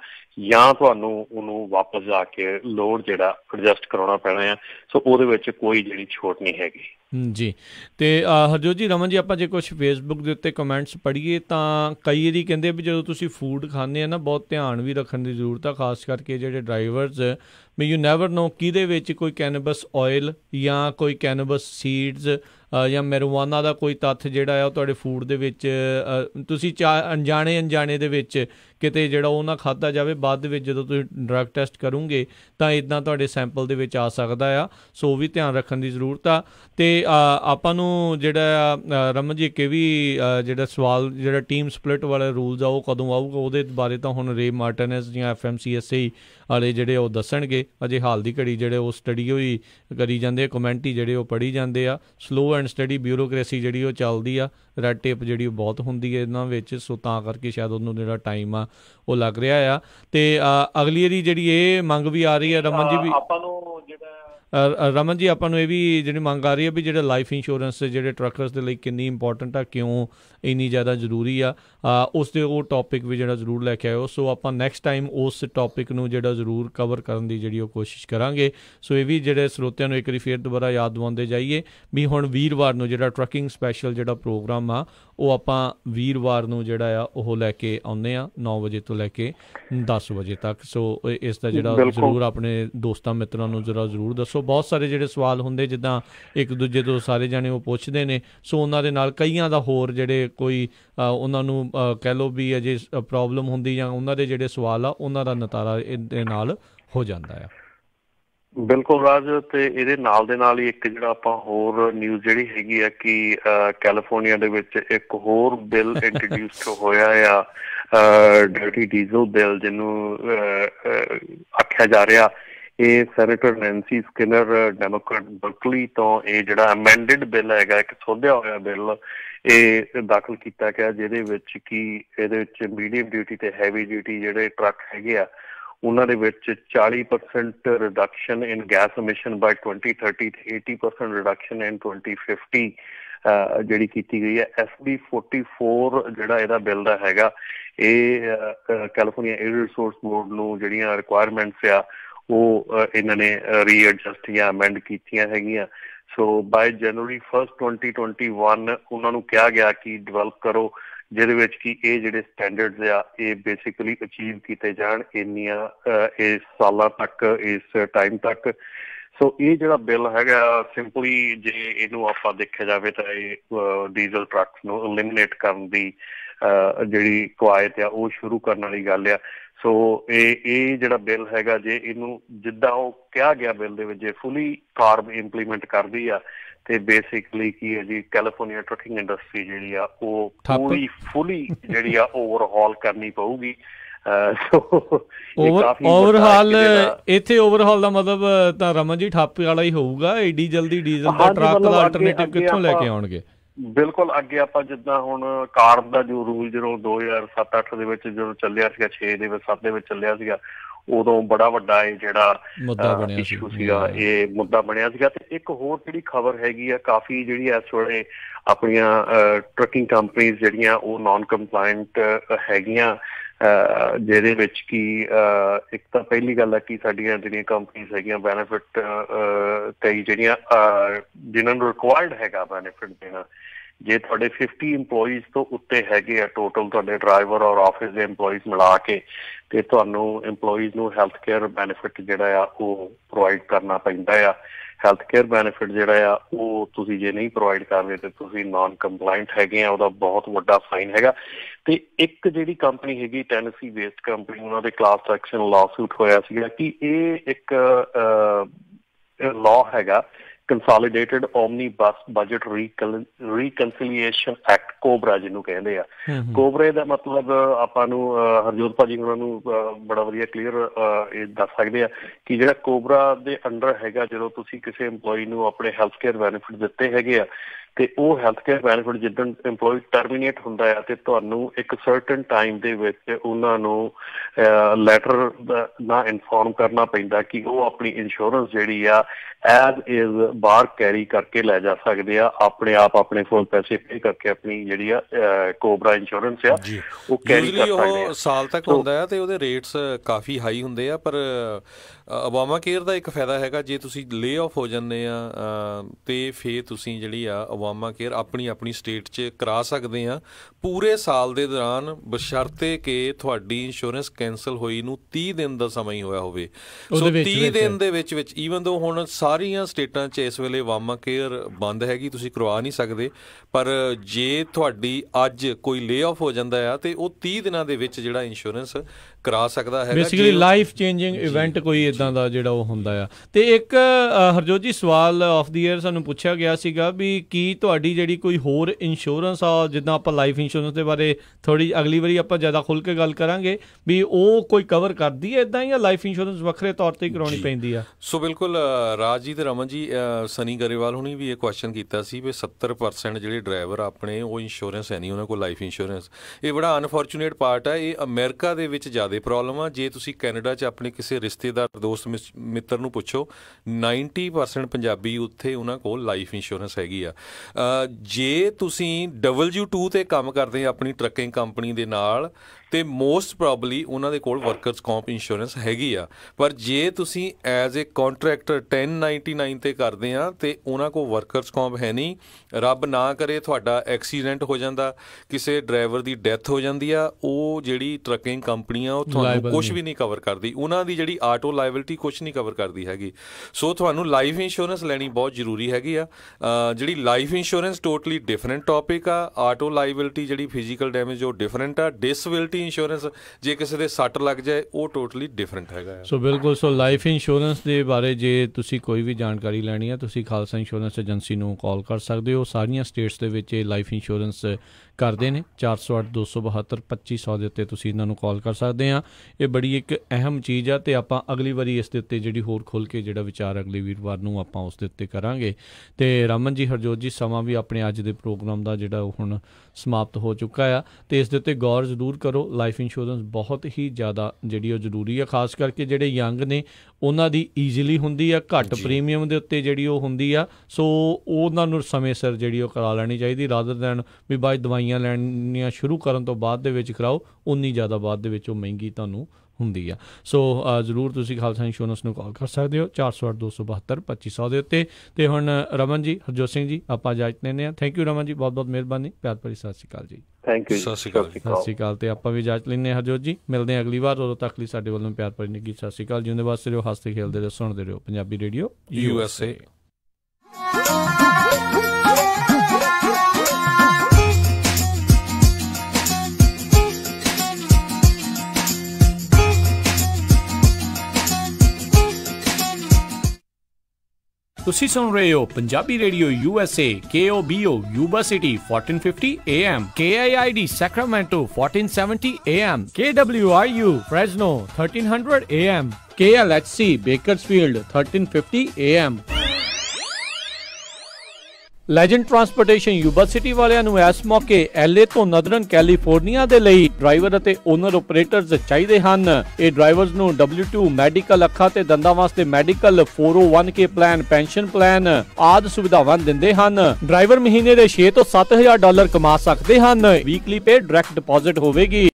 ਜਾਂ ਤੁਹਾਨੂੰ ਉਹਨੂੰ ਵਾਪਸ ਜਾ ਕੇ ਲੋਡ ਜਿਹੜਾ ਐਡਜਸਟ ਕਰਾਉਣਾ ਪੈਣਾ ਆ। ਸੋ ਉਹਦੇ ਵਿੱਚ ਕੋਈ ਜਿਹੜੀ ਛੋਟ ਨਹੀਂ ਹੈਗੀ। ਜੀ। ਤੇ ਹਰਜੋਤ ਜੀ, ਰਮਨ ਜੀ, ਆਪਾਂ ਜੇ ਕੁਝ ਫੇਸਬੁੱਕ ਦੇ ਉੱਤੇ ਕਮੈਂਟਸ ਪੜ੍ਹੀਏ ਤਾਂ ਕਈ ਇਹਦੀ ਕਹਿੰਦੇ ਵੀ ਜਦੋਂ ਤੁਸੀਂ ਫੂਡ ਖਾਂਦੇ ਆ ਨਾ, ਬਹੁਤ ਧਿਆਨ ਵੀ ਰੱਖਣ ਦੀ ਜ਼ਰੂਰਤ ਆ, ਖਾਸ ਕਰਕੇ ਜਿਹੜੇ ਡਰਾਈਵਰਸ ਵੀ ਯੂ ਨੈਵਰ ਨੋ ਕਿਹਦੇ ਵਿੱਚ ਕੋਈ ਕੈਨਬਸ ਆਇਲ ਜਾਂ ਕੋਈ ਕੈਨਬਸ ਸੀਡਸ ਜਾਂ ਮੈਰੀਵਾਨਾ ਦਾ ਕੋਈ ਤੱਥ ਜਿਹੜਾ ਆ ਉਹ ਤੁਹਾਡੇ ਫੂਡ ਦੇ ਵਿੱਚ ਤੁਸੀਂ ਅਣਜਾਣੇ ਅਣਜਾਣੇ ਦੇ ਵਿੱਚ ਕਿਤੇ ਜਿਹੜਾ ਉਹ ਨਾ ਖਾਦਾ ਜਾਵੇ, ਬਾਅਦ ਦੇ ਵਿੱਚ ਜਦੋਂ ਤੁਸੀਂ ਡਰਗ ਟੈਸਟ ਕਰੋਗੇ, ਤਾਂ ਇਦਾਂ ਤੁਹਾਡੇ ਸੈਂਪਲ ਦੇ ਵਿੱਚ ਆ ਸਕਦਾ ਆ। ਸੋ ਵੀ ਧਿਆਨ ਰੱਖਣ ਦੀ ਜ਼ਰੂਰਤ ਆ। ਤੇ ਆਪਾਂ ਨੂੰ ਜਿਹੜਾ ਰਮਨ ਜੀ ਕੇ ਵੀ ਜਿਹੜਾ ਸਵਾਲ, ਜਿਹੜਾ ਟੀਮ ਸਪਲਿਟ ਵਾਲੇ ਰੂਲਸ ਆ, ਉਹ ਕਦੋਂ ਆਊਗਾ? ਉਹਦੇ ਬਾਰੇ ਤਾਂ ਹੁਣ ਰੇ ਮਾਰਟਨਸ ਜਾਂ ਐਫਐਮਸੀਐਸਏ ਵਾਲੇ ਜਿਹੜੇ ਉਹ ਦੱਸਣਗੇ। ਅਜੇ ਹਾਲ ਦੀ ਘੜੀ ਜਿਹੜੇ ਉਹ ਸਟੱਡੀ ਹੋਈ, ਕਰੀ ਜਾਂਦੇ ਕਮੈਂਟ ਹੀ ਜਿਹੜੇ ਉਹ ਪੜੀ ਜਾਂਦੇ ਆ। ਸਲੋ ਐਂਡ ਸਟੱਡੀ ਬਿਊਰੋਕ੍ਰੇਸੀ ਜਿਹੜੀ ਉਹ ਚੱਲਦੀ ਆ ਰੈਡ ਟੇਪ ਜਿਹੜੀ ਉਹ ਬਹੁਤ ਹੁੰਦੀ ਹੈ ਇਹਨਾਂ ਵਿੱਚ, ਸੋ ਤਾਂ ਕਰਕੇ ਸ਼ਾਇਦ ਉਹਨੂੰ ਜਿਹੜਾ ਟਾਈਮ ਆ ਉਹ ਲੱਗ ਰਿਹਾ ਆ। ਤੇ ਅਗਲੀ ਜਿਹੜੀ ਇਹ ਮੰਗ ਵੀ ਆ ਰਹੀ ਹੈ ਰਮਨ ਜੀ ਵੀ ਆਪਾਂ ਨੂੰ ਰਮਨ ਜੀ ਆਪਾਂ ਨੂੰ ਇਹ ਵੀ ਜਿਹੜੀ ਮੰਗ ਆ ਰਹੀ ਹੈ ਵੀ ਜਿਹੜੇ ਲਾਈਫ ਇੰਸ਼ੋਰੈਂਸ ਜਿਹੜੇ ਟਰੱਕਰਸ ਦੇ ਲਈ ਕਿੰਨੀ ਇੰਪੋਰਟੈਂਟ ਆ ਕਿਉਂ ਇੰਨੀ ਜ਼ਿਆਦਾ ਜ਼ਰੂਰੀ ਆ? ਉਸ ਦੇ ਉਹ ਟੌਪਿਕ ਵੀ ਜਿਹੜਾ ਜ਼ਰੂਰ ਲੈ ਕੇ ਆਇਓ। ਸੋ ਆਪਾਂ ਨੈਕਸਟ ਟਾਈਮ ਉਸ ਟੌਪਿਕ ਨੂੰ ਜਿਹੜਾ ਜ਼ਰੂਰ ਕਵਰ ਕਰਨ ਦੀ ਜਿਹੜੀ ਉਹ ਕੋਸ਼ਿਸ਼ ਕਰਾਂਗੇ। ਸੋ ਇਹ ਵੀ ਜਿਹੜੇ ਸਰੋਤਿਆਂ ਨੂੰ ਇੱਕ ਵਾਰੀ ਫੇਰ ਦੁਬਾਰਾ ਯਾਦ ਦਿਵਾਉਂਦੇ ਜਾਈਏ ਵੀ ਹੁਣ ਵੀਰਵਾਰ ਨੂੰ ਜਿਹੜਾ ਟਰੱਕਿੰਗ ਸਪੈਸ਼ਲ ਜਿਹੜਾ ਪ੍ਰੋਗਰਾਮ ਆ ਉਹ ਆਪਾਂ ਵੀਰਵਾਰ ਨੂੰ ਜਿਹੜਾ ਆ ਉਹ ਲੈ ਕੇ ਆਉਂਦੇ ਆ 9 ਵਜੇ ਤੋਂ ਲੈ ਕੇ 10 ਵਜੇ ਤੱਕ। ਸੋ ਇਸ ਦਾ ਜਿਹੜਾ ਜ਼ਰੂਰ ਆਪਣੇ ਦੋਸਤਾਂ ਮਿੱਤਰਾਂ ਨੂੰ ਜਰਾ ਜ਼ਰੂਰ ਦੱਸੋ। ਬਹੁਤ ਸਾਰੇ ਜਿਹੜੇ ਸਵਾਲ ਹੁੰਦੇ ਜਿੱਦਾਂ ਇੱਕ ਦੂਜੇ ਤੋਂ ਸਾਰੇ ਜਾਣੇ ਉਹ ਪੁੱਛਦੇ ਨੇ। ਸੋ ਉਹਨਾਂ ਦੇ ਨਾਲ ਕਈਆਂ ਦਾ ਹੋਰ ਜਿਹੜੇ ਕੋਈ ਉਹਨਾਂ ਨੂੰ ਕਹਿ ਲੋ ਵੀ ਅਜੇ ਪ੍ਰੋਬਲਮ ਹੁੰਦੀ ਜਾਂ ਉਹਨਾਂ ਦੇ ਜਿਹੜੇ ਸਵਾਲ ਆ ਉਹਨਾਂ ਦਾ ਨਤਾਰਾ ਇਹਦੇ ਨਾਲ ਹੋ ਜਾਂਦਾ ਆ। ਬਿਲਕੁਲ ਰਾਜ ਤੇ ਇਹਦੇ ਨਾਲ ਦੇ ਨਾਲ ਹੀ ਇੱਕ ਜਿਹੜਾ ਆਪਾਂ ਹੋਰ ਨਿਊਜ਼ ਜਿਹੜੀ ਹੈਗੀ ਆ ਕਿ ਕੈਲੀਫੋਰਨੀਆ ਦੇ ਵਿੱਚ ਇੱਕ ਹੋਰ ਬਿੱਲ ਇੰਟਰੋਡਿਊਸਡ ਹੋਇਆ ਆ ਡਰਟੀ ਡੀਜ਼ਲ ਬਿੱਲ ਜਿਹਨੂੰ ਆਖਿਆ ਜਾ ਰਿਹਾ। ਇਹ senator Nancy Skinner Democrat Berkeley ਤੋਂ ਇਹ ਜਿਹੜਾ ਅਮੈਂਡਡ ਬਿੱਲ ਹੈਗਾ, ਇੱਕ ਸੋਧਿਆ ਹੋਇਆ ਬਿੱਲ ਇਹ ਦਾਖਲ ਕੀਤਾ ਗਿਆ, ਜਿਹਦੇ ਵਿੱਚ ਕੀ ਇਹਦੇ ਵਿੱਚ ਮੀਡੀਅਮ ਡਿਊਟੀ ਤੇ ਹੈਵੀ ਡਿਊਟੀ ਜਿਹੜੇ ਟਰੱਕ ਹੈਗੇ ਆ, ਉਹਨਾਂ ਦੇ ਵਿੱਚ 40% reduction in gas emission by 2030 ਤੇ 80% ਰਿਡਕਸ਼ਨ ਇਨ 2050 ਜਿਹੜੀ ਕੀਤੀ ਗਈ ਹੈ। SB 44 ਜਿਹੜਾ ਇਹਦਾ ਬਿੱਲ ਦਾ ਹੈਗਾ, ਇਹ ਕੈਲੀਫੋਰਨੀਆ 에ਅਰ ਰਿਸੋਰਸ ਬੋਰਡ ਨੂੰ ਜਿਹੜੀਆਂ ਰਿਕੁਆਇਰਮੈਂਟਸ ਆ ਉਹ ਇਹਨਾਂ ਨੇ ਰੀਐਡਜਸਟ ਜਾਂ ਅਮੈਂਡ ਕੀਤੀਆਂ ਹੈਗੀਆਂ। ਸੋ ਬਾਈ ਜਨਵਰੀ 1 2021 ਉਹਨਾਂ ਨੂੰ ਕਿਹਾ ਗਿਆ ਕਿ ਡਿਵੈਲਪ ਕਰੋ, ਜਿਹਦੇ ਵਿੱਚ ਕਿ ਇਹ ਜਿਹੜੇ ਸਟੈਂਡਰਡਸ ਆ, ਇਹ ਬੇਸਿਕਲੀ ਅਚੀਵ ਕੀਤੇ ਜਾਣ ਇੰਨੀਆਂ ਇਸ ਸਾਲਾਂ ਤੱਕ, ਇਸ ਟਾਈਮ ਤੱਕ। ਸੋ ਇਹ ਜਿਹੜਾ ਬਿੱਲ ਹੈਗਾ ਸਿੰਪਲੀ ਜੇ ਇਹਨੂੰ ਆਪਾਂ ਦੇਖਿਆ ਜਾਵੇ ਤਾਂ ਇਹ ਡੀਜ਼ਲ ਟਰੱਕਸ ਨੂੰ ਐਲੀਮੀਨੇਟ ਕਰਨ ਦੀ ਜਿਹੜੀ ਕਵਾਇਤ ਆ ਉਹ ਸ਼ੁਰੂ ਕਰਨ ਵਾਲੀ ਗੱਲ ਆ। ਸੋ ਇਹ ਇਹ ਜਿਹੜਾ ਬਿੱਲ ਹੈਗਾ ਜੇ ਇਹਨੂੰ ਜਿੱਦਾਂ ਉਹ ਕਿਹਾ ਗਿਆ ਬਿੱਲ ਦੇ ਵਿੱਚ ਜੇ ਫੁੱਲੀ ਕਾਰਬ ਇੰਪਲੀਮੈਂਟ ਕਰਦੀ ਆ ਤੇ ਬੇਸਿਕਲੀ ਕੀ ਹੈ ਜੀ ਕੈਲੀਫੋਰਨੀਆ ਟਰਕਿੰਗ ਇੰਡਸਟਰੀ ਜਿਹੜੀ ਆ ਉਹ ਪੂਰੀ ਫੁੱਲੀ ਜਿਹੜੀ ਆ ਓਵਰਹਾਲ ਕਰਨੀ ਪਊਗੀ। ਸੋ ਓਵਰਹਾਲ ਇੱਥੇ ਓਵਰਹਾਲ ਦਾ ਮਤਲਬ ਤਾਂ ਰਮਨ ਜੀ ਠੱਪ ਵਾਲਾ ਹੀ ਹੋਊਗਾ ਏਡੀ ਜਲਦੀ ਡੀਜ਼ਲ ਦਾ ਟਰੱਕ ਦਾ ਆਲਟਰਨੇਟਿਵ ਕਿੱਥੋਂ ਲੈ ਕੇ ਆਉਣਗੇ? ਬਿਲਕੁਲ ਅੱਗੇ ਆਪਾਂ ਜਿੱਦਾਂ ਹੁਣ ਕਾਰਬ ਦਾ ਜੋ ਰੂਲ ਜਦੋਂ 2007-8 ਦੇ ਵਿੱਚ ਜਦੋਂ ਚੱਲਿਆ ਸੀਗਾ 6 ਦੇ ਵਿੱਚ 7 ਦੇ ਵਿੱਚ ਚੱਲਿਆ ਸੀਗਾ ਉਦੋਂ ਬੜਾ ਵੱਡਾ ਇਹ ਜਿਹੜਾ ਮੁੱਦਾ ਬਣਿਆ ਸੀਗਾ ਇਹ ਮੁੱਦਾ ਬਣਿਆ ਸੀਗਾ। ਤੇ ਇੱਕ ਹੋਰ ਜਿਹੜੀ ਖਬਰ ਹੈਗੀ ਆ ਕਾਫੀ ਜਿਹੜੀ ਇਸ ਵੇਲੇ ਆਪਣੀਆਂ ਟਰਕਿੰਗ ਕੰਪਨੀਆਂ ਜਿਹੜੀਆਂ ਉਹ ਨਾਨ ਕੰਪਲਾਇੰਟ ਹੈਗੀਆਂ। ਜਿਹਦੇ ਵਿੱਚ ਕੀ ਇੱਕ ਤਾਂ ਪਹਿਲੀ ਗੱਲ ਹੈ ਕਿ ਸਾਡੀਆਂ ਜਿਹੜੀਆਂ ਕੰਪਨੀਆਂ ਹੈਗੀਆਂ ਬੈਨੀਫਿਟ ਕਈ ਜਿਹੜੀਆਂ ਜਿਨ੍ਹਾਂ ਨੂੰ ਰਿਕੁਆਇਰਡ ਹੈਗਾ ਬੈਨੀਫਿਟ ਦੇਣਾ ਜੇ ਤੁਹਾਡੇ 50 EMPLOYEES ਤੋਂ ਉੱਤੇ ਹੈਗੇ ਆ ਟੋਟਲ ਤੁਹਾਡੇ ਡਰਾਈਵਰ ਔਰ ਆਫਿਸ ਦੇ EMPLOYEES ਮਿਲਾ ਕੇ, ਤੇ ਤੁਹਾਨੂੰ EMPLOYEES ਨੂੰ ਹੈਲਥ ਕੇਅਰ ਬੈਨੀਫਿਟ ਜਿਹੜਾ ਆ ਉਹ ਪ੍ਰੋਵਾਈਡ ਕਰਨਾ ਪੈਂਦਾ ਆ। ਹੈਲਥ ਕੇਅਰ ਬੈਨੀਫਿਟ ਜਿਹੜਾ ਆ ਉਹ ਤੁਸੀਂ ਜੇ ਨਹੀਂ ਪ੍ਰੋਵਾਈਡ ਕਰਦੇ ਤੇ ਤੁਸੀਂ ਨਾਨ ਕੰਪਲਾਈਂਟ ਹੈਗੇ ਆ, ਉਹਦਾ ਬਹੁਤ ਵੱਡਾ ਫਾਈਨ ਹੈਗਾ। ਤੇ ਇੱਕ ਜਿਹੜੀ ਕੰਪਨੀ ਹੈਗੀ ਟੈਨਸੀ ਬੇਸਡ ਕੰਪਨੀ ਉਹਨਾਂ ਦੇ ਕਲਾਸ ਐਕਸ਼ਨ ਲਾਸੂਟ ਹੋਇਆ ਸੀਗਾ ਕਿ ਇਹ ਇੱਕ ਲਾਅ ਹੈਗਾ consolidated omnibus budget reconciliation act COBRA ਜਿਹਨੂੰ ਕਹਿੰਦੇ ਆ। ਕੋਬਰੇ ਦਾ ਮਤਲਬ ਆਪਾਂ ਨੂੰ ਹਰਜੋਤ ਭਾਜੀ ਉਹਨਾਂ ਨੂੰ ਬੜਾ ਵਧੀਆ ਕਲੀਅਰ ਇਹ ਦੱਸ ਸਕਦੇ ਆ ਕਿ ਜਿਹੜਾ ਕੋਬਰਾ ਦੇ ਅੰਡਰ ਹੈਗਾ ਜਦੋਂ ਤੁਸੀਂ ਕਿਸੇ EMPLOYEE ਨੂੰ ਆਪਣੇ ਹੈਲਥ ਕੇਅਰ ਬੈਨੀਫਿਟ ਦਿੱਤੇ ਹੈਗੇ ਆ ਤੇ ਉਹ ਹੈਲਥ ਕੇਅਰ ਬੈਨੀਫਿਟ ਜਿੱਦਣ EMPLOYEE ਟਰਮੀਨੇਟ ਹੁੰਦਾ ਹੈ ਤੇ ਤੁਹਾਨੂੰ ਇੱਕ ਸਰਟਨ ਟਾਈਮ ਦੇ ਵਿੱਚ ਉਹਨਾਂ ਨੂੰ ਲੈਟਰ ਨਾ ਇਨਫੋਰਮ ਕਰਨਾ ਪੈਂਦਾ ਕਿ ਉਹ ਆਪਣੀ ਇੰਸ਼ੋਰੈਂਸ ਜਿਹੜੀ ਆ ਐਜ਼ ਇਜ਼ ਬਾਹਰ ਕੈਰੀ ਕਰਕੇ ਲੈ ਜਾ ਸਕਦੇ ਆ ਆਪਣੇ ਆਪ ਆਪਣੇ ਫੋਨ ਪੈਸੇ ਪੇ ਕਰਕੇ ਆਪਣੀ ਜਿਹੜੀ ਆ ਕੋਬਰਾ ਇੰਸ਼ੋਰੈਂਸ ਆ ਉਹ ਕੈਰੀ ਕਰ ਸਕਦੇ ਆ। ਸਾਲ ਤੱਕ ਹੁੰਦਾ ਹੈ ਤੇ ਉਹਦੇ ਰੇਟਸ ਕਾਫੀ ਹਾਈ ਹੁੰਦੇ ਆ ਪਰ ਓਬਾਮਾ ਕੇਅਰ ਦਾ ਇੱਕ ਫਾਇਦਾ ਹੈਗਾ ਜੇ ਤੁਸੀਂ ਲੇ ਆਫ ਹੋ ਜਾਂਦੇ ਆ ਤੇ ਫੇ ਤੁਸੀਂ ਜਿਹੜੀ ਆ ਓਬਾਮਾ ਕੇਅਰ ਆਪਣੀ ਆਪਣੀ ਸਟੇਟ 'ਚ ਕਰਾ ਸਕਦੇ ਆ ਪੂਰੇ ਸਾਲ ਦੇ ਦੌਰਾਨ ਬਸ਼ਰਤੇ ਕਿ ਤੁਹਾਡੀ ਇੰਸ਼ੋਰੈਂਸ ਕੈਨਸਲ ਹੋਈ ਨੂੰ 30 ਦਿਨ ਦਾ ਸਮਾਂ ਹੀ ਹੋਇਆ ਹੋਵੇ। ਸੋ 30 ਦਿਨ ਦੇ ਵਿੱਚ ਵਿੱਚ ਈਵਨ ਦੋ ਹੁਣ ਸਾਰੀਆਂ ਸਟੇਟਾਂ 'ਚ ਇਸ ਵੇਲੇ ਓਬਾਮਾ ਕੇਅਰ ਬੰਦ ਹੈਗੀ ਤੁਸੀਂ ਕਰਵਾ ਨਹੀਂ ਸਕਦੇ ਪਰ ਜੇ ਤੁਹਾਡੀ ਅੱਜ ਕੋਈ ਲੇ ਆਫ ਹੋ ਜਾਂਦਾ ਆ ਤੇ ਉਹ 30 ਦਿਨਾਂ ਦੇ ਵਿੱਚ ਜਿਹੜਾ ਇੰਸ਼ੋਰੈਂਸ ਕਰਾ ਸਕਦਾ ਹੈਗਾ ਬੇਸਿਕਲੀ ਲਾਈਫ ਚੇਂਜਿੰਗ ਇਵੈਂਟ ਕੋਈ ਇਦਾਂ ਦਾ ਜਿਹੜਾ ਉਹ ਹੁੰਦਾ ਆ। ਤੇ ਇੱਕ ਹਰਜੋਤ ਜੀ ਸਵਾਲ ਆਫ ਦੀ ਈਅਰ ਸਾਨੂੰ ਪੁੱਛਿਆ ਗਿਆ ਸੀਗਾ ਵੀ ਕੀ ਤੁਹਾਡੀ ਜਿਹੜੀ ਕੋਈ ਹੋਰ ਇੰਸ਼ੋਰੈਂਸ ਆ ਜਿੱਦਾਂ ਆਪਾਂ ਲਾਈਫ ਇੰਸ਼ੋਰੈਂਸ ਦੇ ਬਾਰੇ ਥੋੜੀ ਅਗਲੀ ਵਾਰੀ ਆਪਾਂ ਜ਼ਿਆਦਾ ਖੁੱਲ ਕੇ ਗੱਲ ਕਰਾਂਗੇ ਵੀ ਉਹ ਕੋਈ ਕਵਰ ਕਰਦੀ ਹੈ ਇਦਾਂ ਜਾਂ ਲਾਈਫ ਇੰਸ਼ੋਰੈਂਸ ਵੱਖਰੇ ਤੌਰ ਤੇ ਕਰਾਉਣੀ ਪੈਂਦੀ ਆ? ਸੋ ਬਿਲਕੁਲ ਰਾਜ ਤੇ ਰਮਨ ਜੀ ਸਨੀ ਗਰੇਵਾਲ ਹੁਣੀ ਵੀ ਇਹ ਕੁਐਸਚਨ ਕੀਤਾ ਸੀ ਵੀ 70% ਜਿਹੜੇ ਡਰਾਈਵਰ ਆਪਣੇ ਉਹ ਇੰਸ਼ੋਰੈਂਸ ਹੈ ਨਹੀਂ ਉਹਨਾਂ ਕੋਲ ਲਾਈਫ ਇੰਸ਼ੋਰੈਂਸ ਇਹ ਬੜਾ ਅਨਫੋਰਚੂਨੇਟ ਪਾਰਟ ਹੈ ਇਹ ਅਮਰੀਕਾ ਦੇ ਵਿੱਚ ਜ਼ਿਆਦਾ ਜ਼ਿਆਦਾ ਪ੍ਰੋਬਲਮ ਆ। ਜੇ ਤੁਸੀਂ ਕੈਨੇਡਾ 'ਚ ਆਪਣੇ ਕਿਸੇ ਰਿਸ਼ਤੇਦਾਰ, ਦੋਸਤ ਮਿੱਤਰ ਨੂੰ ਪੁੱਛੋ 90% ਪੰਜਾਬੀ ਉੱਥੇ ਉਹਨਾਂ ਕੋਲ ਲਾਈਫ ਇੰਸ਼ੋਰੈਂਸ ਹੈਗੀ ਆ। ਜੇ ਤੁਸੀਂ W2 ਤੇ ਕੰਮ ਕਰਦੇ ਆ, ਆਪਣੀ ਟਰੱਕਿੰਗ ਕੰਪਨੀ ਦੇ ਨਾਲ ਤੇ ਮੋਸਟ ਪ੍ਰੋਬਬਲੀ ਉਹਨਾਂ ਦੇ ਕੋਲ ਵਰਕਰਸ ਕੰਪ ਇੰਸ਼ੋਰੈਂਸ ਹੈਗੀ ਆ। ਪਰ ਜੇ ਤੁਸੀਂ ਐਜ਼ ਅ ਕੰਟਰੈਕਟਰ 1099 ਤੇ ਕਰਦੇ ਆ ਤੇ ਉਹਨਾਂ ਕੋਲ ਵਰਕਰਸ ਕੰਪ ਹੈ ਨਹੀਂ ਰੱਬ ਨਾ ਕਰੇ ਤੁਹਾਡਾ ਐਕਸੀਡੈਂਟ ਹੋ ਜਾਂਦਾ ਕਿਸੇ ਡਰਾਈਵਰ ਦੀ ਡੈਥ ਹੋ ਜਾਂਦੀ ਆ ਉਹ ਜਿਹੜੀ ਟਰੱਕਿੰਗ ਕੰਪਨੀ ਆ ਉਹ ਤੁਹਾਨੂੰ ਕੁਝ ਵੀ ਨਹੀਂ ਕਵਰ ਕਰਦੀ। ਉਹਨਾਂ ਦੀ ਜਿਹੜੀ ਆਟੋ ਲਾਇਬਿਲਟੀ ਕੁਝ ਨਹੀਂ ਕਵਰ ਕਰਦੀ ਹੈਗੀ। ਸੋ ਤੁਹਾਨੂੰ ਲਾਈਫ ਇੰਸ਼ੋਰੈਂਸ ਲੈਣੀ ਬਹੁਤ ਜ਼ਰੂਰੀ ਹੈਗੀ ਆ। ਜਿਹੜੀ life insurance totally different topic ਆ। ਆਟੋ ਲਾਇਬਿਲਟੀ ਜਿਹੜੀ ਫਿਜ਼ੀਕਲ ਡੈਮੇਜ ਉਹ ਡਿਫਰੈਂਟ ਆ। ਡਿਸੇਬਿਲਟੀ ਇੰਸ਼ੋਰੈਂਸ ਜੇ ਕਿਸੇ ਦੇ ਸੱਟ ਲੱਗ ਜਾਏ, ਉਹ ਟੋਟਲੀ ਡਿਫਰੈਂਟ ਹੈਗਾ ਸੋ ਬਿਲਕੁਲ ਸੋ ਲਾਈਫ ਇੰਸ਼ੋਰੈਂਸ ਦੇ ਬਾਰੇ ਜੇ ਤੁਸੀਂ ਕੋਈ ਵੀ ਜਾਣਕਾਰੀ ਲੈਣੀ ਹੈ, ਤੁਸੀਂ ਖਾਲਸਾ ਇੰਸ਼ੋਰੈਂਸ ਏਜੰਸੀ ਨੂੰ ਕਾਲ ਕਰ ਸਕਦੇ ਹੋ। ਸਾਰੀਆਂ ਸਟੇਟਸ ਦੇ ਵਿੱਚ ਇਹ ਲਾਈਫ ਇੰਸ਼ੋਰੈਂਸ ਕਰਦੇ ਨੇ। 408 272 2500 ਦੇ ਉੱਤੇ ਤੁਸੀਂ ਇਹਨਾਂ ਨੂੰ ਕਾਲ ਕਰ ਸਕਦੇ ਆ ਇਹ ਬੜੀ ਇੱਕ ਅਹਿਮ ਚੀਜ਼ ਆ ਤੇ ਆਪਾਂ ਅਗਲੀ ਵਾਰੀ ਇਸ ਦੇ ਉੱਤੇ ਜਿਹੜੀ ਹੋਰ ਖੁੱਲ ਕੇ ਜਿਹੜਾ ਵਿਚਾਰ ਅਗਲੇ ਵੀਰਵਾਰ ਨੂੰ ਆਪਾਂ ਉਸ ਦੇ ਉੱਤੇ ਕਰਾਂਗੇ। ਤੇ ਰਮਨ ਜੀ ਹਰਜੋਤ ਜੀ ਸਮਾਂ ਵੀ ਆਪਣੇ ਅੱਜ ਦੇ ਪ੍ਰੋਗਰਾਮ ਦਾ ਜਿਹੜਾ ਹੁਣ ਸਮਾਪਤ ਹੋ ਚੁੱਕਾ ਆ। ਤੇ ਇਸ ਦੇ ਉੱਤੇ ਗੌਰ ਜ਼ਰੂਰ ਕਰੋ ਲਾਈਫ ਇੰਸ਼ੋਰੈਂਸ ਬਹੁਤ ਹੀ ਜ਼ਿਆਦਾ ਜਿਹੜੀ ਉਹ ਜ਼ਰੂਰੀ ਆ ਖਾਸ ਕਰਕੇ ਜਿਹੜੇ ਯੰਗ ਨੇ ਉਹਨਾਂ ਦੀ ਈਜ਼ੀਲੀ ਹੁੰਦੀ ਆ ਘੱਟ ਪ੍ਰੀਮੀਅਮ ਦੇ ਉੱਤੇ ਜਿਹੜੀ ਉਹ ਹੁੰਦੀ ਆ। ਸੋ ਉਹਨਾਂ ਨੂੰ ਸਮੇਂ ਸਿਰ ਜਿਹੜੀ ਉਹ ਕਰਾ ਲੈਣੀ ਚਾਹੀਦੀ ਰਾਦਰ ਦੈਨ ਵੀ ਬਾਅਦ ਦਵਾਈਆਂ ਲੈਣੀਆਂ ਸ਼ੁਰੂ ਕਰਨ ਤੋਂ ਬਾਅਦ ਦੇ ਵਿੱਚ ਕਰਾਓ ਉਨੀ ਜ਼ਿਆਦਾ ਬਾਅਦ ਦੇ ਵਿੱਚ ਉਹ ਮਹਿੰਗੀ ਤੁਹਾਨੂੰ ਹੁੰਦੀ ਆ। ਸੋ ਜ਼ਰੂਰ ਤੁਸੀਂ ਖਾਲਸਾ ਇੰਸ਼ੋਰੈਂਸ ਨੂੰ ਕਾਲ ਕਰ ਸਕਦੇ ਹੋ 408272 ਦੇ ਉੱਤੇ। ਤੇ ਹੁਣ ਰਮਨ ਜੀ ਹਰਜੋਤ ਸਿੰਘ ਜੀ ਆਪਾਂ ਇਜਾਜ਼ਤ ਲੈਨੇ ਆ। ਥੈਂਕ ਯੂ ਰਮਨ ਜੀ ਬਹੁਤ ਬਹੁਤ ਮਿਹਰਬਾਨੀ ਪਿਆਰ ਭਰੀ ਸਤਿ ਸ਼੍ਰੀ ਅਕਾਲ ਜੀ। ਥੈਂਕ ਯੂ ਸਤਿ ਸ਼੍ਰੀ ਅਕਾਲ ਸਤਿ ਸ਼੍ਰੀ ਅਕਾਲ ਤੇ ਆਪਾਂ ਵੀ ਇਜਾਜ਼ਤ ਲੈਨੇ ਹਰਜੋਤ ਜੀ ਮਿਲਦੇ ਆ ਅਗਲੀ ਵਾਰ ਉਦੋਂ ਤੱਕ ਲਈ ਸਾਡੇ ਵੱਲੋਂ ਪਿਆਰ ਭਰੀ ਨਿੱਘੀ ਸਤਿ ਸ਼੍ਰੀ ਅਕਾਲ ਜਿਉਂਦੇ ਵਾਸਤੇ ਰਹੋ ਹੱਸਦੇ ਖੇਲਦੇ ਰਹੋ ਸੁਣਦੇ ਰਹੋ Punjabi radio U S A. ਤੁਸੀਂ ਸੁਣ ਰਹੇ ਹੋ Punjabi radio U S A KOBO Yuba City 1450 AM KIID Sacramento 1470 AM KWRU Fresno 1300 AM KLHC Bakersfield 1350 AM Legend Transportation Yuba ਵਾਲਿਆਂ ਨੂੰ ਇਸ ਮੌਕੇ ਐਲਏ ਤੋਂ ਨਦਰਨ ਕੈਲੀਫੋਰਨੀਆ ਦੇ ਲਈ ਡਰਾਈਵਰ ਅਤੇ ਓਨਰ ਆਪਰੇਟਰਸ ਚਾਹੀਦੇ ਹਨ। ਇਹ ਡਰਾਈਵਰਸ ਨੂੰ W2 ਮੈਡੀਕਲ ਅੱਖਾਂ ਤੇ ਦੰਦਾਂ ਵਾਸਤੇ medical 401k plan pension plan ਆਦਿ ਸੁਵਿਧਾਵਾਂ ਦਿੰਦੇ ਹਨ। ਡਰਾਈਵਰ ਮਹੀਨੇ ਦੇ 6 ਤੋਂ 7000 ਡਾਲਰ ਕਮਾ ਸਕਦੇ ਹਨ। ਵੀਕਲੀ ਪੇ ਡਾਇਰੈਕਟ ਡਿਪੋਜ਼ਿਟ ਹੋਵੇਗੀ।